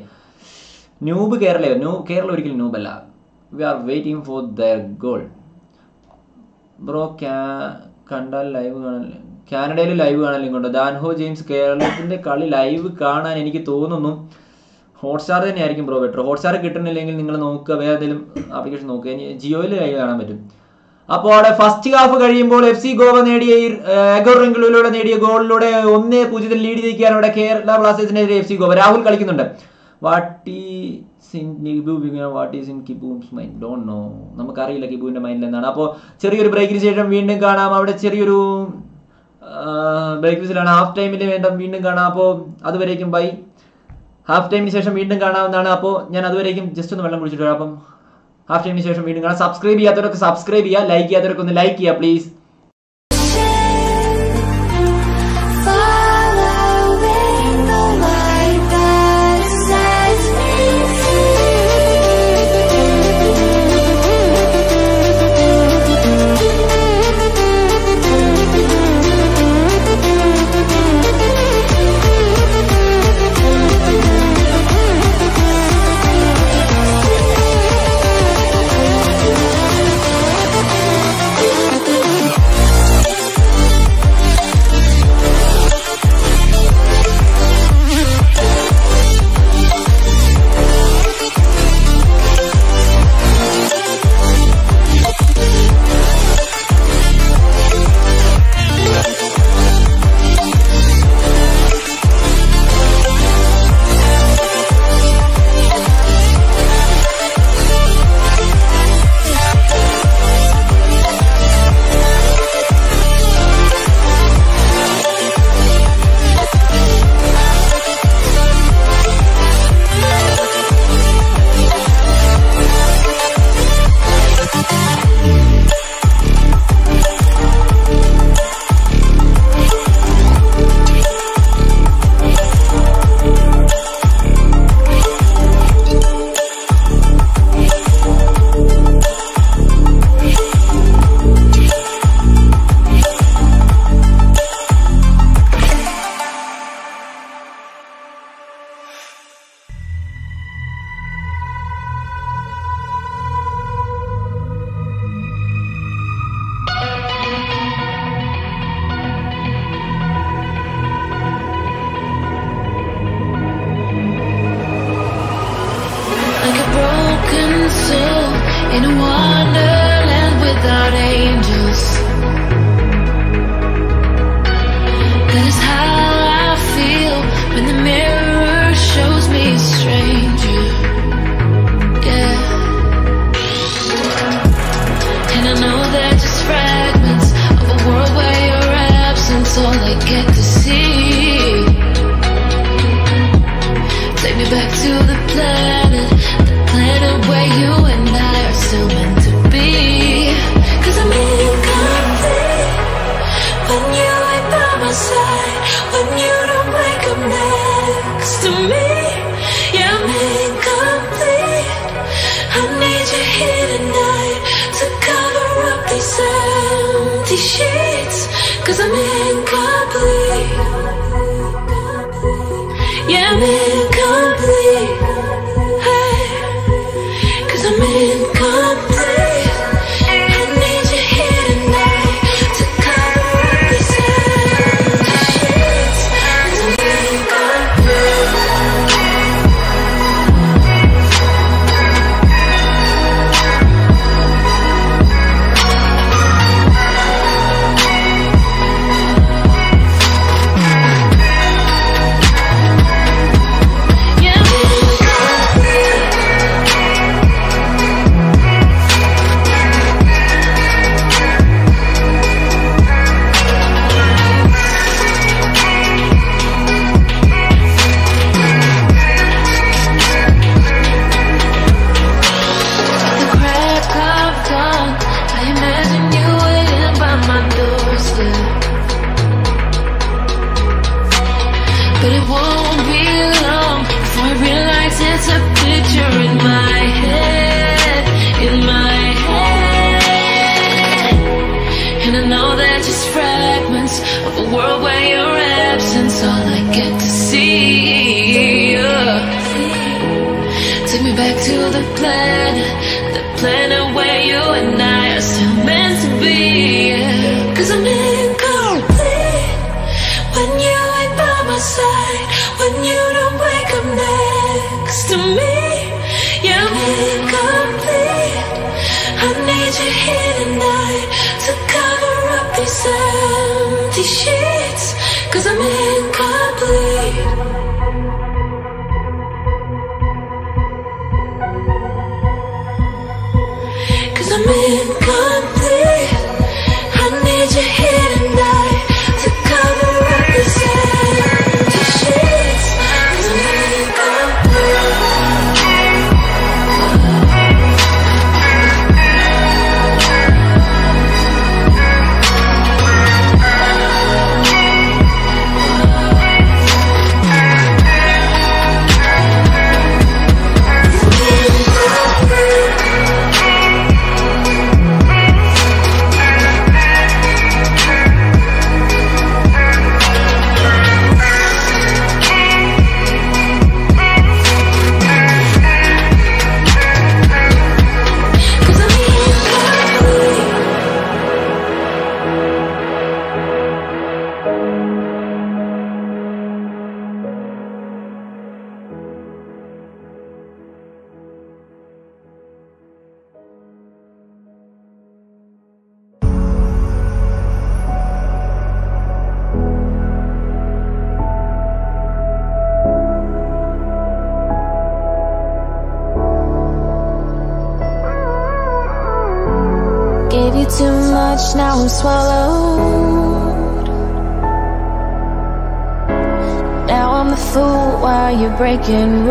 ന്യൂബ് കേരളയോ ന്യൂ കേരള ഒരിക്കലും ന്യൂബല്ല we are waiting for the goal bro കണ്ടാൽ ലൈവ് കാണാൻ കാനഡയിൽ ലൈവ് കാണാൻ ലിങ്ക് ഉണ്ട് ദാൻഹോ ജെയിംസ് കേരളത്തിന്റെ കളി ലൈവ് കാണാൻ എനിക്ക് തോന്നുന്നു. ഹോട്ട്സ്റ്റാർ തന്നെയായിരിക്കും ബ്രോ ബെറ്റർ ഹോട്ട്സ്റ്റാർ കിട്ടുന്നില്ലെങ്കിൽ നിങ്ങൾ നോക്കുക വേറെ ഏതെങ്കിലും ആപ്ലിക്കേഷൻ നോക്കുക. ജിയോയിൽ ലൈവ് കാണാൻ പറ്റും. അപ്പോൾ അവിടെ ഫസ്റ്റ് ഹാഫ് കഴിയുമ്പോൾ എഫ് സി ഗോവ നേടിയ എഗോർ നേടിയ ഗോളിലൂടെ ഒന്നേ പൂജ്യത്തിൽ ലീഡ് ചെയ്തിരിക്കുകയാണ് അവിടെ കേരള ബ്ലാസ്റ്റേഴ്സിനെതിരെ എഫ് സി ഗോവ. രാഹുൽ കളിക്കുന്നുണ്ട്. What what is in Kibu's mind don't know നമുക്കറിയില്ല കിബുവിന്റെ മൈൻഡിൽ എന്താണ് അപ്പോൾ ചെറിയൊരു ബ്രേക്കിന് ശേഷം വീണ്ടും കാണാം. അവിടെ ചെറിയൊരു ബ്രേക്ക് ഫീസിലാണ് ഹാഫ് ടൈമിൽ വേണ്ട വീണ്ടും കാണാം. അപ്പോൾ അതുവരേക്കും ബൈ ഹാഫ് ടൈമിന് ശേഷം വീണ്ടും കാണാവുന്നതാണ്. അപ്പോൾ ഞാൻ അതുവരേക്കും ജസ്റ്റ് ഒന്ന് വെള്ളം കുടിച്ചിട്ട് വരാം. അപ്പം ഹാഫ് ടൈമിന് ശേഷം വീണ്ടും കാണാം. സബ്സ്ക്രൈബ് ചെയ്യാത്തവരൊക്കെ സബ്സ്ക്രൈബ് ചെയ്യുക ലൈക്ക് ചെയ്യാത്തവരൊക്കെ ഒന്ന് ലൈക്ക് ചെയ്യുക please plan. The planet where you and I are still meant to be. Cause I'm incomplete. When you ain't by my side When you don't wake up next to me You're incomplete. I need you here tonight To cover up these empty sheets. Cause I'm incomplete. Breaking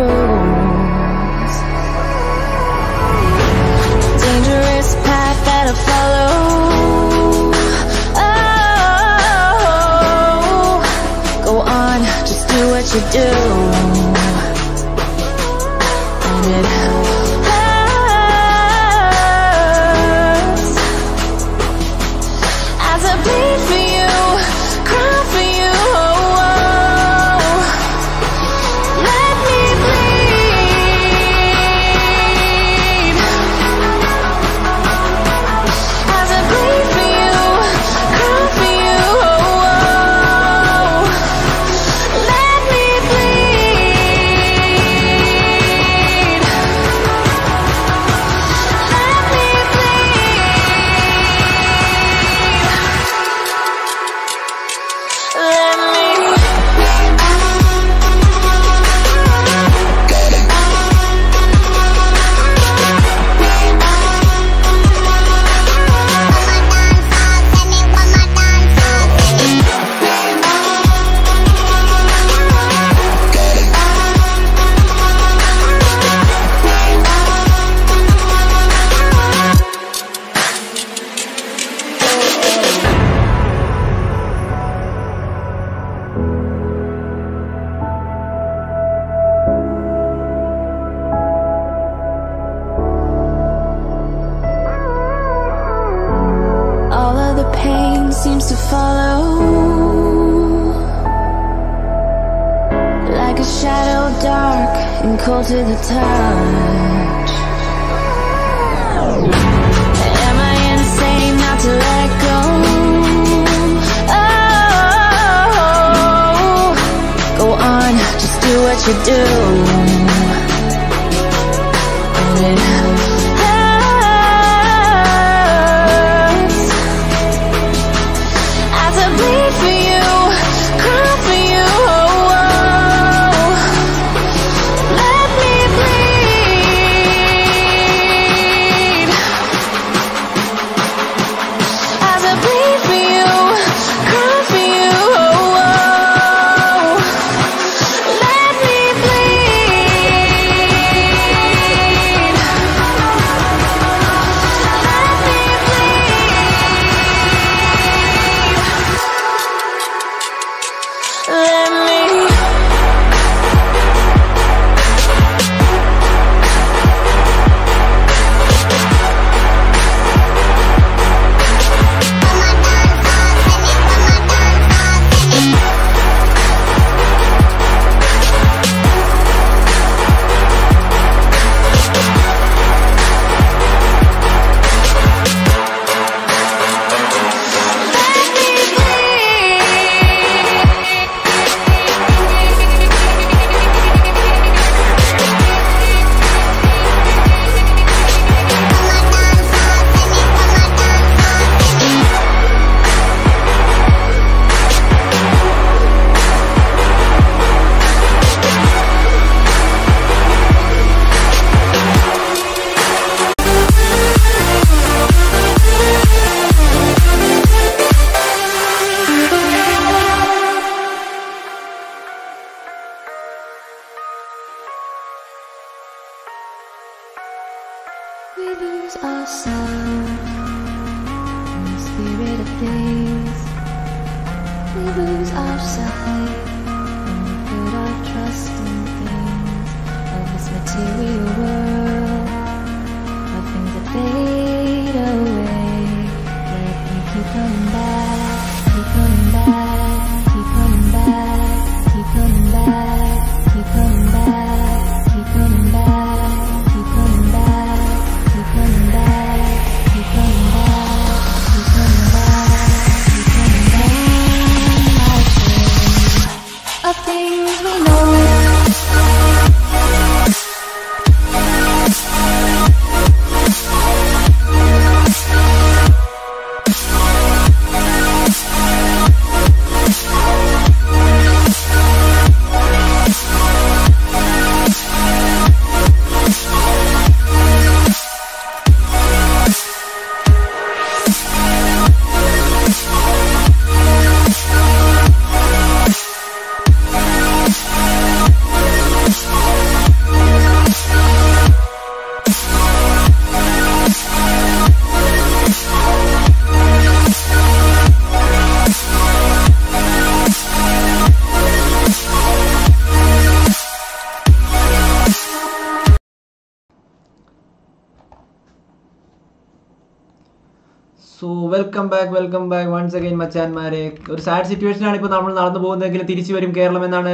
welcome back welcome back once again മച്ചാന്മാരെ. ഒരു sad situation ആണ് ഇപ്പോൾ നമ്മൾ നടന്നു പോകുന്നതെങ്കിലും തിരിച്ചു വരും കേരളം എന്നാണ്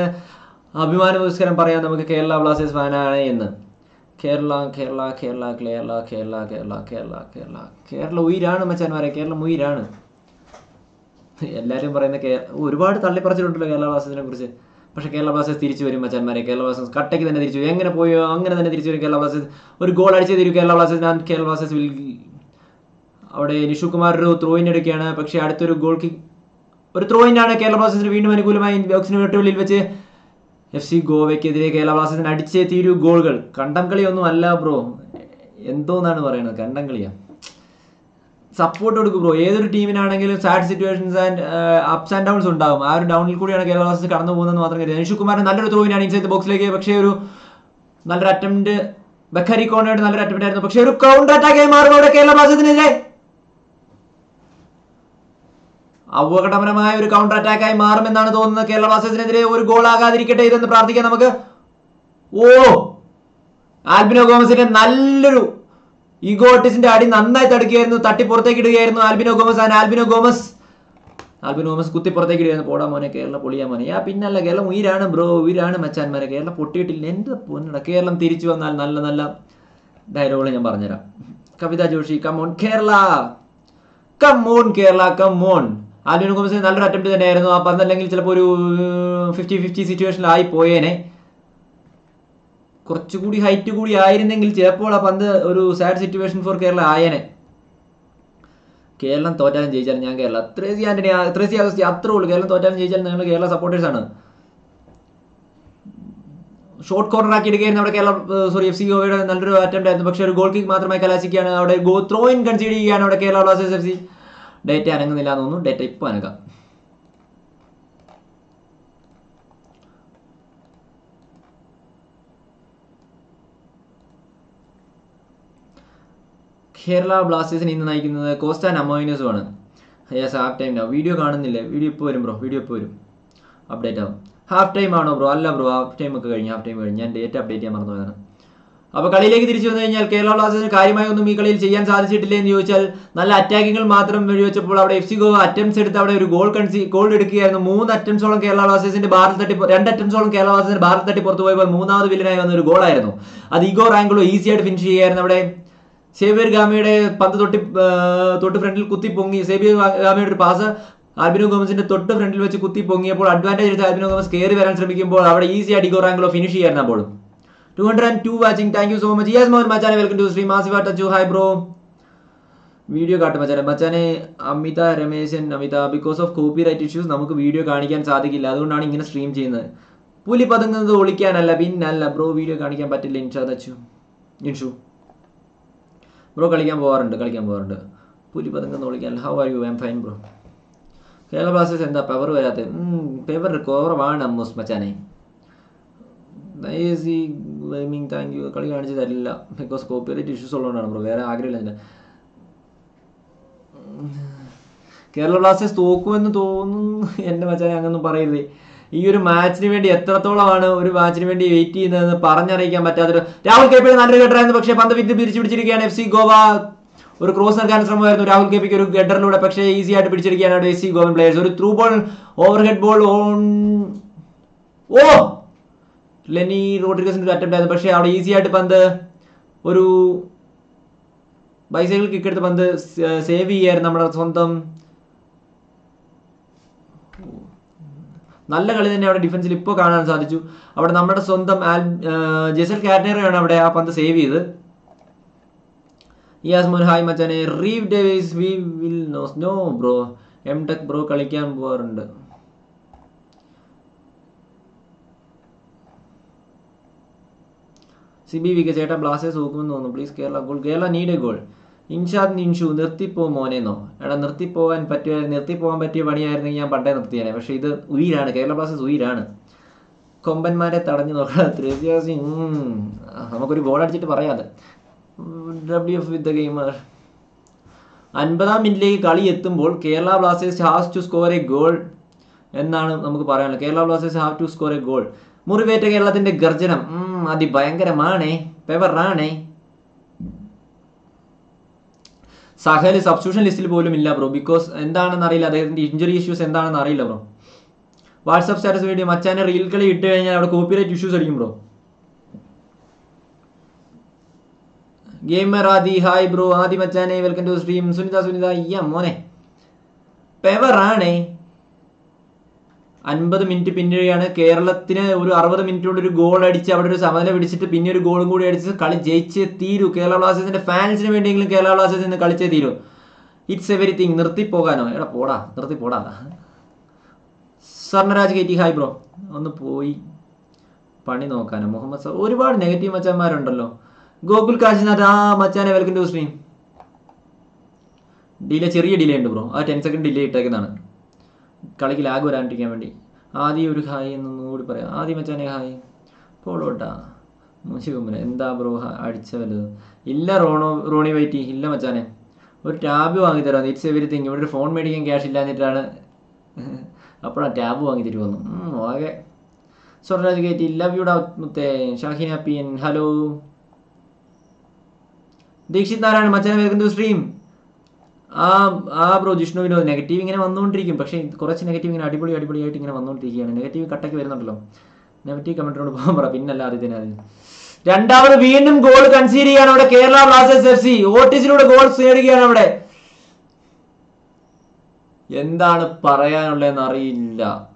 അഭിമാന പുരസ്കാരം പറയാൻ നമുക്ക് കേരള ബ്ലാസ്റ്റേഴ്സ് ഫാനാണ് എന്ന്. കേരള കേരള കേരള കേരള കേരള കേരള കേരള കേരള. കേരള ഉയിരാണ് മച്ചാന്മാരെ കേരളം ഉയിരാണ്. എല്ലാവരും പറയുന്ന കേ ഒരുപാട് തള്ളിപ്പറച്ചിട്ടുണ്ടല്ലോ കേരള ബ്ലാസ്റ്റേഴ്സിനെ കുറിച്ച്. പക്ഷേ കേരള ബ്ലാസ്റ്റേഴ്സ് തിരിച്ചു വരും മച്ചാന്മാരെ. കേരള ബ്ലാസ്റ്റേഴ്സ് കട്ടയ്ക്ക് തന്നെ തിരിച്ചു എങ്ങനെ പോയോ? അങ്ങനെ തന്നെ തിരിച്ചു വരും കേരള ബ്ലാസ്റ്റേഴ്സ്. ഒരു ഗോൾ അടിച്ചേ തരും Kerala Blasters Kerala Blasters will അവിടെ നിഷു കുമാർ ഒരു ത്രോയിൻ എടുക്കുകയാണ്. പക്ഷേ അടുത്തൊരു ഗോൾ കിക്ക് ഒരു ത്രോയിൻ ആണ് കേരള ബ്ലാസ്റ്റേഴ്സിന് വീണ്ടും അനുകൂലമായി ബോക്സിന് വെട്ടുള്ളിൽ വെച്ച്. എഫ് സി ഗോവയ്ക്കെതിരെ കേരള ബ്ലാസ്റ്റേഴ്സിന് അടിച്ചേ തീരൂ ഗോളുകൾ. കണ്ടം കളിയൊന്നും അല്ല ബ്രോ എന്തോന്നാണ് പറയുന്നത് കണ്ടം കളിയാ സപ്പോർട്ട് കൊടുക്കും ബ്രോ ഏതൊരു ടീമിനാണെങ്കിലും sad situations and ups and downs ഉണ്ടാവും. ആ ഒരു ഡൗണിൽ കൂടിയാണ് കേരള ബ്ലാസ്റ്റേഴ്സ് കടന്നു പോകുന്നത് മാത്രം കരുതി അനീഷ് കുമാറിന് നല്ലൊരു ത്രോയിനാണ് ഇൻസൈഡ് ബോക്സിലേക്ക് പക്ഷേ ഒരു നല്ലൊരു അറ്റംപ്റ്റ് ബക്കരി കോണയുടെ നല്ലൊരു അറ്റംപ്റ്റ് ആയിരുന്നു. പക്ഷേ ഒരു കൗണ്ടർ അറ്റാക്കായി മാറും അവിടെ കേരള ബ്ലാസ്റ്റേഴ്സിനെതിരെ. അപകടപരമായ ഒരു കൗണ്ടർ അറ്റാക്കായി മാറുമെന്നാണ് തോന്നുന്നത്. കേരള ബ്ലാസ്റ്റേഴ്സിനെതിരെ ഒരു ഗോൾ ആകാതിരിക്കട്ടെ ഇതെന്ന് പ്രാർത്ഥിക്കാം നമുക്ക്. ഓ ആൽബിനോ ഗോമസിന്റെ നല്ലൊരു ഇഗോട്ടിസിന്റെ അടി നന്നായി തടുക്കുകയായിരുന്നു. തട്ടി പുറത്തേക്ക് ഇടുകയായിരുന്നു ആൽബിനോ ഗോമസ്. ആൻഡ് ആൽബിനോ ഗോമസ് ആൽബിനോ ഗോമസ് കുത്തി പുറത്തേക്ക് ഇടുകയായിരുന്നു. പോടാ മോനെ കേരള പൊളിയാ മോനെ. ആ പിന്നല്ല കേരളം ഉയരാണ് ബ്രോ ഉയരാണ് മച്ചാന്മാരെ. കേരളം പൊട്ടിയിട്ടില്ല. എന്ത് പൊന്നട കേരളം തിരിച്ചു വന്നാൽ നല്ല നല്ല ഡയലോഗുകൾ ഞാൻ പറഞ്ഞുതരാം. Kavitha Joshi come on Kerala. Come on Kerala come on Albino Gomes നല്ലൊരു അറ്റംപ്റ്റ് തന്നെയായിരുന്നു. ആ പന്തല്ലെങ്കിൽ ചിലപ്പോൾ ഒരു ഫിഫ്റ്റി ഫിഫ്റ്റി സിറ്റുവേഷനിലായി പോയേനെ. കുറച്ചുകൂടി ഹൈറ്റ് കൂടി ആയിരുന്നെങ്കിൽ ചിലപ്പോൾ ആ പന്ത് ഒരു സാഡ് സിറ്റുവേഷൻ ഫോർ കേരള ആയേനെ. കേരളം തോറ്റാലും ജയിച്ചാലും ഞാൻ കേരള. ത്രേസി ആന്റണി ത്രേസി അഗസ്റ്റി അത്രേ ഉള്ളൂ. കേരളം തോറ്റാലും ജയിച്ചാലും നിങ്ങൾ കേരള സപ്പോർട്ടേഴ്സ് ആണ്. ഷോർട്ട് കോർണർ ആക്കി എടുക്കുകയായിരുന്നു അവിടെ കേരള സോറി എഫ് സി ഗോവയുടെ നല്ലൊരു അറ്റംപ്റ്റ് ആയിരുന്നു. പക്ഷേ ഒരു ഗോൾ കിക്ക് മാത്രമായി കലാശിക്കുകയാണ്. അവിടെ ഗോ ത്രോ ഇൻ കൺസീഡ് ചെയ്യുകയാണ് അവിടെ Kerala Blasters F C data അനങ്ങുന്നില്ല എന്ന് തോന്നുന്നു. ഡേറ്റ ഇപ്പോൾ അനങ്ങാം. കേരള ബ്ലാസ്റ്റേഴ്സിനെ ഇന്ന് നയിക്കുന്നത് അമോയിനസും ആണ് യെസ് ഹാഫ് ടൈം വീഡിയോ കാണുന്നില്ലേ? വീഡിയോ ഇപ്പോൾ വരും ബ്രോ. വീഡിയോ ഇപ്പോൾ വരും. അപ്ഡേറ്റ് ആവും. ഹാഫ് ടൈം ആണോ ബ്രോ? അല്ല ബ്രോ. ഹാഫ് ടൈം ഒക്കെ കഴിഞ്ഞ് ഹാഫ് ടൈം കഴിഞ്ഞ്. ഞാൻ ഡേറ്റ് അപ്ഡേറ്റ് ചെയ്യാൻ മറന്നുപോയതാണ്. അപ്പോൾ കളിയിലേക്ക് തിരിച്ചു വന്നു കഴിഞ്ഞാൽ കേരള ബ്ലാസ്റ്റേഴ്സിന് കാര്യമായി ഒന്നും ഈ കളിയിൽ ചെയ്യാൻ സാധിച്ചിട്ടില്ല എന്ന് ചോദിച്ചാൽ നല്ല അറ്റാക്കിങ്ങൾ മാത്രം വെടിവെച്ചപ്പോൾ അവിടെ എഫ് സി ഗോവ അറ്റംസ് എടുത്ത് അവിടെ ഒരു ഗോൾ കൺസി ഗോൾ എടുക്കുകയായിരുന്നു. മൂന്ന് അറ്റംസോളം കേരള ബ്ലാസ്റ്റേഴ്സിന്റെ ബാറിൽ തട്ടി രണ്ട് അറ്റംസോളം കേരള ബ്ലാസ്റ്റേഴ്സിന്റെ ബാറിൽ തട്ടി പുറത്തു പോയപ്പോൾ മൂന്നാമത് വില്ലനായി വന്ന ഒരു ഗോളായിരുന്നു അത് ഇഗോ റാങ്കിളോ ഈസിയായിട്ട് ഫിനിഷ് ചെയ്യായിരുന്നു അവിടെ സേബിയർ ഗാമിയുടെ പന്ത് തൊട്ടി തൊട്ട് ഫ്രണ്ടിൽ കുത്തി പൊങ്ങി. സേബിയർ ഗാമിയുടെ ഒരു പാസ് ആൽബിനോ ഗോമസിന്റെ തൊട്ട് ഫ്രണ്ടിൽ വെച്ച് കുത്തി പൊങ്ങിയപ്പോൾ അഡ്വാന്റേജ് എടുത്ത് ആൽബിനോ ഗോമസ് കയറി വരാൻ ശ്രമിക്കുമ്പോൾ അവിടെ ഈസി ഇഗോ റാങ്കിലോ ഫിനിഷ് ചെയ്യായിരുന്നു അപ്പോഴും 202 watching. Thank you so much. Yes, Mohan Machane, welcome to stream. Asifa Tachu, hi bro. Video കാട്ടും മച്ചാനെ. മച്ചാനെ Amitha Rameshan Amitha because of copyright issues നമുക്ക് വീഡിയോ കാണിക്കാൻ സാധിക്കില്ല. അതുകൊണ്ടാണ് ഇങ്ങനെ സ്ട്രീം ചെയ്യുന്നത്. പുലി പതുങ്ങുന്നത് ഒളിക്കാനല്ല പിന്നല്ല. ബ്രോ വീഡിയോ കാണിക്കാൻ പറ്റില്ല. ഇൻഷാ തച്ചു ഇൻഷു. ബ്രോ കളിക്കാൻ പോകാറുണ്ട് കളിക്കാൻ പോകാറുണ്ട് പുലി പതുങ്ങുന്നത് ഒളിക്കാനല്ല. How are you I'm fine bro Kerala Blasters എന്താ? പവർ വരാത്തത്. പവർ കുറവാണ് അമ്മൂസ് മച്ചാനെ. ഈ ഗെയിമിംഗ് താങ്ക് യു കളി കാണിച്ച് തരില്ല. ബിക്കോസ് കോപ്പി റേറ്റ് ഇഷ്യൂസ് ഉള്ളതുകൊണ്ടാണ് ബ്രോ വേറെ ആഗ്രഹമില്ല എന്റെ കേരള ബ്ലാസ്റ്റേഴ്സ് തോക്കുമെന്ന് തോന്നുന്നു. എന്റെ മച്ചാനെ അങ്ങനൊന്നും പറയരുത്. ഈ ഒരു മാച്ചിന് വേണ്ടി എത്രത്തോളമാണ് ഒരു മാച്ചിന് വേണ്ടി വെയിറ്റ് ചെയ്യുന്നതെന്ന് പറഞ്ഞറിയിക്കാൻ പറ്റാത്തൊരു രാഹുൽ കെ പി നല്ലൊരു ഘട്ടമായിരുന്നു പക്ഷേ പന്ത് വിദ്യ പിരിച്ചു പിടിച്ചിരിക്കുകയാണ് എഫ് സി ഗോവ. ഒരു ക്രോസ് നൽകാൻ ശ്രമമായിരുന്നു. രാഹുൽ കെ പിക്ക് ഒരു ഗഡറിലൂടെ പക്ഷേ ഈസി ആയിട്ട് പിടിച്ചിരിക്കുകയാണ് എഫ് സി ഗോവൻ പ്ലേയേഴ്സ് ഒരു through ball over head ball on ഓ! ലെനി റോഡ്രിഗസിന്റെ ഒരു അറ്റംപ്റ്റ് ആയിരുന്നു. പക്ഷേ അവിടെ ഈസി ആയിട്ട് പന്ത് ഒരു ബൈസൈക്കിൾ കിക്ക് എടുത്ത് പന്ത് സേവ് ചെയ്യായിരുന്നു നമ്മുടെ സ്വന്തം നല്ല കളി തന്നെ അവിടെ ഡിഫൻസിൽ ഇപ്പോൾ കാണാൻ സാധിച്ചു. അവിടെ നമ്മുടെ സ്വന്തം ആൽ ജെസൽ കാറ്റനറിയാണ് അവിടെ ആ പന്ത് സേവ് ചെയ്ത് യാസ് മോൻ ഹായ് മച്ചാനെ. Reeve Davis we will no no bro. M tech bro കളിക്കാൻ പോകാറുണ്ട് സി വിക ചേട്ടാ ബ്ലാസ്റ്റേഴ്സ് നോക്കുമെന്ന് തോന്നുന്നു. Please Kerala goal Kerala need a goal Inshad Ninshu നിർത്തിപ്പോ മോനെന്നോ എടാ നിർത്തിപ്പോവാൻ പറ്റിയ നിർത്തിപ്പോവാൻ പറ്റിയ പണിയായിരുന്നെങ്കിൽ ഞാൻ പണ്ടേ നിർത്തിയേനെ. പക്ഷേ ഇത് ഉയിരാണ്. കേരള ബ്ലാസ്റ്റേഴ്സ് ഉയിരാണ്. കൊമ്പന്മാരെ തടഞ്ഞു നോക്കാം ത്രേസ്യ ഉം. നമുക്കൊരു ഗോൾ അടിച്ചിട്ട് പറയാതെ ഡബ്ല്യു എഫ് വിത്ത് ഗെയിമർ അൻപതാം മിനിറ്റിലേക്ക് കളി എത്തുമ്പോൾ Kerala Blasters has to score a goal എന്നാണ് നമുക്ക് പറയാനുള്ളത്. Kerala Blasters have to score a goal മുറിവേറ്റ കേരളത്തിന്റെ ഗർജനം അതിഭയങ്കരമാണേ പെവറാണേ. സഹൽ സബ്സ്റ്റിറ്റ്യൂഷൻ ലിസ്റ്റിൽ പോലും ഇല്ല ബ്രോ ബിക്കോസ് എന്താണെന്ന് അറിയില്ല അദ്ദേഹത്തിന്റെ ഇഞ്ചുറി ഇഷ്യൂസ് എന്താണെന്ന് അറിയില്ല ബ്രോ വാട്സ്ആപ്പ് സ്റ്റാറ്റസ് വീഡിയോ മച്ചാനെ റീൽ കളി ഇട്ട് കഴിഞ്ഞാൽ അവിടെ കോപ്പിറൈറ്റ് ഇഷ്യൂസ് അടിക്കും bro gamer Adi hi bro Adi മച്ചാനെ welcome to stream Sunitha Sunitha അയ്യ മോനെ. പെവറാണേ. അൻപത് മിനിറ്റ് പിന്നിടുകയാണ് കേരളത്തിന് ഒരു അറുപത് മിനിറ്റ് കൊണ്ട് ഒരു ഗോൾ അടിച്ച് അവിടെ ഒരു സമനില പിടിച്ചിട്ട് പിന്നെ ഒരു ഗോളും കൂടി അടിച്ച് കളി ജയിച്ച് തീരൂ. കേരള ബ്ലാസ്റ്റേഴ്സിന്റെ ഫാൻസിന് വേണ്ടിയെങ്കിലും കേരള ബ്ലാസ്റ്റേഴ്സ് ഇന്ന് കളിച്ചേ തീരൂ. ഇറ്റ്സ് എവരിത്തിങ് നിർത്തി പോകാനോ? എടാ പോടാ നിർത്തി പോടാ. സ്വർണരാജ് കയറ്റി ഹായ് ബ്രോ ഒന്ന് പോയി പണി നോക്കാനോ? മുഹമ്മദ് സാ ഒരുപാട് നെഗറ്റീവ് മച്ചാന്മാരുണ്ടല്ലോ. ഗോകുൽ കാശിനാഥ് ആ മച്ചാനെ വെൽക്കം ടു സ്ട്രീം ഡിലേ ചെറിയ ഡിലേ ഉണ്ട് ബ്രോ ആ ടെൻ സെക്കൻഡ് ഡിലേ ഇട്ടേക്കുന്നതാണ്. കളിക്ക് ലാഗ് വരാണ്ടിരിക്കാൻ വേണ്ടി. ആദ്യം ഒരു ഹായ് എന്നൊന്നുകൂടി പറയാം. ആദ്യം മച്ചാനെ ഹായ് പോളോട്ടാ. മുശികുമ്പന എന്താ ബ്രോ അടിച്ച വലുത് ഇല്ല റോണോ റോണി വൈറ്റി. ഇല്ല മച്ചാനെ. ഒരു ടാബ് വാങ്ങി തരാം. ഇറ്റ്സ് എവരിത്തിങ് ഇവിടെ ഒരു ഫോൺ മേടിക്കാൻ ക്യാഷ് ഇല്ലാഞ്ഞിട്ടാണ്. അപ്പോഴാണ് ടാബ് വാങ്ങി തരുമെന്ന് ഓക്കെ സ്വർണരാജ് കയറ്റി. ലവ് യുടാ മുത്തേ. Shahina P N hello Dheekshith Narayanan മച്ചാനെ വെൽക്കം സ്ട്രീം ആ ആ ബ്രോ ജിഷ്ണു വിനോദ് നെഗറ്റീവ് ഇങ്ങനെ വന്നുകൊണ്ടിരിക്കും. പക്ഷേ കുറച്ച് നെഗറ്റീവ് ഇങ്ങനെ അടിപൊളി അടിപൊളിയായിട്ട് ഇങ്ങനെ വന്നുകൊണ്ടിരിക്കുകയാണ്. നെഗറ്റീവ് കട്ടയ്ക്ക് വരുന്നുണ്ടല്ലോ. നെഗറ്റീവ് കമന്റിനോട് പോകാൻ പറ. പിന്നല്ല ആദ്യത്തിന് അത്. രണ്ടാമത് വീണ്ടും ഗോൾ കൺസീഡ് ചെയ്യാണ് അവിടെ കേരള ബ്ലാസ്റ്റേഴ്സ് എഫ് സി. ഓട്ടിസിലൂടെ ഗോൾ നേടുകയാണ് അവിടെ. എന്താണ് പറയാനുള്ളതെന്ന് അറിയില്ല.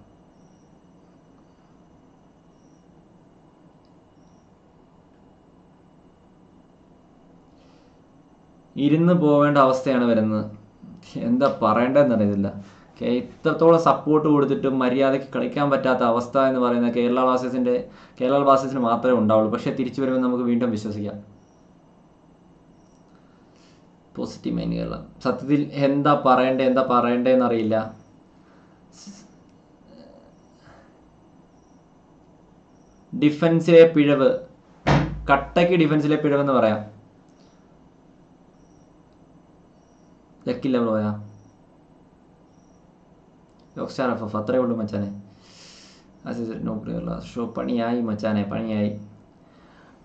ഇരുന്ന് പോവേണ്ട അവസ്ഥയാണ് വരുന്നത്. എന്താ പറയേണ്ടതെന്ന് അറിയത്തില്ല. ഇത്രത്തോളം സപ്പോർട്ട് കൊടുത്തിട്ടും മര്യാദയ്ക്ക് കളിക്കാൻ പറ്റാത്ത അവസ്ഥ എന്ന് പറയുന്നത് കേരള ബ്ലാസ്റ്റേഴ്സിന്റെ കേരള ബ്ലാസ്റ്റേഴ്സിന് മാത്രമേ ഉണ്ടാവുള്ളൂ. പക്ഷേ തിരിച്ചു വരുമ്പോൾ നമുക്ക് വീണ്ടും വിശ്വസിക്കാം. Positive mind Kerala. സത്യത്തിൽ എന്താ പറയണ്ടേ എന്താ പറയണ്ടേന്ന് അറിയില്ല. ഡിഫൻസിലെ പിഴവ്. കട്ടയ്ക്ക് ഡിഫൻസിലെ പിഴവെന്ന് പറയാം. ലക്കില്ല ബ്രോയാ യോക്സ്റ്റാർ എഫ് എഫ് അത്രേ ഉള്ളൂ മച്ചാനെ. ഷോ പണിയായി മച്ചാനെ പണിയായി.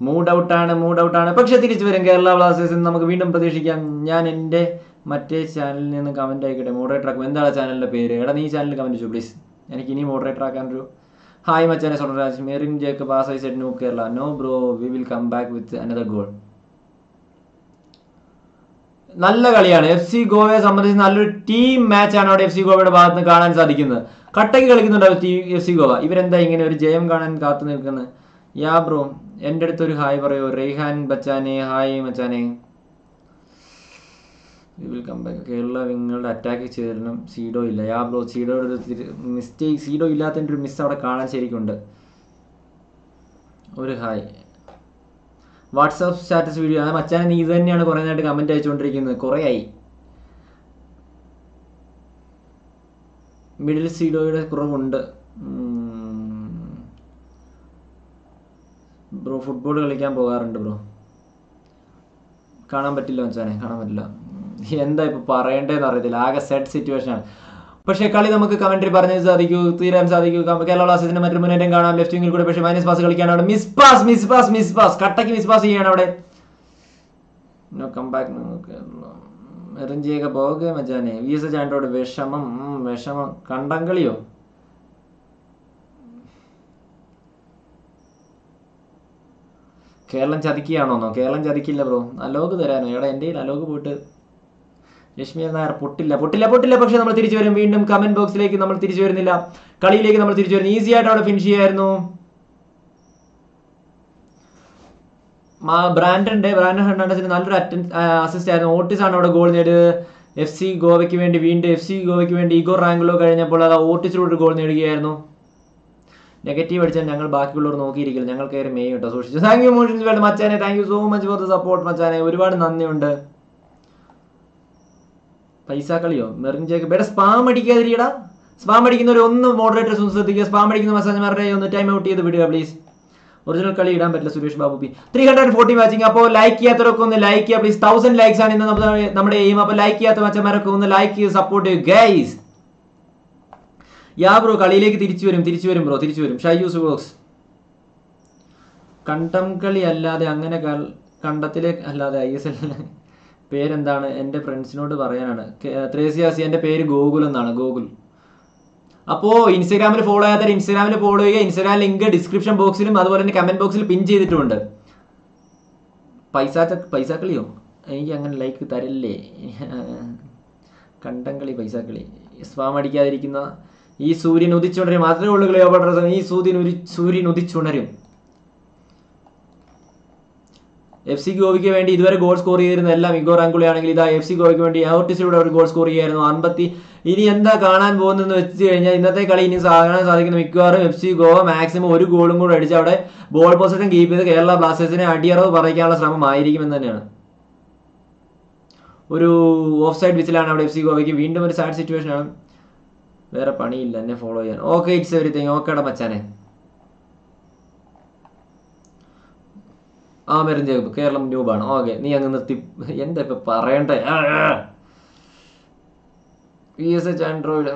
മൂഡ് ഔട്ടാണ് മൂഡ് ഔട്ടാണ് പക്ഷെ തിരിച്ചു വരും കേരള ബ്ലാസ്റ്റേഴ്സ് എന്ന് നമുക്ക് വീണ്ടും പ്രതീക്ഷിക്കാം. ഞാൻ എന്റെ മറ്റേ ചാനലിൽ നിന്ന് കമന്റ് ആയിക്കട്ടെ മോഡറേറ്റർ ആക്കും എന്താണ് ചാനലിന്റെ പേര്? എടാ നീ ചാനലിൽ കമന്റ് ചെയ്യൂ പ്ലീസ് എനിക്ക് ഇനി മോഡറേറ്റർ ആക്കാൻ ഒരു ഹായ് മച്ചാനെ Sonaraj Merin Jacob I said no Kerala. No bro we will come back with another goal നല്ല കളിയാണ്. എഫ് സി ഗോവയെ സംബന്ധിച്ച് നല്ലൊരു ടീം മാച്ചാണ് അവിടെ എഫ് സി ഗോവയുടെ ഭാഗത്ത് നിന്ന് കാണാൻ സാധിക്കുന്നത്. കട്ടയ്ക്ക് കളിക്കുന്നുണ്ട് എഫ് സി ഗോവ? ഇവരെന്താ ഇങ്ങനെ ഒരു ജയം കാണാൻ കാത്തു നിൽക്കുന്നത് യാ ബ്രോ എന്റെ അടുത്ത് ഒരു ഹായ് പറയൂ. റെയ്ഹാൻ ബച്ചാനെ ഹായ് മച്ചാനെ. കേരള വിങ്ങളുടെ അറ്റാക്ക് ചെയ്തിരുന്നു സീഡോ ഇല്ല. യാ ബ്രോ ഒരു മിസ്റ്റേക്ക് സീഡോ ഇല്ലാത്തതിന്റെ ഒരു മിസ് അവിടെ കാണാൻ ശരിക്കുണ്ട്. ഒരു ഹായ്. വാട്സാപ്പ് സ്റ്റാറ്റസ് വീഡിയോ അതായത് മച്ചാനെ നീ തന്നെയാണ് കുറേ നേരമായിട്ട് കമന്റ് അയച്ചുകൊണ്ടിരിക്കുന്നത്. കുറേ ആയി മിഡിൽ സീഡോയുടെ കുറവുണ്ട്. ബ്രോ ഫുട്ബോൾ കളിക്കാൻ പോകാറുണ്ട് ബ്രോ കാണാൻ പറ്റില്ല മച്ചാനെ. കാണാൻ പറ്റില്ല. എന്താ ഇപ്പൊ പറയണ്ടേന്ന് അറിയത്തില്ല. ആകെ സെറ്റ് സിറ്റുവേഷൻ ആണ്. പക്ഷേ കളി നമുക്ക് കമന്ററി പറഞ്ഞു സാധിക്കൂ തീരാൻ സാധിക്കൂ. കേരള ബ്ലാസ്റ്റേഴ്സിന്റെ മറ്റൊരു മുന്നേറ്റം കാണാം. ലെഫ്റ്റ് വിങ്ങിൽ കൂടെ പക്ഷേ മൈനസ് പാസ് കളിക്കാൻ അവിടെ miss pass miss pass miss pass കട്ടയ്ക്ക് മിസ് പാസ് ചെയ്യാണ് അവിടെ. നോ എറിഞ്ചിയൊക്കെ പോകുക മച്ചാനെ. വി എസ് ചാൻഡോട് വിഷമം. ഉം, വിഷമം. കണ്ടങ്കളിയോ? കേരളം ചതിക്കുകയാണോന്നോ കേരളം ചതിക്കില്ല ബ്രോ അലോക് തരാനോ? എടാ എന്റെ കയ്യിൽ അലോക് പോയിട്ട് ലക്ഷ്മി നായർ പൊട്ടില്ല പൊട്ടില്ല പൊട്ടില്ല. പക്ഷെ നമ്മൾ തിരിച്ചു വരും. വീണ്ടും കമന്റ് ബോക്സിലേക്ക് നമ്മൾ തിരിച്ചു വരുന്നില്ല. കളിയിലേക്ക് നമ്മൾ തിരിച്ചു വരുന്നു. ഈസി ആയിട്ട് അവിടെ ഫിനിഷ് ചെയ്യായിരുന്നു. ബ്രാൻഡന്റെ ബ്രാൻഡൻ ഹെർണാണ്ടസിന് നല്ലൊരു അസിസ്റ്റ് ആയിരുന്നു. ഓട്ടിസ് ആണ് അവിടെ ഗോൾ നേടിയത്. എഫ് സി ഗോവയ്ക്ക് വേണ്ടി വീണ്ടും എഫ് സി ഗോവയ്ക്ക് വേണ്ടി ഇഗോ റാങ്കിലോ കഴിഞ്ഞപ്പോൾ അത് ഓട്ടിസിലൂടെ ഗോൾ നേടുകയായിരുന്നു. നെഗറ്റീവ് അടിച്ചാൽ ഞങ്ങൾ ബാക്കിയുള്ളവർ നോക്കിയിരിക്കില്ല ഞങ്ങൾ കയറി മെയ് കേട്ടോ സൂക്ഷിച്ചു. താങ്ക് യു മോഷൻസ് വേണ്ട മച്ചാനെ thank you so much for the support മച്ചാനെ. ഒരുപാട് നന്ദിയുണ്ട്. പൈസ കളിയോ മെറിഞ്ചേക്ക് ബേടെ സ്പാം അടിക്കാതിരിക്കടാ. സ്പാം അടിക്കുന്നവർ ഒന്ന് മോഡറേറ്റേഴ്സ് ഒന്ന് ശ്രദ്ധിക്കുക സ്പാം അടിക്കുന്ന മസാജന്മാരുടെ ഒന്ന് ടൈം ഔട്ട് ചെയ്ത് വിടുക പ്ലീസ് ഒറിജിനൽ കളി ഇടാൻ പറ്റില്ല Suresh Babu P three hundred forty watching അപ്പോൾ ലൈക്ക് ചെയ്യാത്തവരൊക്കെ ഒന്ന് ലൈക്ക് ചെയ്യുക പ്ലീസ് തൗസൻഡ് ലൈക്സ് ആണ് ഇന്ന് നമ്മുടെ എയിം അപ്പോൾ ലൈക്ക് ചെയ്യാത്ത മച്ചന്മാരൊക്കെ ഒന്ന് ലൈക്ക് ചെയ്ത് സപ്പോർട്ട് ചെയ്യുക ഗൈസ് യാ ബ്രോ കളിയിലേക്ക് തിരിച്ചു വരും തിരിച്ചു വരും ബ്രോ തിരിച്ചു വരും. ഷൈ യൂസ് ബോക്സ് കണ്ടം കളി അല്ലാതെ അങ്ങനെ കണ്ടത്തിലേക്ക് കണ്ടത്തിലെ അല്ലാതെ ഐ എസ് എൽ പേരെന്താണ് എന്റെ ഫ്രണ്ട്സിനോട് പറയാനാണ്. ത്രേസിയാസി എന്റെ പേര് ഗോകുൽ എന്നാണ് ഗോകുൽ. അപ്പോൾ ഇൻസ്റ്റാഗ്രാമിൽ ഫോളോ ചെയ്യാത്ത ഇൻസ്റ്റാഗ്രാമിൽ ഫോളോ ചെയ്യുക ഇൻസ്റ്റാഗ്രാം ലിങ്ക് ഡിസ്ക്രിപ്ഷൻ ബോക്സിലും അതുപോലെ തന്നെ കമന്റ് ബോക്സിൽ പിൻ ചെയ്തിട്ടുണ്ട് പൈസ പൈസ കളിയോ എനിക്ക് അങ്ങനെ ലൈക്ക് തരില്ലേ? കണ്ടംകളി പൈസ കളി സ്പാം അടിക്കാതിരിക്കുന്ന ഈ സൂര്യൻ ഉദിച്ചുണരും. മാത്രമേ ഉള്ളൂ കളിയോ ഈ സൂര്യൻ സൂര്യൻ ഉദിച്ചുണരും. എഫ് സി ഗോവയ്ക്ക് വേണ്ടി ഇതുവരെ ഗോൾ സ്കോർ ചെയ്തിരുന്ന എല്ലാം ഇഗോർ അങ്കുളി ആണെങ്കിൽ ഇതാ എഫ് സി ഗോവയ്ക്ക് വേണ്ടി ഔട്ടിസിലൂടെ ഒരു ഗോൾ സ്കോർ ചെയ്യായിരുന്നു. അൻപത്തി ഇനി എന്താ കാണാൻ പോകുന്നതെന്ന് വെച്ച് കഴിഞ്ഞാൽ ഇന്നത്തെ കളി ഇനി കാണാൻ സാധിക്കുന്ന മിക്കവാറും എഫ് സി ഗോവ മാക്സിമം ഒരു ഗോളും കൂടെ അടിച്ച് അവിടെ ബോൾ പൊസിഷൻ കീപ്പ് ചെയ്ത് കേരള ബ്ലാസ്റ്റേഴ്സിനെ അടിയറവ് പറയിക്കാനുള്ള ശ്രമം ആയിരിക്കുമെന്ന് തന്നെയാണ്. ഒരു ഓഫ് സൈഡ് വിസിലാണ് അവിടെ എഫ് സി ഗോവയ്ക്ക് വീണ്ടും ഒരു സാഡ് സിറ്റുവേഷൻ ആണ്. വേറെ പണിയില്ല എന്നെ ഫോളോ ചെയ്യാൻ. ഓക്കെ ഇറ്റ്സ് എവറിത്തിങ് ഓക്കേടാ മച്ചാനെ. ആ മെറിൻ ജേബ് കേരളം ന്യൂബാണ് ഓക്കെ നീ അങ്ങ് നിർത്തി. എന്താ ഇപ്പൊ പറയണ്ടേ? P S H Android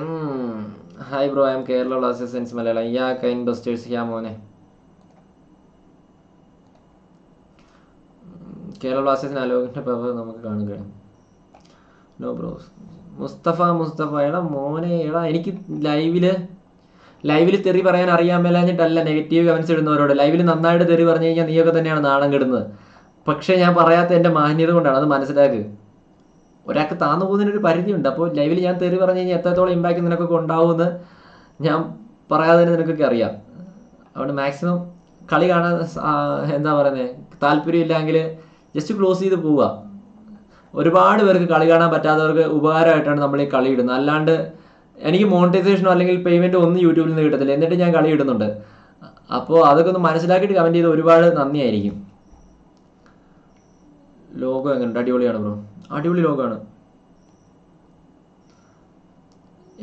hi bro I'm Kerala Blasters Malayalam yeah Kine ബസ്റ്റേഴ്സ് യാ മോനെ. കേരള ബ്ലാസ്റ്റേഴ്സിന് അലോകിന്റെ പവർ നമുക്ക് കാണുകയാണ് നോ ബ്രോസ് മുസ്തഫ മുസ്തഫ എടാ മോനെ എടാ എനിക്ക് ലൈവിൽ ലൈവിൽ തെറി പറയാൻ അറിയാൻ മേലാഞ്ഞിട്ടല്ല നെഗറ്റീവ് കമൻസ് ഇടുന്നവരോട്. ലൈവിൽ നന്നായിട്ട് തെറി പറഞ്ഞു കഴിഞ്ഞാൽ നീയൊക്കെ തന്നെയാണ് നാണം കെടുന്നത്. പക്ഷേ ഞാൻ പറയാത്ത എന്റെ മാന്യത കൊണ്ടാണ് അത് മനസ്സിലാക്കുക ഒരാൾക്ക് താന്നു പോകുന്നതിനൊരു പരിധിയുണ്ട്. അപ്പോൾ ലൈവിൽ ഞാൻ തെറി പറഞ്ഞു കഴിഞ്ഞാൽ എത്രത്തോളം ഇമ്പാക്ട് നിനക്കൊക്കെ ഉണ്ടാവുമെന്ന് ഞാൻ പറയാതെ തന്നെ നിനക്കൊക്കെ അറിയാം. അതുകൊണ്ട് മാക്സിമം കളി കാണാൻ എന്താ പറയുന്നത് താല്പര്യമില്ലെങ്കിൽ ജസ്റ്റ് ക്ലോസ് ചെയ്ത് പോവുക. ഒരുപാട് പേർക്ക് കളി കാണാൻ പറ്റാത്തവർക്ക് ഉപകാരമായിട്ടാണ് നമ്മൾ ഈ കളി ഇടുന്നത്. അല്ലാണ്ട് എനിക്ക് മോണിറ്റൈസേഷനോ അല്ലെങ്കിൽ പേയ്മെന്റോ ഒന്നും യൂട്യൂബിൽ നിന്ന് കിട്ടത്തില്ല. എന്നിട്ട് ഞാൻ കളി ഇടുന്നുണ്ട്. അപ്പോൾ അതൊക്കെ ഒന്ന് മനസ്സിലാക്കിയിട്ട് കമന്റ് ചെയ്ത് ഒരുപാട് നന്ദിയായിരിക്കും. ലോഗോ എങ്ങനെയുണ്ട് അടിപൊളിയാണ് ബ്രോ അടിപൊളി ലോകമാണ്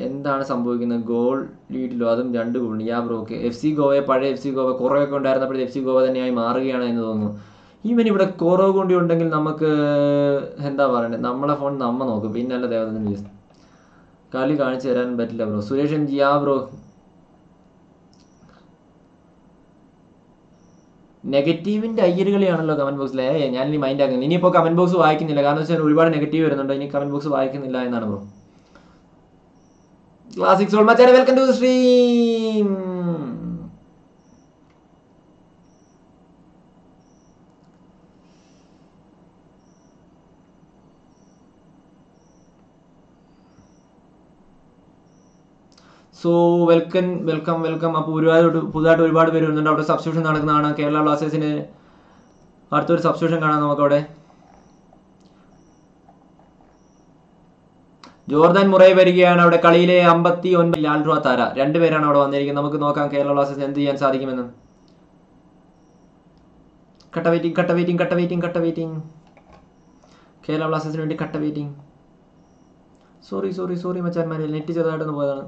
എന്താണ് സംഭവിക്കുന്നത്? ഗോൾ ലീഡിലോ അതും രണ്ട് goal yeah bro okay F C ഗോവയെ പഴയ എഫ് സി ഗോവ കുറവൊക്കെ ഉണ്ടായിരുന്നപ്പോൾ എഫ് സി ഗോവ തന്നെയായി മാറുകയാണ് എന്ന് തോന്നുന്നു. ഈവൻ ഇവിടെ കുറവ് കൊണ്ടി ഉണ്ടെങ്കിൽ നമുക്ക് എന്താ പറയണ്ടേ? നമ്മളെ ഫോൺ നമ്മ നോക്കും. പിന്നല്ല യൂസ് കളി കാണിച്ചു തരാൻ പറ്റില്ല ബ്രോ. സുരേഷ് എം ജി ആ ബ്രോ. നെഗറ്റീവിന്റെ അയ്യരുകളിയാണല്ലോ കമന്റ് ബോക്സിൽ ഞാൻ ഇനി മൈൻഡ് ആക്കുന്നത് ഇനിയിപ്പോൾ കമന്റ് ബോക്സ് വായിക്കുന്നില്ല. കാരണം വെച്ചാൽ ഒരുപാട് നെഗറ്റീവ് വരുന്നുണ്ട്. ഇനി കമന്റ് ബോക്സ് വായിക്കുന്നില്ല എന്നാണ് ബ്രോ. ക്ലാസിക് സോൾ മച്ചാനെ welcome to stream. So welcome welcome welcome അപ്പോൾ ഒരുപാട് പുതുതായിട്ട് ഒരുപാട് പേര് വരുന്നുണ്ട്. അവിടെ സബ്സ്റ്റിറ്റ്യൂഷൻ നടക്കുന്നതാണ്. കേരള ബ്ലാസ്റ്റേഴ്സിന് അടുത്തൊരു സബ്സ്റ്റിറ്റ്യൂഷൻ കാണാം നമുക്കവിടെ. ജോർദാൻ മുറയെ വരികയാണ്. അവിടെ കളിയിലെ അമ്പത്തി ഒൻപത് ലാൽഡ്രോ താര രണ്ടുപേരാണ് അവിടെ വന്നിരിക്കുന്നത്. നമുക്ക് നോക്കാം കേരള ബ്ലാസ്റ്റേഴ്സ് എന്ത് ചെയ്യാൻ സാധിക്കുമെന്ന്. കട്ട വെയിറ്റിംഗ് കട്ട വെയിറ്റിംഗ് കട്ട വെയിറ്റിംഗ് കട്ട വെയിറ്റിംഗ് കേരള ബ്ലാസ്റ്റേഴ്സിന് വേണ്ടി കട്ട വെയിറ്റിംഗ് സോറി സോറി സോറി മച്ചാന്മാരെ. നെറ്റ് ചെറുതായിട്ടൊന്ന് പോയതാണ്.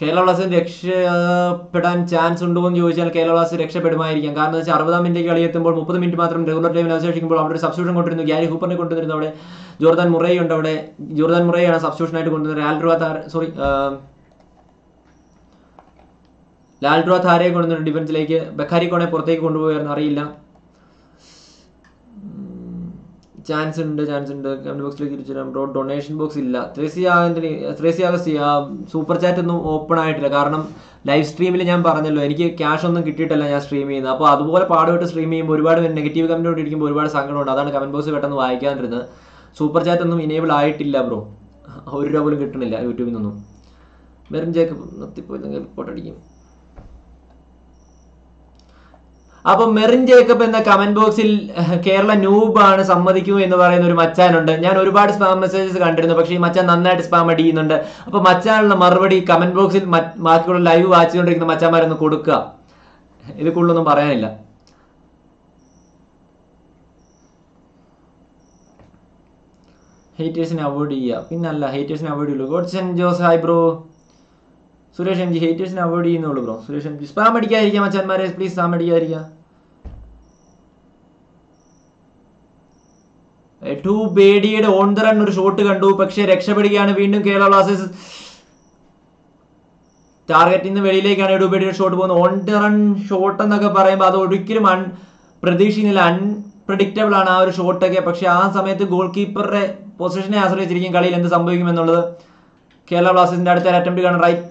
കേരള ബ്ലാസ്റ്റേഴ്സ് രക്ഷപ്പെടാൻ ചാൻസ് ഉണ്ടോ എന്ന് ചോദിച്ചാൽ കേരള ബ്ലാസ്റ്റേഴ്സ് രക്ഷപ്പെടുമായിരിക്കാം. കാരണം വെച്ചാൽ അറുപതാം മിനിറ്റ് കളി എത്തുമ്പോൾ മുപ്പത് മിനിറ്റ് മാത്രം റെഗുലർ ടൈമിൽ അവശേഷിക്കുമ്പോൾ അവിടെ ഒരു സബ്സ്റ്റിറ്റ്യൂഷൻ കൊണ്ടിരുന്നു ഗ്യാരി ഹൂപ്പറിനെ കൊണ്ടുവരുന്നു. അവിടെ ജോർദാൻ മുറൈ ഉണ്ട്. അവിടെ ജോർദാൻ മുറയാണ് സബ്സ്റ്റിറ്റ്യൂഷൻ ആയിട്ട് കൊണ്ടുവരുന്നത്. ആൽഡ്രുവ സോറി ലാൽഡ്രോ താരയെ കൊണ്ടുവന്നിട്ട് ഡിഫൻസിലേക്ക് ബക്കാരി കോണെ പുറത്തേക്ക് കൊണ്ടുപോയായിരുന്നു അറിയില്ല. ചാൻസ് ഉണ്ട് ചാൻസ് ഉണ്ട്. കമന്റ് ബോക്സിലേക്ക് തിരിച്ചു വരാം. ബ്രോ ഡൊണേഷൻ ബോക്സ് ഇല്ല. ത്രേസി ത്രേസിയാഗസ് സൂപ്പർ ചാറ്റ് ഒന്നും ഓപ്പൺ ആയിട്ടില്ല. കാരണം ലൈവ് സ്ട്രീമിൽ ഞാൻ പറഞ്ഞല്ലോ എനിക്ക് ക്യാഷ് ഒന്നും കിട്ടിയിട്ടല്ല ഞാൻ സ്ട്രീം ചെയ്യുന്നത്. അപ്പോൾ അതുപോലെ പാടുപെട്ട് സ്ട്രീം ചെയ്യുമ്പോൾ ഒരുപാട് നെഗറ്റീവ് കമന്റ് കൊണ്ട് ഇരിക്കുമ്പോൾ ഒരുപാട് സങ്കടമുണ്ട്. അതാണ് കമന്റ് ബോക്സ് പെട്ടെന്ന് വായിക്കാതിരുന്നത് സൂപ്പർ ചാറ്റ് ഒന്നും ഇനേബിൾ ആയിട്ടില്ല ബ്രോ. ഒരു രൂപ പോലും കിട്ടണില്ല യൂട്യൂബിൽ നിന്നും. വെറും ജേക്കബ് നിർത്തിപ്പോയി റിപ്പോർട്ട് അടിക്കും അപ്പൊ മെറിൻ ജേക്കബ് എന്ന കമന്റ് ബോക്സിൽ കേരള നൂബാണ് സമ്മതിക്കൂ എന്ന് പറയുന്ന ഒരു മച്ചാനുണ്ട്. ഞാൻ ഒരുപാട് സ്പാം മെസ്സേജസ് കണ്ടിരുന്നു പക്ഷേ ഈ മച്ചാൻ നന്നായിട്ട് സ്പാം അടിക്കുന്നുണ്ട്. അപ്പൊ മച്ചാനുള്ള മറുപടി കമന്റ് ബോക്സിൽ ബാക്കിയുള്ള ലൈവ് വാച്ച് ചെയ്തുകൊണ്ടിരിക്കുന്ന മച്ചാന്മാരൊന്ന് കൊടുക്കുക ഇത് കൂടുതലൊന്നും പറയാനില്ല. ഹേറ്റേഴ്സിനെ അവോയ്ഡ് ചെയ്യുക. പിന്നല്ല ഹേറ്റേഴ്സിനെ അവോയ്ഡ് ചെയ്യുള്ളൂ. Godson Jose hi bro Suresh M G ഹേറ്റേഴ്സിനെ avoid ചെയ്യുന്നുള്ളൂ bro Suresh M G spam അടിക്കാതിരിക്കുക മച്ചാന്മാരെ. പ്ലീസ് സ്പാം അടിക്കാതിരിക്കുക. ടു ബേഡിയുടെ ഓൺ ദ റൺ ഒരു ഷോട്ട് കണ്ടു. പക്ഷെ രക്ഷപ്പെടുകയാണ് വീണ്ടും കേരള ബ്ലാസ്റ്റേഴ്സ്. ടാർഗറ്റിൽ നിന്ന് വെളിയിലേക്കാണ് എഡു ബേഡിയുടെ ഷോട്ട് പോകുന്നത്. ഓൺ ദ റൺ ഷോട്ട് എന്നൊക്കെ പറയുമ്പോൾ അത് ഒരിക്കലും അൺ പ്രതീക്ഷിക്കുന്നില്ല. അൺപ്രഡിക്റ്റബിൾ ആണ് ആ ഒരു ഷോട്ടൊക്കെ. പക്ഷെ ആ സമയത്ത് ഗോൾ കീപ്പറുടെ പൊസിഷനെ ആശ്രയിച്ചിരിക്കും കളിയിൽ എന്ത് സംഭവിക്കും എന്നുള്ളത് കേരള ബ്ലാസ്റ്റേഴ്സിന്റെ അടുത്ത അറ്റംപ്റ്റ് കാണാൻ right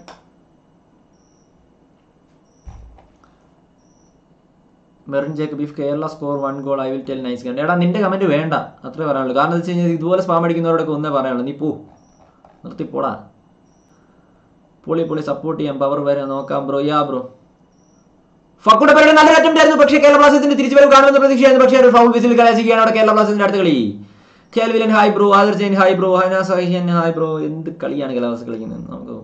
Merin Jacob if Kerala score one goal I will tell nice കണ്ട് എടാ നിന്റെ കമന്റ് വേണ്ട. അത്രേ പറയാനുള്ളൂ. കാരണം എന്താ വെച്ച് കഴിഞ്ഞാൽ ഇതുപോലെ സ്പാം അടിക്കുന്നവരോടൊക്കെ ഒന്നേ പറയാനുള്ളൂ. നീ പോ. നിർത്തി പോടാ പൊളി പൊളി സപ്പോർട്ട് ചെയ്യാം. പവർ വരെ നോക്കാം ബ്രോ യാ ബ്രോ ഫക്കുടെ പേരുടെ നല്ല അറ്റംപ്റ്റ് ആയിരുന്നു പക്ഷേ കേരള ബ്ലാസ്റ്റേഴ്സിന്റെ തിരിച്ചുവരവ് കാണുമെന്ന് പ്രതീക്ഷയായിരുന്നു പക്ഷേ ഒരു ഫൗൾ വിസിൽ കലാശിക്കുകയാണ് അവിടെ കേരള ബ്ലാസ്റ്റേഴ്സിന്റെ അടുത്ത കളി. കേൽവിലൻ ഹായ് ബ്രോ ആദർ ജൈൻ ഹായ് ബ്രോ ഹന സഹിയൻ ഹായ് ബ്രോ എന്ത് കളിയാണ് കേരള ബ്ലാസ്റ്റേഴ്സ് കളിക്കുന്നത്? നമുക്ക്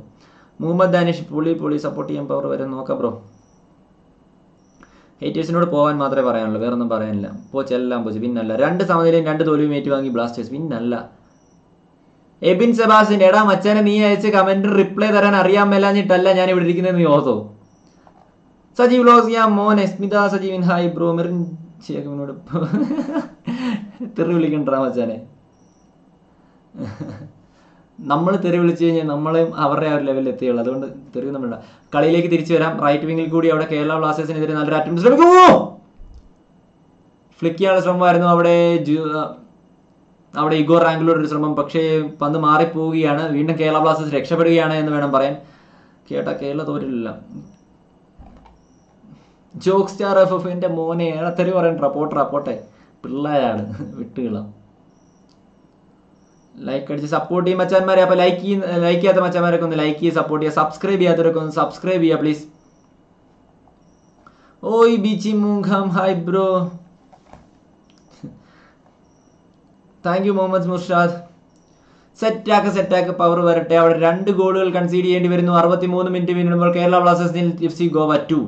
മുഹമ്മദ് ദാനിഷ് പൊളി പൊളി സപ്പോർട്ട് ചെയ്യാൻ പവർ വരെ നോക്കാം ബ്രോ ഹേറ്റേഴ്സിനോട് പോകാൻ മാത്രമേ പറയാനുള്ളൂ. വേറെ ഒന്നും പറയാനില്ല പോച്ച് എല്ലാം പോച്ച് പിന്നല്ല. രണ്ട് സമനിലയും രണ്ട് തോൽവിയും ഏറ്റുവാങ്ങി ബ്ലാസ്റ്റേഴ്സ് പിന്നല്ല. എബിൻ സെബാസിൻ എടാ മച്ചാനെ നീ അയച്ച കമന്റ് റിപ്ലൈ തരാൻ അറിയാൻ മേലാഞ്ഞിട്ടല്ല ഞാൻ ഇവിടെ ഇരിക്കുന്നത് നീ ഓർത്തോ? സജീവ് ലോസിയ ഞാൻ മോനെ സ്മിത സജീവിൻ ഹായ് ബ്രോ മെറിൻ ചേക്കമിനോട് തെറി വിളിക്കണ്ടാ മച്ചാനെ. നമ്മൾ തെറി വിളിച്ചു കഴിഞ്ഞാൽ നമ്മളെയും അവരുടെ ആ ഒരു ലെവലിൽ എത്തിയുള്ളൂ. അതുകൊണ്ട് തെറി നമ്മളുടെ കളിയിലേക്ക് തിരിച്ചു വരാം. റൈറ്റ് വിങ്ങിൽ കൂടി അവിടെ കേരള ബ്ലാസ്റ്റേഴ്സിനെതിരെ നല്ലൊരു അറ്റംപ്റ്റ് ശ്രമിക്കുമോ ഫ്ലിക്ക് ചെയ്യാനുള്ള ശ്രമമായിരുന്നു അവിടെ അവിടെ ഇഗോ റാങ്കിലൂടെ ഒരു ശ്രമം. പക്ഷേ പന്ത് മാറിപ്പോവുകയാണ്. വീണ്ടും കേരള ബ്ലാസ്റ്റേഴ്സ് രക്ഷപ്പെടുകയാണ് എന്ന് വേണം പറയാൻ. കേട്ടാ കേരള തോറ്റില്ല ജോക്ക് സ്റ്റാർ എഫ് എഫിന്റെ മോനെ തെറി പറയണ്ട പോട്ടെ പോട്ടെ. പിള്ളേരാണ്. വിട്ടുകളാം. ലൈക്ക് അടിച്ച് സപ്പോർട്ട് ചെയ്യും മച്ചാന്മാരെ. അപ്പൊ ലൈക്ക് ലൈക്ക് ചെയ്യാത്ത മച്ചാന്മാരൊക്കെ ഒന്ന് ലൈക്ക് ചെയ്യുക സപ്പോർട്ട് ചെയ്യുക. സബ്സ്ക്രൈബ് ചെയ്യാത്തവരൊക്കെ ഒന്ന് സബ്സ്ക്രൈബ് ചെയ്യുക പ്ലീസ് ഓയ് ബിച്ചി മുഖം. Hi bro thank you Muhammad Murshad സെറ്റാക്ക് സെറ്റാക്ക് പവർ വരട്ടെ. അവിടെ രണ്ട് ഗോളുകൾ കൺസീഡ് ചെയ്യേണ്ടി വരുന്നു. അറുപത്തിമൂന്ന് മിനിറ്റ് പിന്നിടുമ്പോൾ Kerala ബ്ലാസ്റ്റേഴ്സിൽ F C Goa two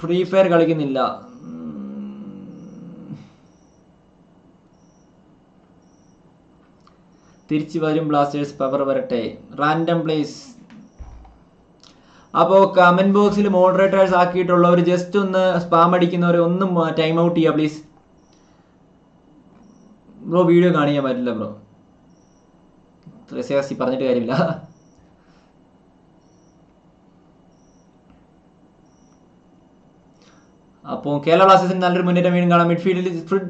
free fire കളിക്കുന്നില്ല. തിരിച്ചു വരും ബ്ലാസ്റ്റേഴ്സ് പവർ വരട്ടെ. Random plays. അപ്പോൾ കമന്റ് ബോക്സിൽ മോഡറേറ്റേഴ്സ് ആക്കിയിട്ടുള്ളവർ ജസ്റ്റ് ഒന്ന് സ്പാം അടിക്കുന്നവരെ ഒന്നും ടൈം ഔട്ട് ചെയ്യുക പ്ലീസ് ബ്രോ വീഡിയോ കാണിക്കാൻ പറ്റില്ല ബ്രോ. പറഞ്ഞിട്ട് കാര്യമില്ല. അപ്പോൾ കേരള ബ്ലാസ്റ്റേഴ്സിന് നല്ലൊരു മുന്നേറ്റം വീണ്ടും കാണാം. മിഡ്ഫീൽഡിൽ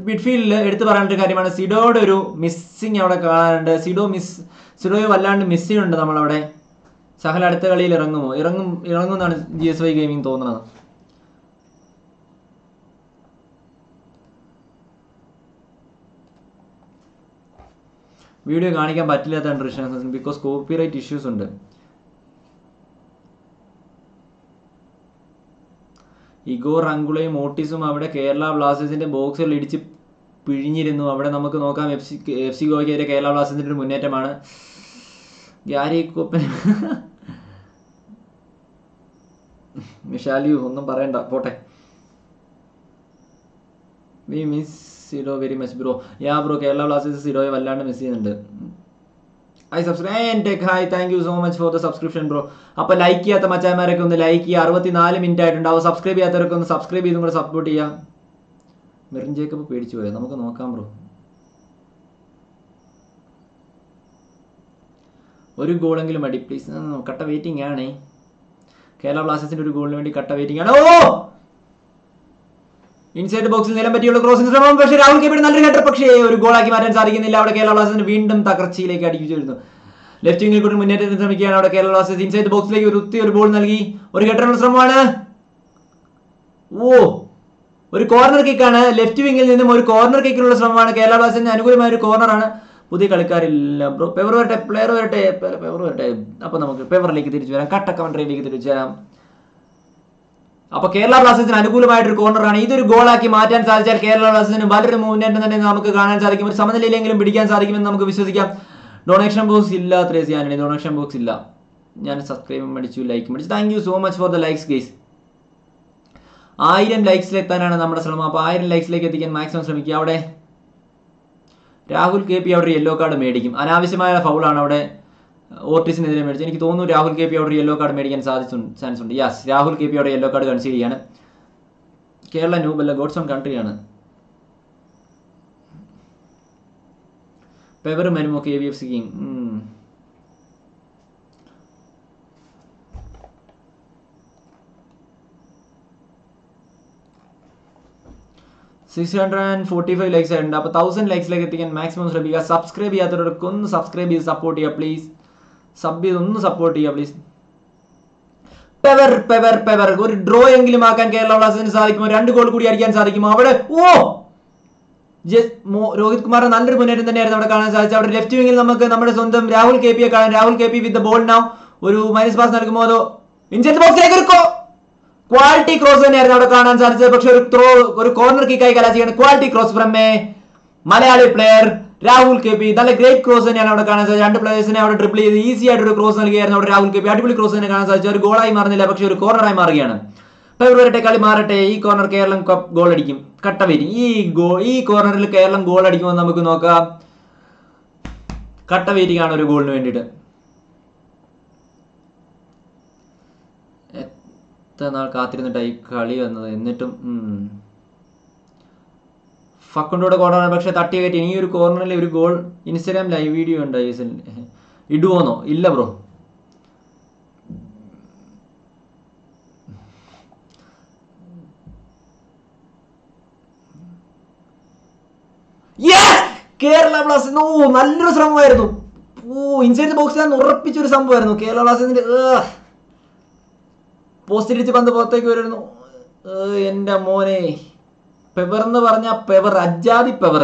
മിഡ്ഫീൽഡിൽ എടുത്തു പറയേണ്ട ഒരു കാര്യമാണ് സിഡോയുടെ ഒരു മിസ്സിങ് അവിടെ കാണാനുണ്ട്. സിഡോ മിസ് സിഡോയെ വല്ലാണ്ട് മിസ് ചെയ്യുന്നുണ്ട് നമ്മളവിടെ. സഹൽ അടുത്ത കളിയിൽ ഇറങ്ങുമോ? ഇറങ്ങും ഇറങ്ങുമെന്നാണ് ജി എസ് വൈ ഗെയിമിംഗ് തോന്നുന്നത്. വീഡിയോ കാണിക്കാൻ പറ്റില്ലാത്ത ബിക്കോസ് കോപ്പിറൈറ്റ് ഇഷ്യൂസ് ഉണ്ട്. ഇഗോർ അങ്കുളയും ഓട്ടീസും അവിടെ കേരള ബ്ലാസ്റ്റേഴ്സിന്റെ ബോക്സിൽ ഇടിച്ച് പിഴിഞ്ഞിരുന്നു. അവിടെ നമുക്ക് നോക്കാം എഫ് സി എഫ് സി ഗോയ്ക്കെതിരെ കേരള ബ്ലാസ്റ്റേഴ്സിന്റെ ഒരു മുന്നേറ്റമാണ്. ഗ്യാരി കോപ്പൻ മിഷാലിയു ഒന്നും പറയണ്ട പോട്ടെ. We miss Sido very much bro. Yeah bro Kerala Blasters സിഡോയെ വല്ലാണ്ട് മിസ് ചെയ്യുന്നുണ്ട്. I subscribe tech hi thank you so much for the subscription bro അപ്പൊ ലൈക്ക് ചെയ്യാത്ത മച്ചാന്മാരൊക്കെ ഒന്ന് ലൈക്ക് ചെയ്യുക. അറുപത്തിനാല് മിനിറ്റ് ആയിട്ടുണ്ടാവും സബ്സ്ക്രൈബ് ചെയ്യാത്തവരൊക്കെ ഒന്ന് സബ്സ്ക്രൈബ് ചെയ്തും കൂടെ സപ്പോർട്ട് ചെയ്യാം. മെറിൻ ജേക്കബ് പേടിച്ചു പോയാ? നമുക്ക് നോക്കാം ബ്രോ ഒരു ഗോളെങ്കിലും അടി പ്ലീസ് കട്ട വെയിറ്റിംഗ് ആണേ. കേരള ബ്ലാസ്റ്റേഴ്സിന്റെ ഒരു ഗോളിന് വേണ്ടി കട്ട വെയിറ്റിംഗ് ആണ്. ഓ! ഇൻസൈഡ് ബോക്സിൽ നിലം പറ്റിയുള്ള ക്രോസിന് ശ്രമം. പക്ഷേ രാഹുൽ കെപിയുടെ നല്ലൊരു ഹെഡർ പക്ഷേ ഒരു ഗോളാക്കി മാറ്റാൻ സാധിക്കുന്നില്ല. അവിടെ കേരള ബ്ലാസ്റ്റേഴ്സിന് വീണ്ടും തകർച്ചയിലേക്ക് അടിച്ചു വരുന്നു ലെഫ്റ്റ് വിംഗിൽ കൂടി മുന്നേറ്റത്തിന് ശ്രമിക്കുകയാണ് അവിടെ കേരള ബ്ലാസ്റ്റേഴ്സ്. ഇൻസൈഡ് ബോക്സിലേക്ക് ഒരു ഒത്തി ഒരു ബോൾ നൽകി. ഒരു ഹെഡറിനുള്ള ശ്രമമാണ്. ഓ ഒരു കോർണർ കിക്കാണ് ലെഫ്റ്റ് വിംഗിൽ നിന്നും ഒരു കോർണർ കിക്കിനുള്ള ശ്രമമാണ്. കേരള ബ്ലാസ്റ്റേഴ്സിന് അനുകൂലമായ ഒരു കോർണറാണ് പുതിയ കളിക്കാരില്ല. ബ്രോ പെവർ വരട്ടെ പ്ലെയർ വരട്ടെ പെവർ വരട്ടെ. അപ്പൊ നമുക്ക് പെവറിലേക്ക് തിരിച്ചു വരാം. കട്ട കമൻട്രിയിലേക്ക് തിരിച്ചു വരാം. അപ്പൊ കേരള ബ്ലാസ്റ്റേഴ്സിന് അനുകൂലമായിട്ടൊരു കോർണറാണ് ഇതൊരു ഗോളാക്കി മാറ്റാൻ സാധിച്ചാൽ കേരള ബ്ലാസ്റ്റേഴ്സിന് വലിയൊരു മുന്നേറ്റം തന്നെ നമുക്ക് കാണാൻ സാധിക്കും. ഒരു സമനിലയിലെങ്കിലും പിടിക്കാൻ സാധിക്കുമെന്ന് നമുക്ക് വിശ്വസിക്കാം. ഡൊണേഷൻ ബോക്സ് ഇല്ല ത്രേസി ആന്റണി. ഡൊണേഷൻ ബോക്സ് ഇല്ല. ഞാൻ സബ്സ്ക്രൈബ് മേടിച്ചു ലൈക്ക് മേടിച്ചു. Thank you so much for the likes guys ആയിരം ലൈക്സിൽ എത്താനാണ് നമ്മുടെ ശ്രമം. അപ്പോൾ ആയിരം ലൈക്സിലേക്ക് എത്തിക്കാൻ മാക്സിമം ശ്രമിക്കുക. അവിടെ രാഹുൽ കെ പി അവിടെ യെല്ലോ കാർഡ് മേടിക്കും. അനാവശ്യമായ ഫൗളാണ് അവിടെ. ഓർട്ടിസിനെതിരെ മേടിച്ചു. എനിക്ക് തോന്നുന്നു രാഹുൽ കെ പി അവിടെ യെല്ലോ കാർഡ് മേടിക്കാൻ സാധിച്ചു ചാൻസ് ഉണ്ട് യാസ് രാഹുൽ കെ പി അവിടെ യെല്ലോ കാർഡ് കൺസീഡ് ചെയ്യാണ്. കേരള ന്യൂബല്ല ഗോഡ്സ് ഓൺ കൺട്രിയാണ് പെവർ മെനുമോ K V F സിക്കും six hundred and forty five likes ആയിട്ടുണ്ട്. അപ്പോൾ തൗസൻഡ് ലൈക്സിലേക്ക് എത്തിക്കാൻ മാക്സിമം ശ്രമിക്കുക. സബ്സ്ക്രൈബ് ചെയ്യാത്തവരൊക്കെ ഒന്ന് സബ്സ്ക്രൈബ് ചെയ്ത് സപ്പോർട്ട് ചെയ്യുക പ്ലീസ് സബ് ചെയ്തൊന്ന് സപ്പോർട്ട് ചെയ്യുക പ്ലീസ് പെവർ പെവർ പെവർ ഒരു ഡ്രോ എങ്കിലും ആക്കാൻ കേരള ബ്ലാസ്റ്റേഴ്സിന് സാധിക്കുമോ? രണ്ട് ഗോൾ കൂടി അടിക്കാൻ സാധിക്കുമോ? അവിടെ ഓ! രോഹിത് കുമാറിന് നല്ലൊരു മുന്നേറ്റം തന്നെയായിരുന്നു അവിടെ കാണാൻ സാധിച്ചത്. അവിടെ ലെഫ്റ്റ് വിങ്ങിൽ നമുക്ക് നമ്മുടെ സ്വന്തം രാഹുൽ കെ പിയെ കാണാൻ Rahul K P with ball now ഒരു മൈനസ് പാസ് നൽകുമോ അതോ ഇൻസൈഡ് ബോക്സിലേക്ക് ഒരു ക്വാളിറ്റി ക്രോസ് തന്നെയായിരുന്നു അവിടെ കാണാൻ സാധിച്ചത്. പക്ഷെ ഒരു ത്രോ ഒരു കോർണർ കിക്കായി കലാശിയാണ് quality cross from Malayali player Rahul K P. നല്ല ഗ്രേറ്റ് ക്രോസ് തന്നെയാണ് അവിടെ കാണാൻ സാധിച്ചത്. രണ്ട് പ്ലേയേഴ്സിനെ അവിടെ ട്രിപ്പിൾ ചെയ്ത് ഈസി ആയിട്ട് ഒരു ക്രോസ് നൽകിയായിരുന്നു അവിടെ രാഹുൽ കെ പി. അടിപൊളി ക്രോസ് തന്നെ കാണാൻ സാധിച്ചു. ഒരു ഗോളായി മാറുന്നില്ല പക്ഷെ ഒരു കോർണറായി മാറുകയാണ്. ഫെബ്രുവരി വരട്ടെ കളി മാറട്ടെ ഈ കോർണർ കേരളം കപ്പ് ഗോൾ അടിക്കും. കട്ട വരും. ഈ ഗോ ഈ കോർണറിൽ കേരളം ഗോൾ അടിക്കുമെന്ന് നമുക്ക് നോക്കാം. കട്ട വെയിറ്റിംഗ് ആണ് ഒരു ഗോളിന് വേണ്ടിയിട്ട്. എത്ര നാൾ കാത്തിരുന്നിട്ടായി കളി വന്നത്? എന്നിട്ടും. ഫക്കുണ്ടോടെ കോർണറാണ് പക്ഷെ തട്ടി കയറ്റി. ഈ ഒരു കോർണറിൽ ഒരു ഗോൾ ഇൻസ്റ്റാഗ്രാം ലൈവ് വീഡിയോ ഉണ്ട് ഐ എസ് എൽ ഇടുവോന്നോ? ഇല്ല ബ്രോ കേരള ബ്ലാസ്റ്റേഴ്സ് ഓ നല്ലൊരു ശ്രമമായിരുന്നു. ഓ ഇൻസൈഡ് ബോക്സിൽ ഉറപ്പിച്ചൊരു സംഭവമായിരുന്നു. കേരള ബ്ലാസ്റ്റേഴ്സിന്റെ പോസ്റ്റിരിച്ച് പന്ത് പുറത്തേക്ക് വരുന്നു. എന്റെ മോനെ. പെവർ എന്ന് പറഞ്ഞ പെവർ അജാതി പെവർ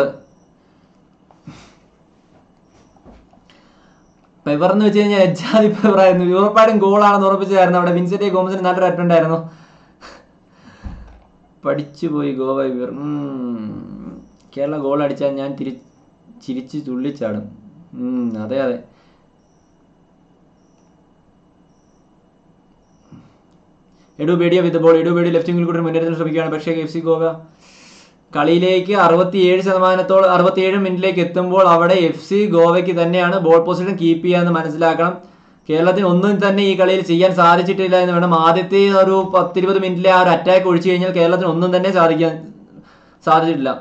പെവർ എന്ന് വെച്ച് കഴിഞ്ഞാൽ അജാതി പെവർ ആയിരുന്നു. യൂറോപ്പാടും ഗോളാണെന്ന് ഉറപ്പിച്ചതായിരുന്നു അവിടെ വിൻസെന്റ് ഗോമസിന് നല്ലൊരു അറ്റുണ്ടായിരുന്നു പഠിച്ചു പോയി ഗോവ ഇവർ. കേരള ഗോൾ അടിച്ചാൽ ഞാൻ തിരി ചിരിച്ച് തുള്ളിച്ചാടും. അതെ അതെ. Edu Bedia with ball Edu Bedia left വിങ്ങിൽ കൂടി മുന്നേറ്റത്തിന് ശ്രമിക്കുകയാണ്. പക്ഷേ എഫ് സി ഗോവ കളിയിലേക്ക് അറുപത്തിയേഴ് ശതമാനത്തോളം അറുപത്തിയേഴ് മിനിറ്റിലേക്ക് എത്തുമ്പോൾ അവിടെ എഫ് സി ഗോവയ്ക്ക് തന്നെയാണ് ബോൾ പൊസിഷൻ കീപ്പ് ചെയ്യാന്ന് മനസ്സിലാക്കണം. കേരളത്തിന് ഒന്നും തന്നെ ഈ കളിയിൽ ചെയ്യാൻ സാധിച്ചിട്ടില്ല എന്ന് വേണം. ആദ്യത്തെ ഒരു പത്തിരുപത് മിനിറ്റിലെ ആ ഒരു അറ്റാക്ക് ഒഴിച്ചു കഴിഞ്ഞാൽ കേരളത്തിന് ഒന്നും തന്നെ സാധിക്കാൻ സാധിച്ചിട്ടില്ല.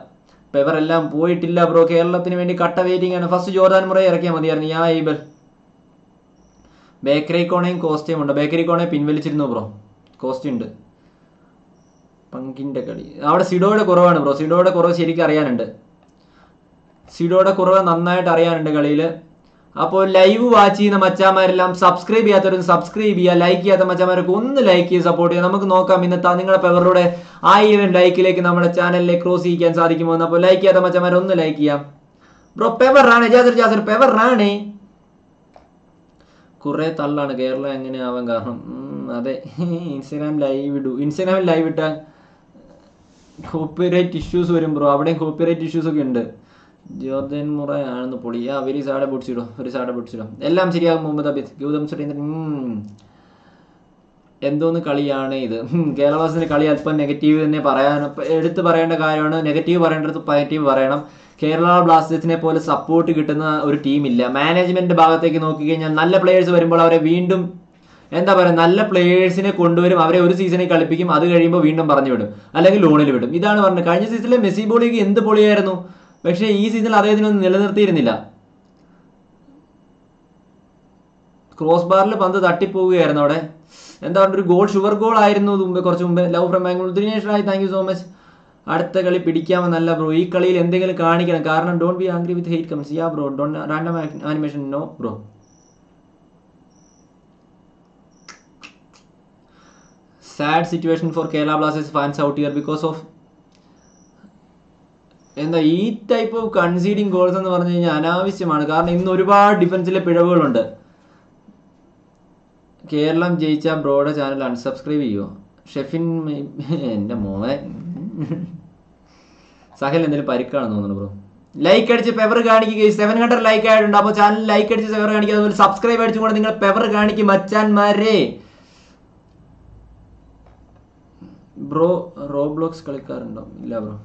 പെവർ എല്ലാം പോയിട്ടില്ല ബ്രോ കേരളത്തിന് വേണ്ടി കട്ട വെയിറ്റിംഗ് ആണ്. ഫസ്റ്റ് ജോർദാൻ മുറ ഇറക്കിയാൽ മതിയായിരുന്നു. ഞാൻ ഈബൽ ബേക്കറി കോണയും കോസ്റ്റ്യൂം ഉണ്ട്. ബേക്കറി കോണയെ പിൻവലിച്ചിരുന്നു ബ്രോ കോസ്റ്റ്യൂം ഉണ്ട് പങ്കിന്റെ കളി. അവിടെ സിഡോയുടെ കുറവാണ് ബ്രോ. സിഡോയുടെ കുറവ് ശരിക്കും അറിയാനുണ്ട്. സിഡോയുടെ കുറവ് നന്നായിട്ട് അറിയാനുണ്ട് കളിയിൽ അപ്പോൾ ലൈവ് വാച്ച് ചെയ്യുന്ന മച്ചാമാരെല്ലാം സബ്സ്ക്രൈബ് ചെയ്യാത്തവരും സബ്സ്ക്രൈബ് ചെയ്യുക ലൈക്ക് ചെയ്യാത്ത മച്ചാമാരൊക്കെ ഒന്ന് ലൈക്ക് ചെയ്ത് സപ്പോർട്ട് ചെയ്യുക. നമുക്ക് നോക്കാം ഇന്നത്തെ നിങ്ങളുടെ പെവറിലൂടെ ആയിരം ലൈക്കിലേക്ക് നമ്മുടെ ചാനലിലെ ക്രോസ് ചെയ്യിക്കാൻ സാധിക്കുമോ എന്ന്. അപ്പോൾ ലൈക്ക് ചെയ്യാത്ത മച്ചാമാരെ ഒന്ന് ലൈക്ക് ചെയ്യാം. ബ്രോ പെവർ ആണ്. ജാസർ ജാസർ പെവർ ആണ്. കുറെ തള്ളാണ്. കേരളം എങ്ങനെ ആവാൻ കാരണം അതെ. ഇൻസ്റ്റാഗ്രാം ലൈവ് ഇടൂ. ഇൻസ്റ്റാഗ്രാമിൽ ലൈവ് ഇട്ടാൽ കോപ്പിറൈറ്റ് ഇഷ്യൂസ് വരും ബ്രോ അവിടെയും കോപ്പിറൈറ്റ് ഇഷ്യൂസ് ഒക്കെ ഉണ്ട്. ജോർദൻ മുറ ആണെന്ന് പൊളി. ആ വെരി സാടെ പൊടിച്ചിടും ഒരു സാടെ പൊടിച്ചിടും എല്ലാം ശരിയാകും മുഹമ്മദ് അബിദ്. ഗൗതം സുരേന്ദ്രൻ എന്തോന്ന് കളിയാണ് ഇത്? കേരള ബ്ലാസ്റ്റേഴ്സിന്റെ കളി അല്പം നെഗറ്റീവ് തന്നെ പറയാൻ എടുത്തു പറയേണ്ട കാര്യമാണ്. നെഗറ്റീവ് പറയേണ്ടത് നെഗറ്റീവ് പറയണം. കേരള ബ്ലാസ്റ്റേഴ്സിനെ പോലെ സപ്പോർട്ട് കിട്ടുന്ന ഒരു ടീമില്ല മാനേജ്മെന്റ് ഭാഗത്തേക്ക് നോക്കിക്കഴിഞ്ഞാൽ നല്ല പ്ലെയേഴ്സ് വരുമ്പോൾ അവരെ വീണ്ടും എന്താ പറയുക നല്ല പ്ലേയേഴ്സിനെ കൊണ്ടുവരും അവരെ ഒരു സീസണിൽ കളിപ്പിക്കും അത് കഴിയുമ്പോൾ വീണ്ടും പറഞ്ഞു വിടും. അല്ലെങ്കിൽ ലോണിൽ വിടും. ഇതാണ് പറഞ്ഞത്. കഴിഞ്ഞ സീസണിലെ മെസ്സി ബോളിക്ക് എന്ത് പൊളിയായിരുന്നു പക്ഷേ ഈ സീസണിൽ അദ്ദേഹത്തിനൊന്നും നിലനിർത്തിയിരുന്നില്ല. ക്രോസ് ബാറിൽ പന്ത് തട്ടിപ്പോവുകയായിരുന്നു അവിടെ. എന്താ പറഞ്ഞ ഒരു ഗോൾ ഷുഗർ ഗോൾ ആയിരുന്നു മുമ്പേ കുറച്ച് മുമ്പ്. ലവ് ഫ്രം ബാംഗ്ലൂർ ദിനേഷ് ആയി താങ്ക് യു സോ മച്ച് അടുത്ത കളി പിടിക്കാമെന്നല്ല ബ്രോ ഈ കളിയിൽ എന്തെങ്കിലും കാണിക്കണം. കാരണം don't be angry with hate comes yeah bro don't random animation no bro sad situation for Kerala Blasters fans out year because of എന്താ ഈ ടൈപ്പ് ഓഫ് കൺസീഡിങ് ഗോൾസ് എന്ന് പറഞ്ഞു കഴിഞ്ഞാൽ അനാവശ്യമാണ്. കാരണം ഇന്ന് ഒരുപാട് ഡിഫൻസിലെ പിഴവുകളുണ്ട്. കേരളം ജയിച്ച ബ്രോഡ ചാനൽ അൺസബ്സ്ക്രൈബ് ചെയ്യുമോ ഷെഫിൻ എന്റെ മോനെ സഹൽ എന്തെങ്കിലും പരിക്കാണെന്ന് തോന്നുന്നു ബ്രോ ലൈക്ക് അടിച്ച് പെവർ കാണിക്കുക സെവൻ ഹൺഡ്രഡ് ലൈക്ക് ആയിട്ടുണ്ട്. അപ്പോൾ ചാനൽ ലൈക്ക് അടിച്ച് പെവർ കാണിക്കുക അതുപോലെ സബ്സ്ക്രൈബ് അടിച്ചുകൊണ്ട് നിങ്ങൾ പെവർ കാണിക്കും മച്ചാന്മാരെ. Bro Roblox കളിക്കാറുണ്ടോ? ഇല്ല ബ്രോ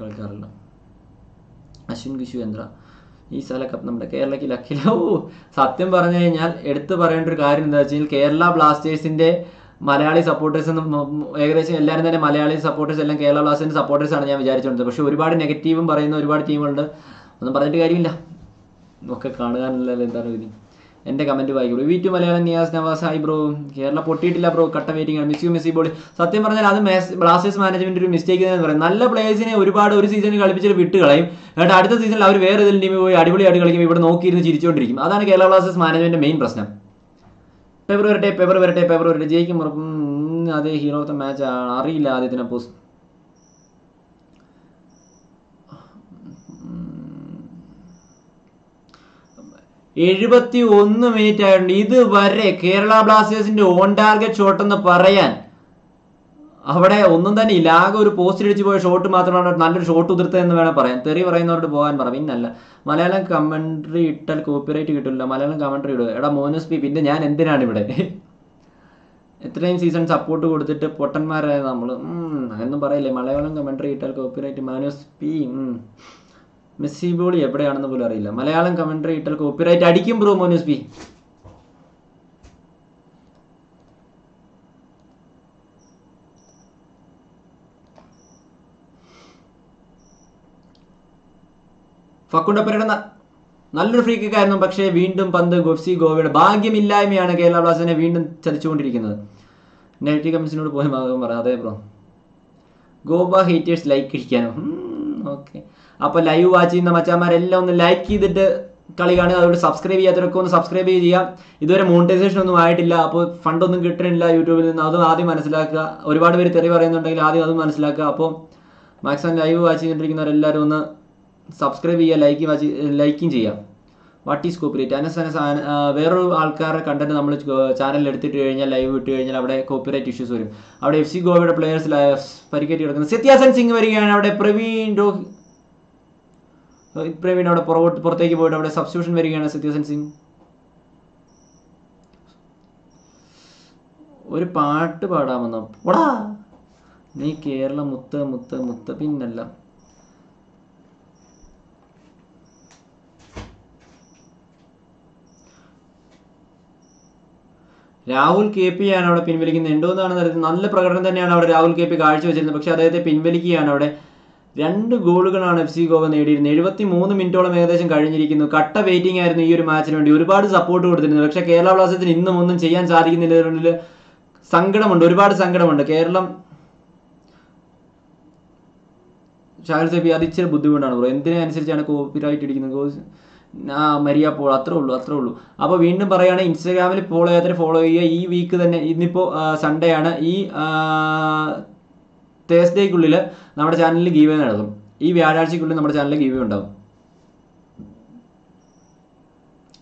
കളിക്കാറില്ല. അശ്വിൻ കിശുവേന്ദ്ര ഈ സ്ഥല കപ്പ് നമ്മുടെ കേരളയ്ക്ക് ലക്കില്ല ഓ സത്യം പറഞ്ഞു കഴിഞ്ഞാൽ എടുത്തു പറയേണ്ട ഒരു കാര്യം എന്താ വെച്ചാൽ കേരള ബ്ലാസ്റ്റേഴ്സിന്റെ മലയാളി സപ്പോർട്ടേഴ്സ് ഏകദേശം എല്ലാവരും തന്നെ മലയാളി സപ്പോർട്ടേഴ്സ് എല്ലാം കേരള ബ്ലാസ്റ്റേഴ്സിന്റെ സപ്പോർട്ടേഴ്സ് ആണ് ഞാൻ വിചാരിച്ചുകൊണ്ടത് പക്ഷെ ഒരുപാട് നെഗറ്റീവും പറയുന്ന ഒരുപാട് ടീമുകളുണ്ട് ഒന്നും പറഞ്ഞിട്ട് കാര്യമില്ല. ഒക്കെ കാണുക എന്നുള്ള എന്താണ് വിധി എന്റെ comment വായിക്കുള്ളൂ V two Malayalam Niyas Navas hi bro Kerala പൊട്ടിയിട്ടില്ല bro കട്ട വെയിറ്റിംഗ് ആണ്. മിസ് യു മിസ് ബോളി സത്യം പറഞ്ഞാൽ അത് ബ്ലാസ്റ്റേഴ്സ് മാനേജ്മെന്റ് ഒരു മിസ്റ്റേക്ക് എന്ന് പറയും നല്ല പ്ലേയേഴ്സിനെ ഒരുപാട് ഒരു സീസണിൽ കളിപ്പിച്ചിട്ട് വിട്ട് കളയും എന്നിട്ട് അടുത്ത സീസണിൽ അവർ വേറെ ഏതെങ്കിലും ടീമിൽ പോയി അടിപൊളി അടിപൊളിയായിട്ട് കളിക്കും ഇവിടെ നോക്കിയിരുന്ന് ചിരിച്ചുകൊണ്ടിരിക്കും അതാണ് കേരള ബ്ലാസ്റ്റേഴ്സ് മാനേജ്മെന്റ് മെയിൻ പ്രശ്നം. പേപ്പർ വരട്ടെ പേപ്പർ വരട്ടെ പേപ്പർ വരട്ടെ. ജയിക്കും അതേ ഹീറോ ഓഫ് ദ മാച്ച് ആണ്. അറിയില്ല ആദ്യത്തിനെ പോസ്റ്റ് എഴുപത്തി ഒന്ന് മിനിറ്റ് ആയിട്ടുണ്ട്. ഇതുവരെ കേരള ബ്ലാസ്റ്റേഴ്സിന്റെ ഓൺ ടാർഗറ്റ് ഷോട്ട് എന്ന് പറയാൻ അവിടെ ഒന്നും തന്നെ ഇല്ല. ആകെ ഒരു പോസ്റ്റ് അടിച്ച് പോയ ഷോട്ട് മാത്രമാണ് നല്ലൊരു ഷോട്ട് ഉതിർത്തതെന്ന് വേണം പറയാൻ. തെറി പറയുന്നവരോട് പോകാൻ പറ. പിന്നല്ല മലയാളം കമൻട്രി ഇട്ടാൽ കോപ്പിറൈറ്റ് കിട്ടില്ല മലയാളം കമൻട്രി ഇടുക. എടാ മോനസ് പി പിന്നെ ഞാൻ എന്തിനാണ് ഇവിടെ? എത്രയും സീസൺ സപ്പോർട്ട് കൊടുത്തിട്ട് പൊട്ടന്മാരായ നമ്മൾ എന്നും പറയില്ലേ. മലയാളം കമൻട്രി ഇട്ടാൽ കോപ്പിറൈറ്റ് മോനസ് പി. മെസ്സി ബോളി എവിടെയാണെന്ന് പോലും അറിയില്ല. മലയാളം കമന്ററി ഇട്ടാൽ കോപ്പിറൈറ്റ് അടിക്കും ബ്രോ മോനൂസ് ബി ഫക്കുണ്ടപ്പരയുടെ നല്ലൊരു ഫ്രീ കിക്ക് ആയിരുന്നു. പക്ഷേ വീണ്ടും പന്ത് ഗോഫ്സി ഗോവയുടെ ഭാഗ്യമില്ലായ്മയാണ് കേരള ബ്ലാസ്റ്റേഴ്സിനെ വീണ്ടും ചതിച്ചുകൊണ്ടിരിക്കുന്നത്. നെഗറ്റീവ് കമൻസിനോട് പോയി ഭാഗം പറ. അതേ ബ്രോ ഗോവ ഹീറ്റേഴ്സ് ലൈക്ക് ഇരിക്കാനും? ഓക്കെ അപ്പോൾ ലൈവ് വാച്ച് ചെയ്യുന്ന മച്ചാന്മാരെല്ലാം ഒന്ന് ലൈക്ക് ചെയ്തിട്ട് കളി കാണുക. അതുകൊണ്ട് സബ്സ്ക്രൈബ് ചെയ്യാത്തവരൊക്കെ ഒന്ന് സബ്സ്ക്രൈബ് ചെയ്യുക ഇതുവരെ മോണിറ്റൈസേഷൻ ഒന്നും ആയിട്ടില്ല. അപ്പോൾ ഫണ്ടൊന്നും കിട്ടണില്ല യൂട്യൂബിൽ നിന്ന്. അതും ആദ്യം മനസ്സിലാക്കുക. ഒരുപാട് പേര് തെറി പറയുന്നുണ്ടെങ്കിൽ ആദ്യം അതും മനസ്സിലാക്കുക. അപ്പോൾ മാക്സിമം ലൈവ് വാച്ച് ചെയ്തിട്ടിരിക്കുന്നവരെല്ലാവരും ഒന്ന് സബ്സ്ക്രൈബ് ചെയ്യുക ലൈക്ക് വാച്ച് ലൈക്കും ചെയ്യാം what is copyright Anas Anas വേറൊരു ആൾക്കാരുടെ കണ്ടന്റ് നമ്മൾ ചാനലിൽ എടുത്തിട്ട് കഴിഞ്ഞാൽ ലൈവ് ഇട്ട് കഴിഞ്ഞാൽ അവിടെ കോപ്പിറൈറ്റ് ഇഷ്യൂസ് വരും. അവിടെ എഫ് സി ഗോവയുടെ പ്ലെയേഴ്സ് പരിക്കേറ്റ് കിടക്കുന്നത് സത്യാസൻ സിംഗ് വരികയാണ്. അവിടെ പ്രവീൺ രോഹി രോഹിത് പ്രവീൺ അവിടെ പുറകോട്ട് പുറത്തേക്ക് പോയിട്ട് അവിടെ സബ്സ്റ്റിറ്റ്യൂഷൻ വരികയാണ് സത്യസൻ സിംഗ്. ഒരു പാട്ട് പാടാമെന്നോ പോടാ നീ കേരള മുത്ത് മുത്ത് മുത്ത് പിന്നല്ല. രാഹുൽ കെ പി ആണ് അവിടെ പിൻവലിക്കുന്നത്. ഉണ്ടോ എന്നാണ് നല്ല പ്രകടനം തന്നെയാണ് അവിടെ രാഹുൽ കെ പി കാഴ്ചവെച്ചിരുന്നത്. പക്ഷെ അദ്ദേഹത്തെ പിൻവലിക്കുകയാണ് അവിടെ. രണ്ട് ഗോളുകളാണ് എഫ് സി ഗോവ നേടിയിരുന്നത്. എഴുപത്തി മൂന്ന് മിനിറ്റോളം ഏകദേശം കഴിഞ്ഞിരിക്കുന്നു. കട്ട വെയിറ്റിംഗ് ആയിരുന്നു ഈ ഒരു മാച്ചിന് വേണ്ടി. ഒരുപാട് സപ്പോർട്ട് കൊടുത്തിരുന്നു. പക്ഷേ കേരള ബ്ലാസ്റ്റേഴ്സിന് ഇന്നും ഒന്നും ചെയ്യാൻ സാധിക്കുന്നില്ല. സങ്കടമുണ്ട്. ഒരുപാട് സങ്കടമുണ്ട്. കേരളം ഷാഹിർ സബി അത് ഇച്ചിരി ബുദ്ധിമുട്ടാണ് ബ്രോ. എന്തിനനുസരിച്ചാണ് കോപ്പിറൈറ്റ് ഇടിക്കുന്നത്? കോസ് ആ മരിയ പോൾ. അത്രേ ഉള്ളൂ അത്രേ ഉള്ളൂ. അപ്പോൾ വീണ്ടും പറയുകയാണ് ഇൻസ്റ്റാഗ്രാമിൽ ഫോളോ ചെയ്യാത്തവർ ഫോളോ ചെയ്യുക. ഈ വീക്ക് തന്നെ ഇന്നിപ്പോൾ സൺഡേ ആണ്. ഈ തേഴ്സ്ഡേക്കുള്ളിൽ നമ്മുടെ ചാനലിൽ ഗീവ് നടക്കും. ഈ വ്യാഴാഴ്ചക്കുള്ളിൽ നമ്മുടെ ചാനലിൽ ഗീവ് ഉണ്ടാവും.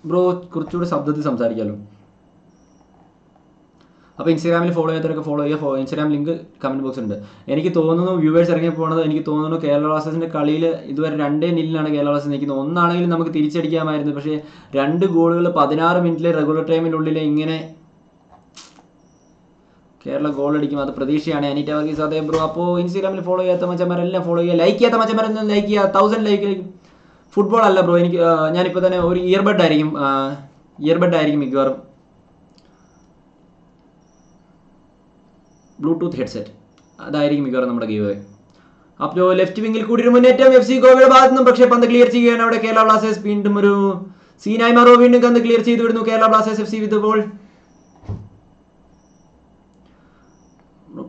ബ്രോ കുറച്ചുകൂടി ശബ്ദത്തിൽ സംസാരിക്കാമല്ലോ അപ്പോൾ ഇൻസ്റ്റാഗ്രാമിൽ ഫോളോ ചെയ്യാത്തവരൊക്കെ ഫോളോ ചെയ്യുക. ഇൻസ്റ്റാഗ്രാം ലിങ്ക് കമന്റ് ബോക്സ് ഉണ്ട്. എനിക്ക് തോന്നുന്നു വ്യൂവേഴ്സ് ഇറങ്ങി പോകുന്നത് എനിക്ക് തോന്നുന്നു കേരള ബ്ലാസ്റ്റേഴ്സിന്റെ കളിയിൽ ഇതുവരെ രണ്ടേ നില്ലാണ് കേരള ബ്ലാസ്റ്റേഴ്സ് നിൽക്കുന്നത്. ഒന്നാണെങ്കിലും നമുക്ക് തിരിച്ചടിക്കാമായിരുന്നു. പക്ഷേ രണ്ട് ഗോളുകൾ പതിനാറ് മിനിറ്റിലെ റെഗുലർ ടൈമിനുള്ളിൽ ഇങ്ങനെ കേരള ഗോൾ അടിക്കും അത് പ്രതീക്ഷയാണ്. അനീറ്റ വർഗീസ് അതേ ബ്രോ അപ്പോൾ ഇൻസ്റ്റാഗ്രാമിൽ ഫോളോ ചെയ്യാത്ത മച്ചന്മാരെല്ലാം ഫോളോ ചെയ്യുക. ലൈക്ക് ചെയ്യാത്ത മച്ചന്മാരെല്ലാം ലൈക്ക് ചെയ്യുക. Thousand like. ഫുട്ബോൾ അല്ല ബ്രോ എനിക്ക് ഞാനിപ്പോൾ തന്നെ ഒരു ഇയർബഡ് ആയിരിക്കും ഇയർബഡ് ആയിരിക്കും മിക്കവാറും. ബ്ലൂടൂത്ത് ഹെഡ്സെറ്റ് അതായിരിക്കും മിക്കവാറും നമ്മുടെ ഗീവ് അപ്പോൾ ലെഫ്റ്റ് വിങ്ങിൽ കൂടി ഒരു മുന്നേറ്റം. എഫ് സി ഗോവയുടെ ഭാഗത്തു നിന്നും പക്ഷേ പന്ത് ക്ലിയർ ചെയ്യുകയാണ്. അവിടെ കേരള ബ്ലാസ്റ്റേഴ്സ് വീണ്ടും ഒരു സീനായി വീണ്ടും പന്ത് ക്ലിയർ ചെയ്തു വിടുന്നു Kerala Blasters F C with ball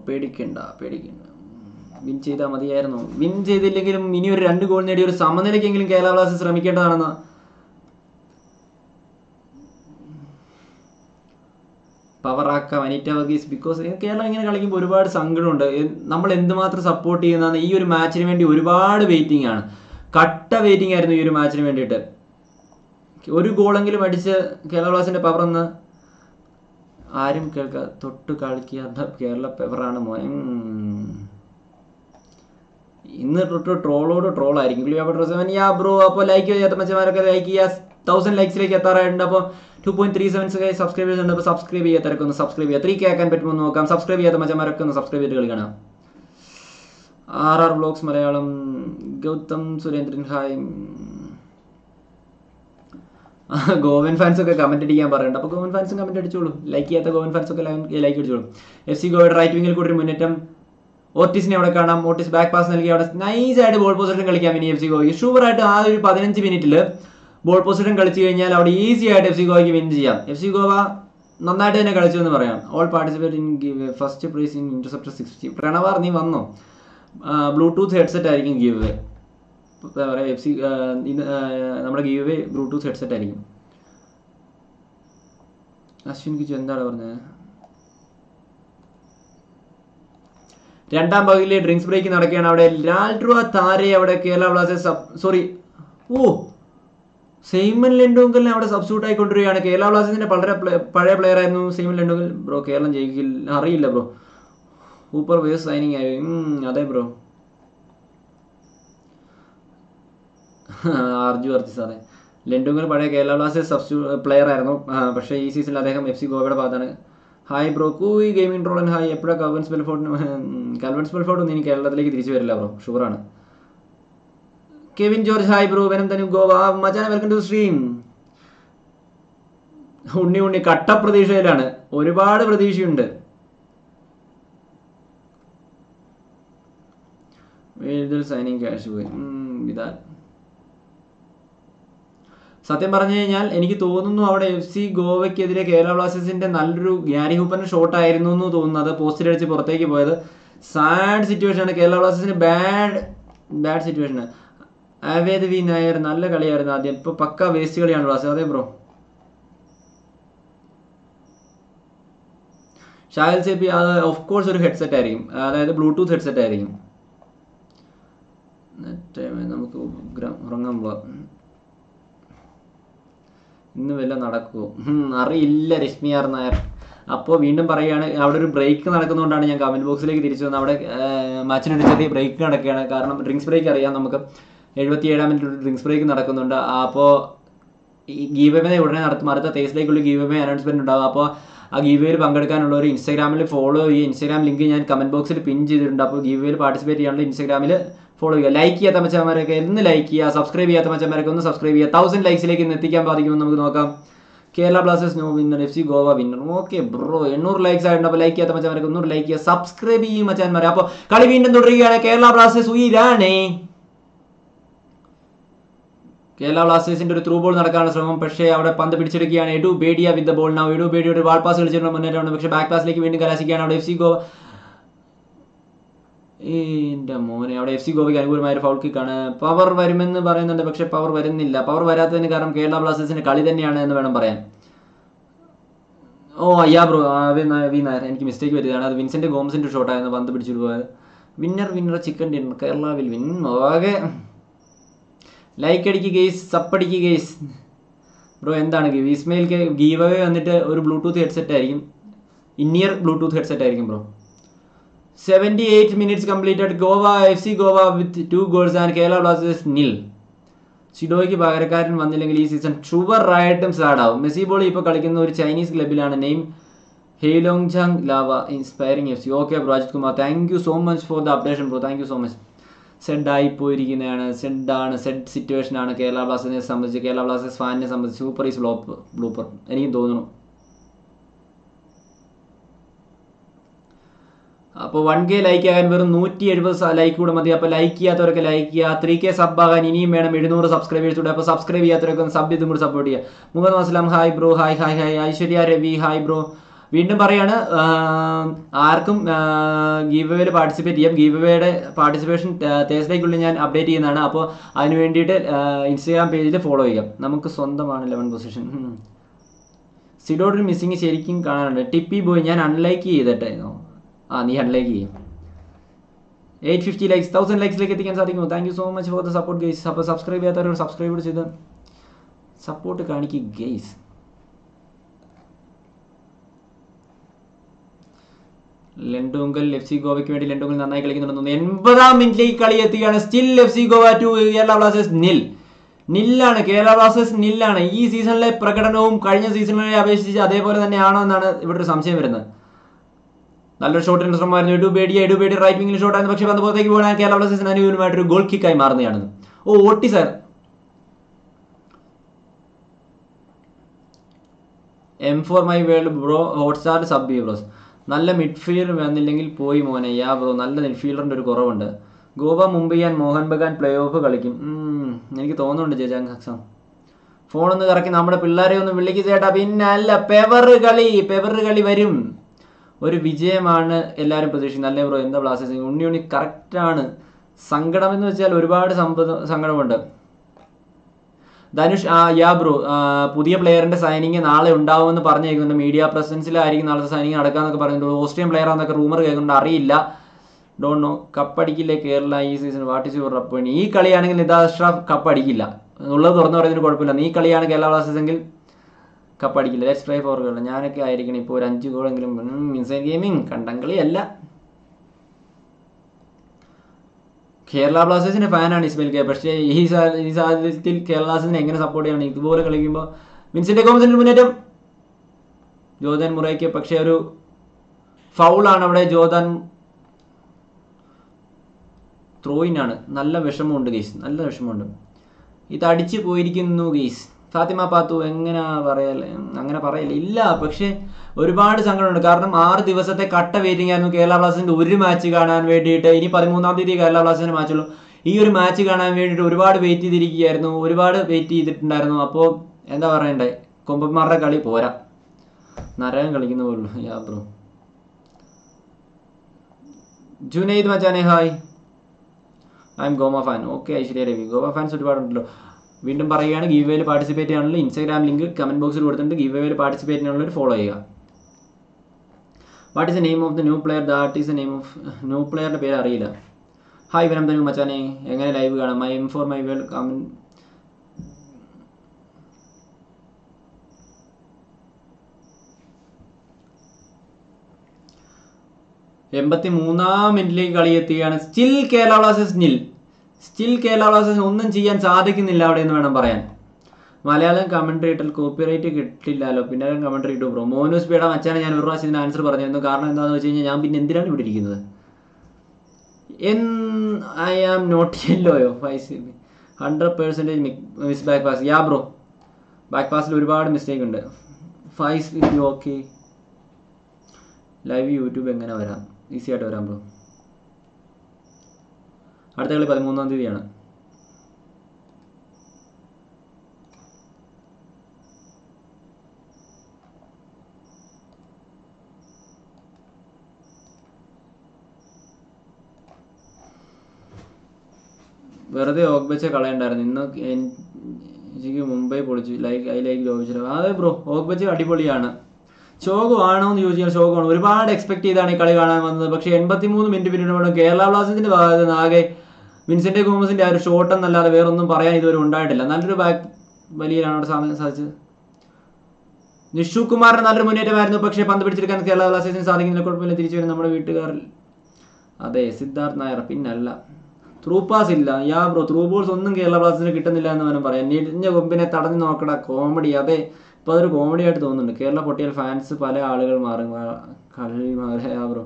പേടിക്കണ്ട പേടിക്കണ്ട. വിൻ ചെയ്താൽ മതിയായിരുന്നു. വിൻ ചെയ്തില്ലെങ്കിലും ഇനി ഒരു രണ്ട് ഗോൾ നേടി ഒരു സമനിലയ്ക്കെങ്കിലും കേരള ബ്ലാസ്റ്റേഴ്സ് ശ്രമിക്കേണ്ടതാണെന്ന്. പവറാക്കാം അനിറ്റ വർഗീസ് ബിക്കോസ് കേരളം ഇങ്ങനെ കളിക്കുമ്പോൾ ഒരുപാട് സങ്കടമുണ്ട്. നമ്മൾ എന്തുമാത്രം സപ്പോർട്ട് ചെയ്യുന്നതാണ്? ഈ ഒരു മാച്ചിന് വേണ്ടി ഒരുപാട് വെയിറ്റിംഗ് ആണ്. കട്ട വെയിറ്റിംഗ് ആയിരുന്നു ഈ ഒരു മാച്ചിന് വേണ്ടിയിട്ട്. ഒരു ഗോളെങ്കിലും അടിച്ച് കേരള ബ്ലാസ്റ്റേഴ്സിന്റെ പവർ ഒന്ന് ആരും കേൾക്ക തൊട്ട് കളിക്കാത്ത കേരള പെവറാണ് മോനെ. ഇന്ന് തൊട്ട് ട്രോളോട് ട്രോൾ ആയിരിക്കും യാ ബ്രോ അപ്പോൾ ലൈക്ക് ചെയ്യാത്ത മച്ചന്മാരൊക്കെ ലൈക്ക് ചെയ്യുക തൗസൻഡ് ലൈക്സിലേക്ക് എത്താറായിട്ടുണ്ട്. അപ്പോൾ two point three seven subscribers ഉണ്ട് അപ്പോൾ സബ്സ്ക്രൈബ് ചെയ്യാത്തവരൊക്കെ ഒന്ന് സബ്സ്ക്രൈബ് ചെയ്യുക ത്രീ ആക്കാൻ പറ്റുമോ എന്ന് നോക്കാം. സബ്സ്ക്രൈബ് ചെയ്യാത്ത മച്ചന്മാരൊക്കെ ഒന്ന് സബ്സ്ക്രൈബ് ചെയ്ത് കളിക്കണം. R R blogs Malayalam Gautham Surendran hi [LAUGHS] Goan fans ഒക്കെ കമന്റ് അടിക്കാൻ പറയുന്നുണ്ട് അപ്പോൾ ഗോവൻ ഫാൻസും കമന്റ് അടിച്ചോളൂ. ലൈക്ക് ചെയ്യാത്ത ഗോവൻ ഫാൻസ് ഒക്കെ ലൈക്ക് അടിച്ചോളൂ. എഫ് സി ഗോവയുടെ റൈറ്റ് വിങ്ങിൽ കൂടി ഒരു മുന്നേറ്റം. ഓർട്ടിസിനെ അവിടെ കാണാം. ഓർട്ടിസ് ബാക്ക് പാസ് നൽകി. അവിടെ നൈസ് ആയിട്ട് ബോൾ പൊസിഷൻ കളിക്കാം ഇനി എഫ് സി ഗോയ്ക്ക് ഷുവർ ആയിട്ട് ആ ഒരു പതിനഞ്ച് മിനിറ്റിൽ ബോൾ പൊസിഷൻ കളിച്ചു കഴിഞ്ഞാൽ അവിടെ ഈസി ആയിട്ട് എഫ് സി ഗോയ്ക്ക് വിൻ ചെയ്യാം. എഫ് സി ഗോവ നന്നായിട്ട് തന്നെ കളിച്ചു എന്ന് പറയാം. All participate in give first prize in interceptor sixty പ്രണവാർ നീ വന്നോ? ബ്ലൂടൂത്ത് ഹെഡ്സെറ്റ് ആയിരിക്കും ഗീവ് എന്താ പറയുക എഫ് സി നമ്മുടെ ഗീവ് വേ ബ്ലൂടൂത്ത് ഹെഡ്സെറ്റ് ആയിരിക്കും. അശ്വിൻ കിച്ചു എന്താണ് പറഞ്ഞത്? രണ്ടാം പകുതിയിലെ ഡ്രിങ്ക്സ് ബ്രേക്ക് നടക്കുകയാണ് അവിടെ. ലാൽഡ്രുവ താരെ അവിടെ കേരള ബ്ലാസ്റ്റേഴ്സ് സോറി ഓ സെയ്മൻ ലെൻഡോങ്കലിനെ അവിടെ സബ്സ്റ്റ്യൂട്ട് ആയിക്കൊണ്ടിരിക്കുകയാണ്. കേരള ബ്ലാസ്റ്റേഴ്സിന്റെ വളരെ പഴയ പ്ലെയർ ആയിരുന്നു സെയ്മൻ ലെൻഡോങ്കൽ. ബ്രോ കേരളം ജയിക്കില്ല അറിയില്ല ബ്രോ. സൂപ്പർ വേസ് സൈനിങ് ആയി. അതെ ബ്രോ. അർജു അർജു സാറേ. ലെൻഡുങ്ങൾ പഴയ കേരള ബ്ലാസ്റ്റേഴ്സ് സബ്സ്റ്റിറ്റ്യൂട്ട് പ്ലെയർ ആയിരുന്നു. പക്ഷേ ഈ സീസണിൽ അദ്ദേഹം എഫ് സി ഗോവയുടെ ഭാഗത്താണ്. ഹായ് ബ്രോ കൂയി ഗെയിമിംഗ് ട്രോളൻ ഹായ് എപ്പോഴാണ് കവൻസ് ബെൽഫോർട്ടിന് കൽവൻസ് ബെൽഫോർട്ട് ഒന്നും ഇനി കേരളത്തിലേക്ക് തിരിച്ചു വരില്ല bro ഷുവറാണ് Kevin George hi bro venom Thanu Goa മച്ചാനെ welcome to stream Unni Unni കട്ട പ്രതീക്ഷയിലാണ് ഒരുപാട് പ്രതീക്ഷയുണ്ട്. സൈനിങ് ക്യാഷ് പോയി? സത്യം പറഞ്ഞു കഴിഞ്ഞാൽ എനിക്ക് തോന്നുന്നു അവിടെ എഫ് സി ഗോവയ്ക്കെതിരെ കേരള ബ്ലാസ്റ്റേഴ്സിന്റെ നല്ലൊരു ഗ്യാരി ഷോട്ട് ആയിരുന്നു എന്ന് തോന്നുന്നു അത് പോസ്റ്റിൽ അടിച്ച് പുറത്തേക്ക് പോയത്. സാഡ് സിറ്റുവേഷൻ ആണ്. കേരള ബ്ലാസ്റ്റേഴ്സിന് ബാഡ് ബാഡ് സിറ്റുവേഷൻ ആവേദ് വി നായർ നല്ല കളിയായിരുന്നു ആദ്യം. ഇപ്പൊ പക്ക വേസ്റ്റ് കളിയാണ് ബ്ലാസ്റ്റേഴ്സ്. അതെ ബ്രോ ഷായൽ സേബി അത് ഓഫ് കോഴ്സ് ഒരു ഹെഡ്സെറ്റ് ആയിരിക്കും. അതായത് ബ്ലൂടൂത്ത് ഹെഡ്സെറ്റ് ആയിരിക്കും. നമുക്ക് ഉറങ്ങാൻ പോവാം. ഇന്ന് വല്ല നടക്കുമോ അറിയില്ല രശ്മി ആർ നായർ. അപ്പോൾ വീണ്ടും പറയുകയാണ് അവിടെ ഒരു ബ്രേക്ക് നടക്കുന്നതുകൊണ്ടാണ് ഞാൻ കമന്റ് ബോക്സിലേക്ക് തിരിച്ചു വന്നത്. അവിടെ മാച്ചിനൊരു ചെറിയ ബ്രേക്ക് നടക്കുകയാണ്. കാരണം ഡ്രിങ്ക്സ് ബ്രേക്ക് അറിയാം നമുക്ക് എഴുപത്തി ഏഴാം മിനിറ്റ് ഡ്രിങ്ക്സ് ബ്രേക്ക് നടക്കുന്നുണ്ട്. അപ്പോൾ ഈ ഗീവമേ ഉടനെ നടത്തും. അടുത്ത തേസിലേക്കുള്ള ഗീവമേ അനൗൺസ്മെന്റ് ഉണ്ടാകും അപ്പോൾ ആ ഗീവേയിൽ പങ്കെടുക്കാനുള്ള ഒരു ഇൻസ്റ്റാഗ്രാമിൽ ഫോളോ ചെയ്യുക ഇൻസ്റ്റാഗ്രാം ലിങ്ക് ഞാൻ കമന്റ് ബോക്സിൽ പിൻ ചെയ്തിട്ടുണ്ട്. അപ്പോൾ ഗീവേയിൽ പാർട്ടിസിപ്പേറ്റ് ചെയ്യാനുള്ള ഇൻസ്റ്റാഗ്രാമിൽ ഫോളോ ചെയ്യുക. ലൈക്ക് ചെയ്യാത്ത മച്ചന്മാരൊക്കെ എന്ന് ലൈക്ക് ചെയ്യുക. സബ്സ്ക്രൈബ് ചെയ്യാത്ത മച്ചന്മാരൊക്കെ ഒന്ന് സബ്സ്ക്രൈബ് ചെയ്യുക. തൗസൻഡ് ലൈക്സിലേക്ക് ഇന്ന് എത്തിക്കാൻ സാധിക്കുമെന്ന് നമുക്ക് നോക്കാം. Kerala Blasters no winner F C Goa winner okay bro എണ്ണൂറ് ലൈക്സ് ആയിട്ടുണ്ട്. അപ്പോൾ ലൈക്ക് ചെയ്യാത്ത മച്ചന്മാരൊക്കെ ഒന്നൂറ് ലൈക്ക് ചെയ്യുക. സബ്സ്ക്രൈബ് ചെയ്യും മച്ചാന്മാരെ. അപ്പോൾ കളി വീണ്ടും തുടരുകയാണ്. കേരള ബ്ലാസ്റ്റേഴ്സ് ഉയരാണേ. കേരള ബ്ലാസ്റ്റേഴ്സിന്റെ ഒരു ത്രൂ ബോൾ നടക്കാനുള്ള ശ്രമം. പക്ഷേ അവിടെ പന്ത് പിടിച്ചെടുക്കുകയാണ്. എഡു ബേഡിയ വിത്ത് ബോൾ നൗ എഡു ബേഡിയ ഒരു വാൾ പാസ് കളിച്ചിട്ടുണ്ട് മുന്നേറ്റമാണ് പക്ഷേ ബാക്ക് പാസിലേക്ക് വീണ്ടും കലാശിക്കുകയാണ് അവിടെ എഫ് സി ഗോവ എന്റെ മോനെ അവിടെ എഫ് സി ഗോവയ്ക്ക് അനുകൂലമായ ഒരു ഫൗൾ കിക്കാണ് പവർ വരുമെന്ന് പറയുന്നുണ്ട് പക്ഷെ പവർ വരുന്നില്ല. പവർ വരാത്തതിന് കാരണം കേരള ബ്ലാസ്റ്റേഴ്സിന്റെ കളി തന്നെയാണ് എന്ന് വേണം പറയാൻ. ഓ അയ്യാ ബ്രോ വി നായർ. എനിക്ക് മിസ്റ്റേക്ക് വരുകയാണ്. അത് വിൻസെന്റ് ഗോംസിന്റെ ഷോട്ടായിരുന്നു പന്ത് പിടിച്ചിട്ട് പോയത്. Winner winner chicken dinner Kerala will win okay like അടിക്കുക ഗെയ്സ് സപ്പടിക്കുക ഗെയ്സ് ബ്രോ എന്താണ് ഗീവ് ഇസ്മയിൽ ഗീവ് അവേ വന്നിട്ട് ഒരു ബ്ലൂടൂത്ത് ഹെഡ്സെറ്റ് ആയിരിക്കും? ഇന്നിയർ ബ്ലൂടൂത്ത് ഹെഡ്സെറ്റ് ആയിരിക്കും bro seventy eight minutes completed Goa F C Goa with two goals and Kerala Blasters nil ഷിഡോയ്ക്ക് പകരക്കാരൻ വന്നില്ലെങ്കിൽ ഈ സീസൺ ഷുവർ ആയിട്ടും സാഡാവും മെസ്സി ബോൾ ഇപ്പോൾ കളിക്കുന്ന ഒരു Chinese ക്ലബിലാണ് name Heilongjiang Lava inspiring F C okay bro Ajith Kumar thank you so much for the updation bro thank you so much sad ആയി പോയിരിക്കുന്നതാണ്. സെഡാണ് സെഡ് സിറ്റുവേഷൻ ആണ്. കേരള ബ്ലാസ്റ്റേഴ്സിനെ സംബന്ധിച്ച് കേരള ബ്ലാസ്റ്റേഴ്സ് ഫാനിനെ സംബന്ധിച്ച് സൂപ്പർ ഈസ് ബ്ലോപ്പ് ബ്ലൂപ്പർ എനിക്കും തോന്നുന്നു. അപ്പോൾ വൺ കെ ലൈക്ക് ആകാൻ വെറും നൂറ്റി എഴുപത് ലൈക്ക് കൂടെ മതി. അപ്പോൾ ലൈക്ക് ചെയ്യാത്തവരൊക്കെ ലൈക്ക് ചെയ്യുക. ത്രീ കെ സബ് ആകാൻ ഇനിയും വേണം. എഴുന്നൂറ് സബ്സ്ക്രൈബേഴ്സ് കൂടെ. അപ്പോൾ സബ്സ്ക്രൈബ് ചെയ്യാത്തവരൊക്കെ സബ് ഇതും കൂടി സപ്പോർട്ട് ചെയ്യുക. Muhammad Aslam hi bro hi hi hi Aishwarya Ravi. Hi bro വീണ്ടും പറയാണ് ആർക്കും ഗീവ് പാർട്ടിസിപ്പേറ്റ് ചെയ്യാം. ഗീവ് വേയുടെ പാർട്ടിസിപ്പേഷൻ തേഴ്സ്ഡേക്കുള്ളിൽ ഞാൻ അപ്ഡേറ്റ് ചെയ്യുന്നതാണ്. അപ്പോൾ അതിന് വേണ്ടിയിട്ട് ഇൻസ്റ്റാഗ്രാം പേജിൽ ഫോളോ ചെയ്യാം. നമുക്ക് സ്വന്തമാണ് ലെവൻ പൊസിഷൻ സിഡോഡിൽ മിസ്സിങ് ശരിക്കും കാണാനുണ്ട്. ടിപ്പി ബോയ് ഞാൻ അൺലൈക്ക് ചെയ്തിട്ടെ ആ നീ അൺലൈക്ക് ചെയ്യും. എയ്റ്റ് ഫിഫ്റ്റി ലൈക്സ് തൗസൻഡ് ലൈക്സിലേക്ക് എത്തിക്കാൻ സാധിക്കുമോ? Thank you so much for the support guys അപ്പോൾ സബ്സ്ക്രൈബ് ചെയ്യാത്തവരോട് സബ്സ്ക്രൈബ് ചെയ്ത് സപ്പോർട്ട് കാണിക്കുക ഗെയ്സ് ലെൻഡോങ്കൽ എഫ് സി ഗോവയ്ക്ക് വേണ്ടി ലെൻഡോങ്കൽ നന്നായി കളിക്കുന്നുണ്ടെന്ന് എൺപതാം മിനിറ്റിലേക്ക് കളി എത്തുകയാണ് still F C Goa two Kerala Blasters nil നില്ലാണ് Kerala Blasters നില്ലാണ് ഈ സീസണിലെ പ്രകടനവും കഴിഞ്ഞ സീസണിലെ അപേക്ഷിച്ച് അതേപോലെ തന്നെയാണോ എന്നാണ് ഇവിടെ ഒരു സംശയം വരുന്നത്. നല്ലൊരു ഷോട്ടിന് ശ്രമമായിരുന്നു എഡുബേഡി എഡുബേഡി റൈറ്റ് വിംഗിൽ ഷോട്ടായിരുന്നു പക്ഷേ പന്ത് പുറത്തേക്ക് പോകാൻ കേരള ബ്ലാസ്റ്റേഴ്സിന് അനുകൂലമായിട്ട് ഒരു ഗോൾ കിക്കായി മാറുന്നതാണ് ഓ ഓട്ടി sir M for my world bro Hotstar sub B bros നല്ല മിഡ്ഫീൽഡർ വന്നില്ലെങ്കിൽ പോയി മോനെ. യാ ബ്രോ നല്ല മിഡ്ഫീൽഡറിന്റെ ഒരു കുറവുണ്ട്. Goa Mumbai and Mohun Bagan play off കളിക്കും എനിക്ക് തോന്നുന്നുണ്ട് ജജാങ് ഹക്സം. ഫോണൊന്ന് കറക്കി. നമ്മുടെ പിള്ളേരെ ഒന്ന് വിളിക്കുക ചേട്ടാ. പിന്നെ അല്ല പെവർ കളി പെവർ കളി വരും. ഒരു വിജയമാണ് എല്ലാവരും പ്രതീക്ഷിക്കുന്നത്. അല്ലേ ബ്രോ? എന്താ ബ്ലാസ്റ്റേഴ്സ് ഉണ്ണി ഉണ്ണി കറക്റ്റാണ്. സങ്കടം എന്ന് വെച്ചാൽ ഒരുപാട് സങ്കടമുണ്ട്. ധനുഷ് ആ യാ ബ്രോ പുതിയ പ്ലെയറിന്റെ സൈനിങ് നാളെ ഉണ്ടാവുമെന്ന് പറഞ്ഞേക്കുന്നുണ്ട് മീഡിയ പ്രസൻസിലായിരിക്കും നാളത്തെ സൈനിങ് നടക്കാന്നൊക്കെ പറയുന്നുണ്ട് ഓസ്ട്രിയൻ പ്ലെയർ ആണെന്നൊക്കെ റൂമർ കേൾക്കുന്നുണ്ട്. അറിയില്ല. ഡോണ്ട് നോ കപ്പടിക്കില്ലേ കേരള ഈ season what is your rep ഈ കളിയാണെങ്കിൽ നിതാ അഷ്റഫ് കപ്പടിക്കില്ല. ഉള്ളത് തുറന്നു പറയുന്നതിന് കുഴപ്പമില്ല. നീ കളിയാണ് കേരള ബ്ലാസ്റ്റേഴ്സ് എങ്കിൽ കപ്പടിക്കില്ല ലെറ്റ്സ് ട്രൈ ഫോർ ഗോൾ ഞാനൊക്കെ ആയിരിക്കണം ഇപ്പോൾ ഒരു അഞ്ച് ഗോളെങ്കിലും മിൻസൈൻ ഗെയിമിങ് കണ്ടംകളിയല്ല കേരള ബ്ലാസ്റ്റേഴ്സിന്റെ ഫാനാണ് ഇസ്മയിൽ കെ. പക്ഷേ ഈ ഈ സാഹചര്യത്തിൽ കേരള ബ്ലാസ്റ്റേഴ്സിനെ എങ്ങനെ സപ്പോർട്ട് ചെയ്യണം? ഇതുപോലെ കളിക്കുമ്പോൾ വിൻസെന്റ് ഗോമസിന്റെ മുന്നേറ്റം? ജോദൻ മുറയ്ക്ക് പക്ഷേ ഒരു ഫൗളാണ് അവിടെ ജോദാൻ ത്രോയിനാണ് നല്ല വിഷമമുണ്ട് ഗെയ്സ്. നല്ല വിഷമമുണ്ട്. ഇത് അടിച്ചു പോയിരിക്കുന്നു ഗെയ്സ്. ഫാത്തിമ പാത്തു എങ്ങനെ പറയല്ലേ അങ്ങനെ പറയല്ല ഇല്ല. പക്ഷേ ഒരുപാട് സങ്കടമുണ്ട് കാരണം ആറ് ദിവസത്തെ കട്ട വെയിറ്റിംഗ് ആയിരുന്നു കേരള ബ്ലാസ്റ്റേഴ്സിന്റെ ഒരു മാച്ച് കാണാൻ വേണ്ടിയിട്ട്. ഇനി പതിമൂന്നാം തീയതി കേരള ബ്ലാസ്റ്റേഴ്സിന്റെ മാച്ചുള്ളൂ ഈ ഒരു മാച്ച് കാണാൻ വേണ്ടിയിട്ട് ഒരുപാട് വെയിറ്റ് ചെയ്തിരിക്കുകയായിരുന്നു. ഒരുപാട് വെയിറ്റ് ചെയ്തിട്ടുണ്ടായിരുന്നു. അപ്പോൾ എന്താ പറയണ്ടേ? കൊമ്പന്മാരുടെ കളി പോരാ. നരകം കളിക്കുന്ന പോലുള്ളൂ യാ ജുനൈദ് മച്ചാനെ hi I'm ഗോമ fan okay Aishwarya Ravi. Goa fans ഒരുപാടുണ്ടല്ലോ. വീണ്ടും പറയുകയാണ് ഗീവ് വേയിൽ പാർട്ടിസിപ്പേറ്റ് ചെയ്യാനുള്ള ഇൻസ്റ്റാഗ്രാം ലിങ്ക് കമന്റ് ബോക്സിൽ കൊടുത്തിട്ടുണ്ട്. ഗീവ് വേയിൽ പാർട്ടിസിപ്പേറ്റ് ചെയ്യാനുള്ളൊരു ഫോളോ ചെയ്യുക. What is the name of the new player the name of new പ്ലെയറിന്റെ പേര് അറിയില്ല. ഹായ് വിനം തനു മച്ചാനെ എങ്ങനെ ലൈവ് കാണാം? My M for my world കമൻ എൺപത്തി മൂന്നാം മിനിറ്റിലേക്ക് കളി എത്തുകയാണ് still Kerala Blasters nil still Kerala ബ്ലാസ്റ്റേഴ്സിന് ഒന്നും ചെയ്യാൻ സാധിക്കുന്നില്ല അവിടെ എന്ന് വേണം പറയാൻ. മലയാളം ഇട്ടാൽ കോപ്പിറൈറ്റ് കിട്ടില്ലല്ലോ. പിന്നെ കമന്ററി ഇട്ടു ബ്രോ മോനൂസ് പേട മച്ചാനെ ഞാൻ ഒരു പ്രാവശ്യം ഇതിന് ആൻസർ പറഞ്ഞിരുന്നു കാരണം എന്താണെന്ന് വെച്ച് കഴിഞ്ഞാൽ ഞാൻ പിന്നെ എന്തിനാണ് ഇവിടെ ഇരിക്കുന്നത്? എൻ I am not യെല്ലോയോ five hundred percentage miss back pass yeah bro back പാസിൽ ഒരുപാട് മിസ്റ്റേക്ക് ഉണ്ട്. ഫൈവ് ഓക്കെ ലൈവ് യൂട്യൂബ് എങ്ങനെ വരാം? ഈസി ആയിട്ട് വരാം ബ്രോ അടുത്ത കളി പതിമൂന്നാം തീയതിയാണ്. വെറുതെ ഓഗ്ബച്ച കളയണ്ടായിരുന്നു ഇന്ന് എനിക്ക് മുംബൈ പൊളിച്ചു. ലൈക്ക് ഐ ലൈക്ക് ലോപിച്ചു അതെ ബ്രോ ഓഗ്ബച്ച അടിപൊളിയാണ്. ശോകമാണോ എന്ന് ചോദിച്ചാൽ ശോകമാണ് ഒരുപാട് എക്സ്പെക്ട് ചെയ്താണ് ഈ കളി കാണാൻ വന്നത്. പക്ഷേ എൺപത്തി മൂന്ന് മിനിറ്റ് പിന്നീട് കേരള ബ്ലാസ്റ്റേഴ്സിന്റെ ഭാഗത്ത് നിന്ന് ആകെ വിൻസെന്റ് ഗോമസിന്റെ ആ ഒരു ഷോട്ട് എന്നല്ലാതെ വേറെ ഒന്നും പറയാൻ ഇതുവരെ ഉണ്ടായിട്ടില്ല. നല്ലൊരു ബാക്ക് വലിയാണ് അവിടെ സാധിച്ചത്. നിഷു കുമാറിന് നല്ലൊരു മുന്നേറ്റമായിരുന്നു. പക്ഷേ പന്ത് പിടിച്ചെടുക്കാൻ കേരള ബ്ലാസ്റ്റേഴ്സിന് സാധിക്കുന്നില്ല. കുഴപ്പമില്ല. തിരിച്ചു വരും നമ്മുടെ വീട്ടുകാരിൽ. അതെ സിദ്ധാർത്ഥ് നായർ. പിന്നല്ല. ത്രൂ പാസ് ഇല്ല. യാ ബ്രോ ത്രൂ ബോൾസ് ഒന്നും കേരള ബ്ലാസ്റ്റേഴ്സിന് കിട്ടുന്നില്ല എന്ന് വേണം പറയാം ഞെരിഞ്ഞ കൊമ്പിനെ തടഞ്ഞു നോക്കട കോമഡി അതെ ഇപ്പൊ അതൊരു കോമഡി ആയിട്ട് തോന്നുന്നുണ്ട്. കേരള പൊട്ടിയാൽ ഫാൻസ് പല ആളുകൾ മാറും. കളി മാറി യാ ബ്രോ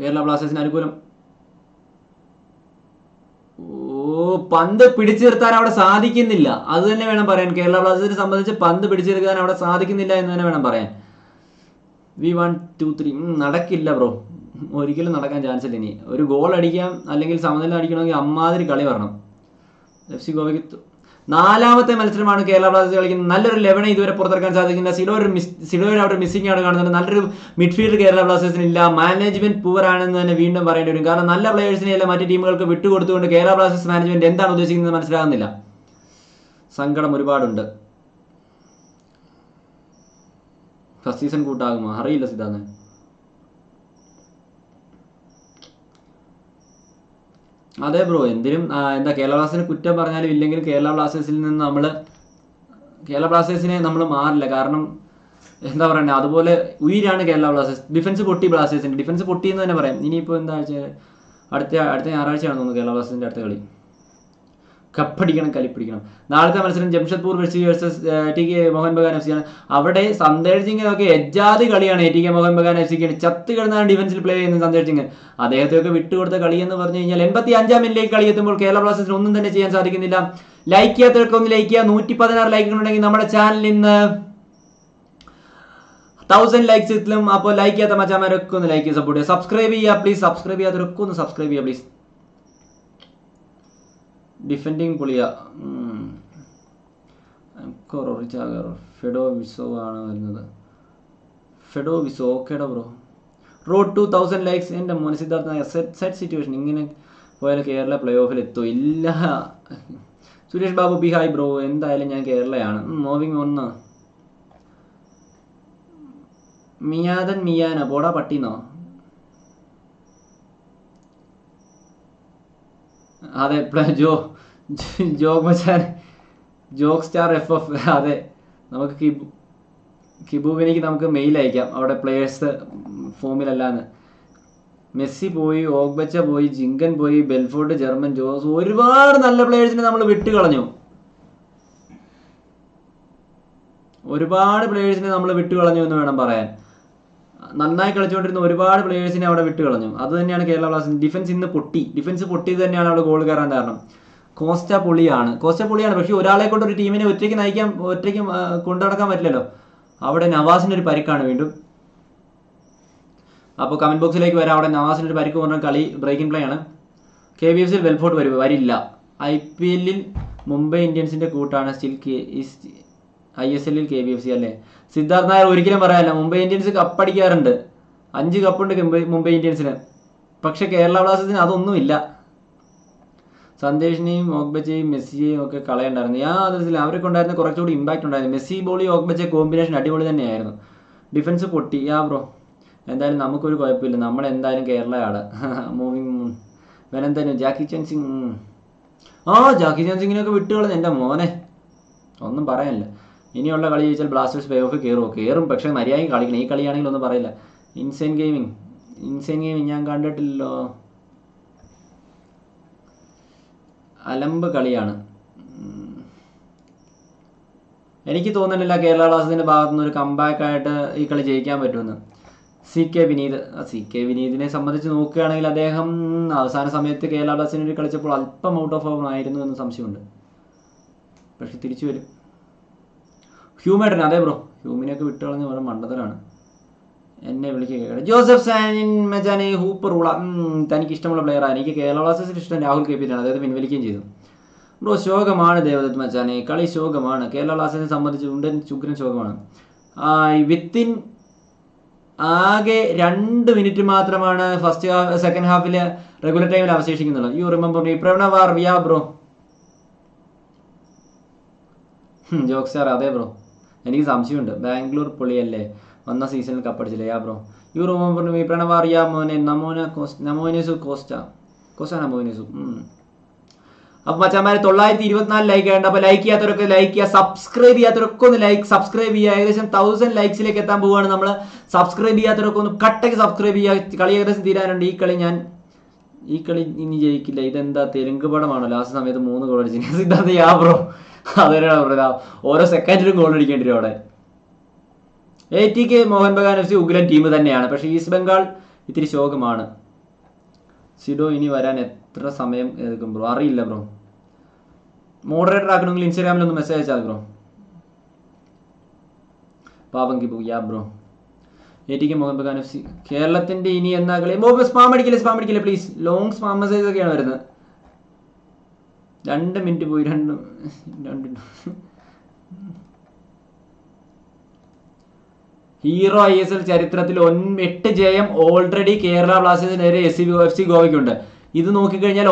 കേരള ബ്ലാസ്റ്റേഴ്സിന് അനുകൂലം പന്ത് പിടിച്ചു നിർത്താൻ അവിടെ സാധിക്കുന്നില്ല. അത് തന്നെ വേണം പറയാൻ. കേരള ബ്ലാസ്റ്റേഴ്സിനെ സംബന്ധിച്ച് പന്ത് പിടിച്ചു നിർത്താൻ അവിടെ സാധിക്കുന്നില്ല എന്ന് തന്നെ വേണം പറയാൻ. V one two three. നടക്കില്ല ബ്രോ. ഒരിക്കലും നടക്കാൻ ചാൻസ് ഇല്ല ഇനി. ഒരു ഗോൾ അടിക്കാം അല്ലെങ്കിൽ സമനില അടിക്കണമെങ്കിൽ അമ്മാതിരി കളി വരണം. എഫ് സി ഗോവയ്ക്ക് നാലാമത്തെ മത്സരമാണ് കേരള ബ്ലാസ്റ്റേഴ്സ് കളിക്കുന്നത്. നല്ലൊരു ലെവനെ ഇതുവരെ പുറത്തിറക്കാൻ സാധിക്കില്ല മിസ് സിഡോയിൽ അവിടെ മിസ്സിംഗ് ആണ് കാണുന്നത്. നല്ലൊരു മിഡ്ഫീൽഡ് കേരള ബ്ലാസ്റ്റേഴ്സിന് ഇല്ല മാനേജ്മെന്റ് പൂവർ ആണെന്ന് തന്നെ വീണ്ടും പറയേണ്ടി വരും. കാരണം നല്ല പ്ലേയേഴ്സിനെ എല്ലാം മറ്റു ടീമുകൾക്ക് വിട്ടുകൊടുത്തുകൊണ്ട് കേരള ബ്ലാസ്റ്റേഴ്സ് മാനേജ്മെന്റ് എന്താണ് ഉദ്ദേശിക്കുന്നത് മനസ്സിലാകുന്നില്ല. സങ്കടം ഒരുപാടുണ്ട്. ഫസ്റ്റ് സീസൺ കൂട്ടാകുമോ? അറിയില്ല സിദ്ധാന്തൻ അതെ ബ്രോ എന്തിനും എന്താ കേരള ബ്ലാസ്റ്റേഴ്സിന് കുറ്റം പറഞ്ഞാലും ഇല്ലെങ്കിലും കേരള ബ്ലാസ്റ്റേഴ്സിൽ നിന്ന് നമ്മൾ കേരള ബ്ലാസ്റ്റേഴ്സിനെ നമ്മൾ മാറില്ല. കാരണം എന്താ പറയണ്ടേ അതുപോലെ ഉയരാണ് കേരള ബ്ലാസ്റ്റേഴ്സ്. ഡിഫൻസ് പൊട്ടി ബ്ലാസ്റ്റേഴ്സിന്റെ ഡിഫൻസ് പൊട്ടി എന്ന് തന്നെ പറയാം. ഇനിയിപ്പോൾ എന്താ വെച്ചാൽ അടുത്ത അടുത്ത ഞായറാഴ്ചയാണ് തോന്നുന്നു കേരള ബ്ലാസ്റ്റേഴ്സിന്റെ അടുത്ത കളി. കപ്പടിക്കണം കലിപ്പിടിക്കണം. നാളത്തെ മത്സരം Jamshedpur versus T K Mohun Bagan F C ആണ് അവിടെ സന്ദേശ് സിംഗിനൊക്കെ എജാതി കളിയാണ് T K Mohun Bagan F സിക്കാണ് ചത്ത് കിടന്നാണ് ഡിഫൻസിൽ പ്ലേ ചെയ്യുന്നത് സന്ദേശ് സിംഗ് അദ്ദേഹത്തെയൊക്കെ വിട്ടുകൊടുത്ത കളി എന്ന് പറഞ്ഞു കഴിഞ്ഞാൽ എൺപത്തി അഞ്ചാം മിനിറ്റിലേക്ക് കളി എത്തുമ്പോൾ കേരള ബ്ലാസ്റ്റേഴ്സിന് ഒന്നും തന്നെ ചെയ്യാൻ സാധിക്കുന്നില്ല. ലൈക്ക് ചെയ്യാത്തവർക്ക് ഒന്ന് ലൈക്ക് ചെയ്യുക നൂറ്റി പതിനാറ് ലൈക്കുകൾ ഉണ്ടെങ്കിൽ നമ്മുടെ ചാനലിൽ നിന്ന് തൗസൻഡ് ലൈക്സ് എത്തിലും. അപ്പോൾ ലൈക്ക് ചെയ്യാത്ത മച്ചാമാരൊക്കെ ഒന്ന് ലൈക്ക് സപ്പോർട്ട് ചെയ്യുക. സബ്സ്ക്രൈബ് ചെയ്യുക പ്ലീസ് സബ്സ്ക്രൈബ് ചെയ്യാത്തവരൊക്കെ ഒന്ന് സബ്സ്ക്രൈബ് ചെയ്യുക പ്ലീസ് ഡിഫെൻഡിങ് പൊളിയ. ഫെഡോ വിസോ ആണ് വരുന്നത്. ഫെഡോ വിസോ ഓക്കേടാ bro road to thousand likes എന്റെ മോനെ സിദ്ധാർത്ഥ സെറ്റ് സിറ്റുവേഷൻ ഇങ്ങനെ പോയാൽ കേരള പ്ലേ ഓഫിൽ എത്തുമോ ഇല്ല. Suresh Babu B hi bro എന്തായാലും ഞാൻ കേരളയാണ്. മൂവിങ് ഒന്ന് മിയാദൻ മിയാന പോടാ പട്ടിന്നോ? അതെ ജോ ജോ മച്ചാൻ ജോക്ക് സ്റ്റാർ എഫ് എഫ് അതെ നമുക്ക് കിബു കിബുവിനേക്ക് നമുക്ക് മെയിൽ അയക്കാം അവിടെ പ്ലേയേഴ്സ് ഫോമിലല്ലാന്ന് മെസ്സി പോയി ഓഗ്ബച്ച പോയി ജിങ്കൻ പോയി ബെൽഫോർഡ് ജർമ്മൻ ജോസ് ഒരുപാട് നല്ല പ്ലെയേഴ്സിനെ നമ്മൾ വിട്ടുകളഞ്ഞു. ഒരുപാട് പ്ലെയേഴ്സിനെ നമ്മൾ വിട്ടുകളഞ്ഞു എന്ന് വേണം പറയാൻ. നന്നായി കളിച്ചുകൊണ്ടിരുന്ന ഒരുപാട് പ്ലേയേഴ്സിനെ അവിടെ വിട്ടുകളഞ്ഞു. അത് തന്നെയാണ് കേരള ബ്ലാസ്റ്റേഴ്സ് ഡിഫൻസ് ഇന്ന് പൊട്ടി. ഡിഫൻസ് പൊട്ടിയത് തന്നെയാണ് അവിടെ ഗോൾ കയറാൻ കാരണം. കോസ്റ്റ പൊളിയാണ്. കോസ്റ്റ പൊളിയാണ്. പക്ഷേ ഒരാളെ കൊണ്ട് ഒരു ടീമിനെ ഒറ്റയ്ക്ക് നയിക്കാൻ ഒറ്റയ്ക്ക് കൊണ്ടു നടക്കാൻ പറ്റില്ലല്ലോ. അവിടെ നവാസിന് ഒരു പരിക്കാണ് വീണ്ടും. അപ്പോൾ കമന്റ് ബോക്സിലേക്ക് വരാം. അവിടെ നവാസിന് ഒരു പരിക്ക് പറഞ്ഞ കളി ബ്രേക്കിംഗ് പ്ലേ ആണ്. കെ ബി എഫ് സിയിൽ വെൽഫോർട്ട് വരും വരില്ല. ഐ പി എല്ലിൽ മുംബൈ ഇന്ത്യൻസിന്റെ കൂട്ടാണ്. സ്റ്റിൽ ഐ എസ് എല്ലിൽ കെ ബി എഫ് സി അല്ലേ? സിദ്ധാർത്ഥ് നായർ ഒരിക്കലും പറയാനല്ല. മുംബൈ ഇന്ത്യൻസ് കപ്പടിക്കാറുണ്ട് അഞ്ച് കപ്പുണ്ട് മുംബൈ ഇന്ത്യൻസിന്. പക്ഷെ കേരള ബ്ലാസ്റ്റേഴ്സിന് അതൊന്നുമില്ല. സന്ദേശിനെയും ഓഗ്ബച്ചയും മെസ്സിയെയും ഒക്കെ കളയണ്ടായിരുന്നു. ഞാൻ അതിൽ അവരൊക്കെ ഉണ്ടായിരുന്ന കുറച്ചുകൂടി ഇമ്പാക്റ്റ് ഉണ്ടായിരുന്നു. മെസ്സി ബോളി ഓഗ്ബച്ച കോമ്പിനേഷൻ അടിപൊളി തന്നെയായിരുന്നു. ഡിഫൻസ് പൊട്ടി. യാ ബ്രോ എന്തായാലും നമുക്കൊരു കുഴപ്പമില്ല. നമ്മൾ എന്തായാലും കേരളയാണ്. [LAUGHS] മൂവിങ് വേനെന്തായാലും ജാക്കി ചാൻ സിംഗ്. ആ ജാക്കി ചാൻ സിംഗിനൊക്കെ വിട്ടുകളഞ്ഞു. എന്റെ മോനെ. ഒന്നും പറയാനില്ല. ഇനിയുള്ള കളി ചോദിച്ചാൽ ബ്ലാസ്റ്റേഴ്സ് പ്ലേ ഓഫ് കയറുമോ കയറും പക്ഷേ മര്യാദയും കളിക്കണം. ഈ കളിയാണെങ്കിൽ ഒന്നും പറയില്ല. ഇൻസെൻ ഗെയിമിങ് ഇൻസെൻ ഗെയിമിങ് ഞാൻ കണ്ടിട്ടില്ലല്ലോ അലമ്പ് കളിയാണ്. എനിക്ക് തോന്നുന്നില്ല കേരള ബ്ലാസ്റ്റേഴ്സിന്റെ ഭാഗത്തുനിന്ന് ഒരു കമ്പാക്ക് ആയിട്ട് ഈ കളി ജയിക്കാൻ പറ്റുമെന്ന്. C K Vineeth. C K വിനീതിനെ സംബന്ധിച്ച് നോക്കുകയാണെങ്കിൽ അദ്ദേഹം അവസാന സമയത്ത് കേരള ബ്ലാസ്റ്റേഴ്സിന് കളിച്ചപ്പോൾ അല്പം ഔട്ട് ഓഫ് ഫോം ആയിരുന്നു എന്ന് സംശയമുണ്ട്. പക്ഷെ തിരിച്ചു വരും. ഹ്യൂമേട്ടൻ അതെ ബ്രോ ഹ്യൂമിനെയൊക്കെ വിട്ടു കളഞ്ഞ് വളരെ മണ്ടത്തരാണ്. എന്നെ വിളിക്കുക ജോസഫ് സാനിൻ മെജാനെ ഹൂപ്പർ ഉള. തനിക്ക് ഇഷ്ടമുള്ള പ്ലെയറാണ് എനിക്ക് കേരള ബ്ലാസ്റ്റേഴ്സിന് ഇഷ്ടം രാഹുൽ കെ പിന്നാണ് അതായത് പിൻവലിക്കുകയും ചെയ്തു. ബ്രോ ശോകമാണ് ദേവദത്ത് മച്ചാനെ. കളി ശോകമാണ്. കേരള ബ്ലാസ്റ്റേഴ്സിനെ സംബന്ധിച്ച് ഉണ്ടൻ ശുഗ്രൻ ശോകമാണ്. വിത്തിൻ ആകെ രണ്ട് മിനിറ്റ് മാത്രമാണ് ഫസ്റ്റ് ഹാഫ് സെക്കൻഡ് ഹാഫിൽ റെഗുലർ ടൈമിൽ അവശേഷിക്കുന്നുള്ളൂ യു റിമെമ്പർ മീ പ്രവണവാർ വിയാ ബ്രോ ജോക്സാർ അതെ ബ്രോ എനിക്ക് സംശയമുണ്ട്. ബാംഗ്ലൂർ പൊളിയല്ലേ? വന്ന സീസണിൽ കപ്പടിച്ചില്ല ya bro you remember me പ്രണവാർ യാ മോനെ. നമോന കോസ് നമോനേസു കോസ്റ്റ. കോസ്റ്റ നമോനേസു. അപ്പൊ മച്ചാമാരെ തൊള്ളായിരത്തി ഇരുപത്തിനാല് ലൈക്ക് ഉണ്ട് അപ്പൊ ലൈക്ക് ചെയ്യാത്തവരൊക്കെ ലൈക്ക് ചെയ്യുക സബ്സ്ക്രൈബ് ചെയ്യാത്തവരൊക്കെ ഒന്ന് ലൈക്ക് സബ്സ്ക്രൈബ് ചെയ്യുക. ഏകദേശം തൗസൻഡ് ലൈക്സിലേക്ക് എത്താൻ പോവുകയാണ് നമ്മൾ സബ്സ്ക്രൈബ് ചെയ്യാത്തവരൊക്കെ ഒന്ന് കട്ടയ്ക്ക് സബ്സ്ക്രൈബ് ചെയ്യുക. കളി ഏകദേശം തീരാനുണ്ട്. ഈ കളി ഞാൻ ഈ കളി ഇനി ജയിക്കില്ല. ഇതെന്താ തെലുങ്ക് പടമാണോ? ലാസ്റ്റ് സമയത്ത് മൂന്ന് ഗോൾ അടിച്ചു [LAUGHS] യാ യാ ബ്രോ പറഞ്ഞത് ഓരോ സെക്കൻഡിലും ഗോൾ അടിക്കേണ്ടി വരും അവിടെ. A T K Mohun Bagan F C ഉഗ്രൻ ടീം തന്നെയാണ്. പക്ഷേ ഈസ്റ്റ് ബംഗാൾ ഇത്തിരി ശോകമാണ്. സിഡോ ഇനി വരാൻ എത്ര സമയം എടുക്കും ബ്രോ അറിയില്ല ബ്രോ മോഡറേറ്റർ ആക്കണമെങ്കിൽ ഇൻസ്റ്റാഗ്രാമിൽ ഒന്ന് മെസ്സേജ് അയച്ചാൽ bro പാപങ്കി yeah bro A T K Mohun Bagan F C കേരളത്തിന്റെ ഇനി എന്നാ കളി? സ്പാം അടിക്കില്ല സ്പാം അടിക്കില്ല പ്ലീസ് ലോങ് സ്പാം മെസ്സേജ് ഒക്കെയാണ് വരുന്നത്. രണ്ട് മിനിറ്റ് പോയി രണ്ട് രണ്ട് ഹീറോ ഐ എസ് എൽ ചരിത്രത്തിൽ എട്ട് ജയം ഓൾറെഡി കേരള ബ്ലാസ്റ്റേഴ്സിനെതിരെ എസ് സി എഫ് സി ഗോവയ്ക്കുണ്ട്. ഇത് നോക്കിക്കഴിഞ്ഞാൽ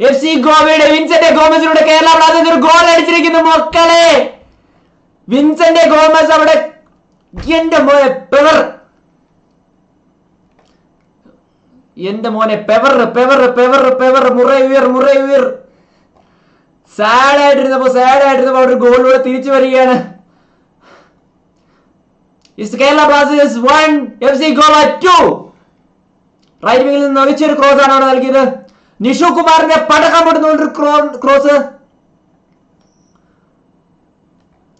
എഫ് സി ഗോവയുടെ വിൻസെന്റ് ഗോമസിലൂടെ കേരള ബ്ലാസ്റ്റേഴ്സ് ഒരു ഗോൾ അടിച്ചിരിക്കുന്നു മക്കളെ. വിൻസെന്റ് ഗോമസ് അവിടെ എന്റെ മോനെ പെവർ. എന്റെ മോനെ power power power power Murray ഉയർ Murray ഉയർ. സാഡ് ആയിട്ടിരുന്നപ്പോ സാഡ് ആയിട്ടിരുന്നപ്പോ അവിടെ ഒരു ഗോളിലൂടെ തിരിച്ചു വരികയാണ്. Kerala Blasters one two right നിന്ന് ഒഴിച്ചൊരു ക്രോസ് ആണ് അവിടെ നൽകിയത്. നിഷു കുമാറിന്റെ പടക്കം പൊട്ടുന്ന ഒരു ക്രോസ്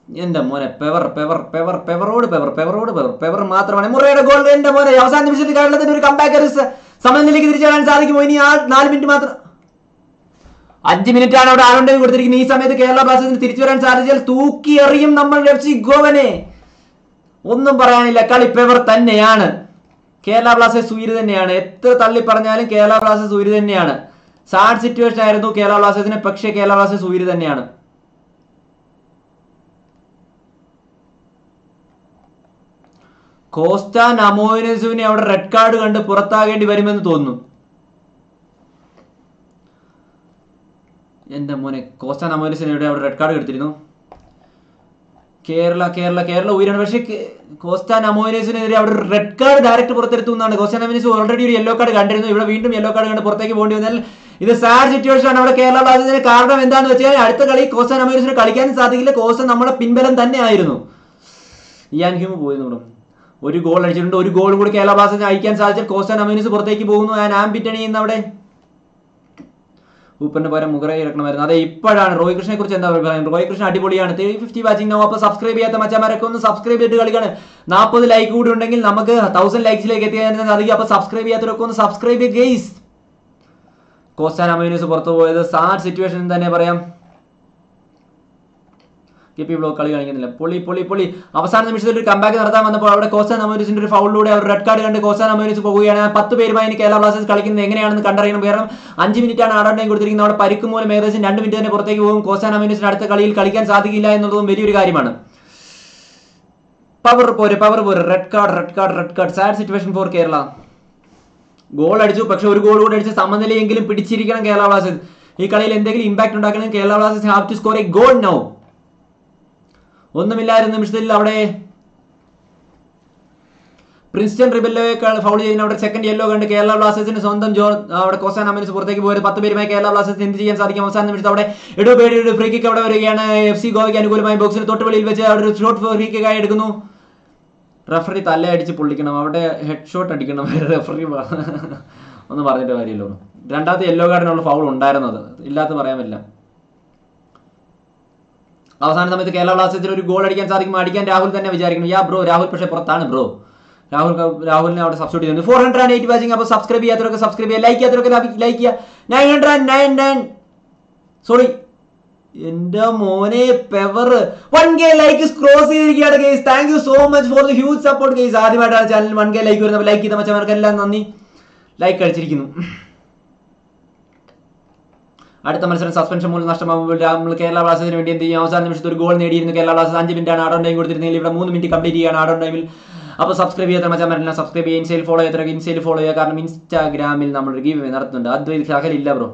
എന്റെ മോനെ പെവർ പെവർ പെവർ പെവറോട് പെവർ പെവറോട് പെവർ പെവർ മാത്രമാണ്. മുറയുടെ ഗോൾ എന്റെ മോനെ അവസാന നിമിഷത്തിൽ കാണുന്നതിന് ഒരു കമ്പാക്ക് സമനിലേക്ക് തിരിച്ചു വരാൻ സാധിക്കുമോ? ഇനി ആ നാല് മിനിറ്റ് മാത്രം. അഞ്ച് മിനിറ്റ് ആണ് അവിടെ ആളുണ്ടെ കൊടുത്തിരിക്കുന്നത്. ഈ സമയത്ത് കേരള ബ്ലാസ്റ്റേഴ്സിന് തിരിച്ചു വരാൻ സാധിച്ചാൽ തൂക്കി എറിയും നമ്മൾ എഫ് ഗോവനെ. ഒന്നും പറയാനില്ല. കളി പെവർ തന്നെയാണ്. കേരള ബ്ലാസ്റ്റേഴ്സ് സൂര്യ തന്നെയാണ്. എത്ര തള്ളി പറഞ്ഞാലും കേരള ബ്ലാസ്റ്റേഴ്സ് സൂര്യ തന്നെയാണ്. സാഡ് സിറ്റുവേഷൻ ആയിരുന്നു കേരള ബ്ലാസ്റ്റേഴ്സിന്. പക്ഷേ കേരള ബ്ലാസ്റ്റേഴ്സ് സൂര്യ തന്നെയാണ്. കോസ്റ്റാൻ അമോയിനസുവിനെ അവിടെ റെഡ് കാർഡ് കണ്ട് പുറത്താകേണ്ടി വരുമെന്ന് തോന്നുന്നു. എന്റെ മോനെ കോസ്റ്റാൻ അമോയിനസിനെ ഇവിടെ അവിടെ റെഡ് കാർഡ് എടുത്തിരുന്നു. കേരള കേരള കേരള ഉയരാണ്. പക്ഷേ കെ- കോസ്റ്റാൻ അമോയിനസിനെതിരെ അവിടെ റെഡ് കാർഡ് ഡയറക്റ്റ് പുറത്തെടുത്തു എന്നാണ്. കോസ്റ്റാൻ അമോയിനസ് ഓൾറെഡി ഒരു യെല്ലോ കാർഡ് കണ്ടിരുന്നു. ഇവിടെ വീണ്ടും യെല്ലോ കാർഡ് കണ്ട് പുറത്തേക്ക് പോകേണ്ടി വന്നാൽ ഇത് സാഡ് സിറ്റുവേഷൻ ആണ്. അവിടെ കേരള ബ്ലാസ്റ്റേഴ്സിന് കാരണം എന്താണെന്ന് വെച്ചാൽ അടുത്ത കളി കോസ്റ്റാൻ അമോയിനസിന് കളിക്കാനും സാധിക്കില്ല. കോസ്റ്റൻ നമ്മുടെ പിൻബലം തന്നെ ആയിരുന്നു. ഇയാൻ ഹ്യൂമ് പോയിരുന്നു ഒരു ഗോൾ അടിച്ചിട്ടുണ്ട്. ഒരു ഗോൾ കൂടി കേരള ബ്ലാസ്റ്റേഴ്സിന് അയക്കാൻ സാധിച്ചാൽ കോസ്റ്റൻ അമീനസ് പുറത്തേക്ക് പോകുന്നു. ഞാൻ ആംബിറ്റണി എന്ന് അവിടെ ഊപ്പറിന് പകരം മുഖറ ഇറക്കണമായിരുന്നു. അതെ ഇപ്പോഴാണ്. റോയ് കൃഷ്ണനെ കുറിച്ച് എന്താ പറയുന്നത് റോയ് കൃഷ്ണൻ അടിപൊളിയാണ്. ത്രീ ഫിഫ്റ്റി വാച്ചിങ് നോ അപ്പോൾ സബ്സ്ക്രൈബ് ചെയ്യാത്ത മച്ചാമാരൊക്കെ ഒന്ന് സബ്സ്ക്രൈബ് ചെയ്തിട്ട് കളിക്കാണ്. നാൽപ്പത് ലൈക്ക് കൂടി ഉണ്ടെങ്കിൽ നമുക്ക് തൗസൻഡ് ലൈക്സിലേക്ക് എത്തിക്കാൻ സാധിക്കും. അപ്പോൾ സബ്സ്ക്രൈബ് ചെയ്യാത്തവരൊക്കെ ഒന്ന് സബ്സ്ക്രൈബ് ചെയ്യുക ഗെയ്സ് കോസ്റ്റാൻ അമീനസ് പുറത്തു പോയത്. സാഡ് സിറ്റുവേഷൻ തന്നെ പറയാം. കെ പി ബ്ലോക്ക് കളി കാണിക്കുന്നില്ല. പൊളി പൊളി പൊളി. അവസാന നിമിഷത്തിൽ ഒരു കമ്പാക്ക് നടത്താൻ വന്നപ്പോൾ അവിടെ കോസാൻ അമോരിസിന്റെ ഒരു ഫൗളിലൂടെ അവർ റെഡ് കാർഡ് കണ്ട് കോസാൻ അമോരിസ് പോവുകയാണ് പത്ത് പേരുമായി കേരള ബ്ലാസ്റ്റേഴ്സ് കളിക്കുന്നത് എങ്ങനെയാണെന്ന് കണ്ടറിയണം. കാരണം അഞ്ച് മിനിറ്റ് ആണ് ആടാണ്ടേയും കൊടുത്തിരിക്കുന്നത്. അവിടെ പരിക്ക് മൂലം ഏകദേശം രണ്ട് മിനിറ്റ് തന്നെ പുറത്തേക്ക് പോകും. കോസാൻ അമോരിസിന് അടുത്ത കളിയിൽ കളിക്കാൻ സാധിക്കില്ല എന്നുള്ളതും വലിയൊരു കാര്യമാണ്. പവർ പോര് പവർ പോര്. Red card red card red card sad situation for Kerala. Goal അടിച്ചു. പക്ഷെ ഒരു ഗോൾ കൂടെ അടിച്ച് സമനിലയെങ്കിലും പിടിച്ചിരിക്കണം കേരള ബ്ലാസ്റ്റേഴ്സ്. ഈ കളിയിൽ എന്തെങ്കിലും ഇമ്പാക്ട് ഉണ്ടാക്കണം Kerala Blasters have to score a goal no ഒന്നുമില്ലായിരുന്ന നിമിഷത്തിൽ അവിടെ. പ്രിൻസ്റ്റൺ റിബല്ലോയെ ഫൗൾ ചെയ്യുന്ന അവിടെ സെക്കൻഡ് യെല്ലോ കണ്ട് കേരള ബ്ലാസ്റ്റേഴ്സിന് സ്വന്തം ജോ അവിടെ കോസാൻ അമിനിസ് പുറത്തേക്ക് പോയത്. പത്ത് പേരുമായി കേരള ബ്ലാസ്റ്റേഴ്സ് എന്ത് ചെയ്യാൻ സാധിക്കും? അവസാന നിമിഷത്തിൽ അവിടെ ഇടപേടി ഒരു ഫ്രീ കിക്ക് അവിടെ വരികയാണ്. എഫ് സി ഗോവയ്ക്ക് അനുകൂലമായി ബോക്സിന് തൊട്ടുവെളിയിൽ വെച്ച് അവിടെ ഒരു ഷോട്ട് ഫ്രീ കിക്കായി എടുക്കുന്നു. റഫറി തലയടിച്ച് പൊള്ളിക്കണം. അവിടെ ഹെഡ് ഷോട്ട് അടിക്കണം [LAUGHS] റഫറി [LAUGHS] ഒന്ന് പറഞ്ഞിട്ട് കാര്യമില്ല. രണ്ടാമത്തെ യെല്ലോ കാർഡിനുള്ള ഫൗൾ ഉണ്ടായിരുന്നത്. ഇല്ലാത്ത പറയാൻ പറ്റില്ല. അവസാന സമയത്ത് കേരള ബ്ലാസ്റ്റേഴ്സിന് ഒരു ഗോൾ അടിക്കാൻ സാധിക്കും അടിക്കാൻ രാഹുൽ തന്നെ വിചാരിക്കണം യാ ബ്രോ രാഹുൽ പക്ഷേ പുറത്താണ് ബ്രോ രാഹുൽ രാഹുലിനെ അവിടെ സബ്സ്റ്റിറ്റ്യൂട്ട് ചെയ്യുന്നു. Four hundred and eight watching അപ്പോൾ സബ്സ്ക്രൈബ് ചെയ്യാത്തവരൊക്കെ സബ്സ്ക്രൈബ് ചെയ്യുക. ലൈക്ക് ചെയ്യാത്തവരൊക്കെ ലൈക്ക് ചെയ്യുക. Nine hundred and nine nine sorry എന്റെ മോനെ power one K like cross ചെയ്തിരിക്കുകയാണ് case thank you so much for the huge support case ആദ്യമായിട്ടാണ് ചാനൽ വൺ കെ ലൈക്ക് വരുന്നത്. ലൈക്ക് ചെയ്ത മച്ചവർക്കെല്ലാം നന്ദി. ലൈക്ക് അടിച്ചിരിക്കുന്നു. അടുത്ത മത്സരം സസ്പെൻഷൻ മൂലം നഷ്ടമാകുമ്പോൾ നമ്മൾ കേരള ബ്ലാസ്റ്റേഴ്സിന് വേണ്ടി എന്ത് ചെയ്യും? അവസാന നിമിഷത്തിൽ ഒരു ഗോൾ നേടിയിരുന്നു കേരള ബ്ലാസ്റ്റേഴ്സ്. അഞ്ച് മിനിറ്റാണ് ആടോൺ ടൈം കൊടുത്തിരുന്നെങ്കിൽ ഇവിടെ മൂന്ന് മിനിറ്റ് കംപ്ലീറ്റ് ചെയ്യാണ് ആടോൺ ടൈമിൽ. അപ്പോൾ സബ്സ്ക്രൈബ് ചെയ്യാത്ത മച്ചാൻ സബ്സ്ക്രൈബ് ചെയ്യുക ഇൻസ്റ്റയിൽ ഫോളോ ചെയ്യാത്ത ഇൻസ്റ്റയിൽ ഫോളോ ചെയ്യുക. കാരണം ഇൻസ്റ്റാഗ്രാമിൽ നമ്മൾ ഗീവ് നടത്തുന്നുണ്ട്. Advaith സഹലില്ല bro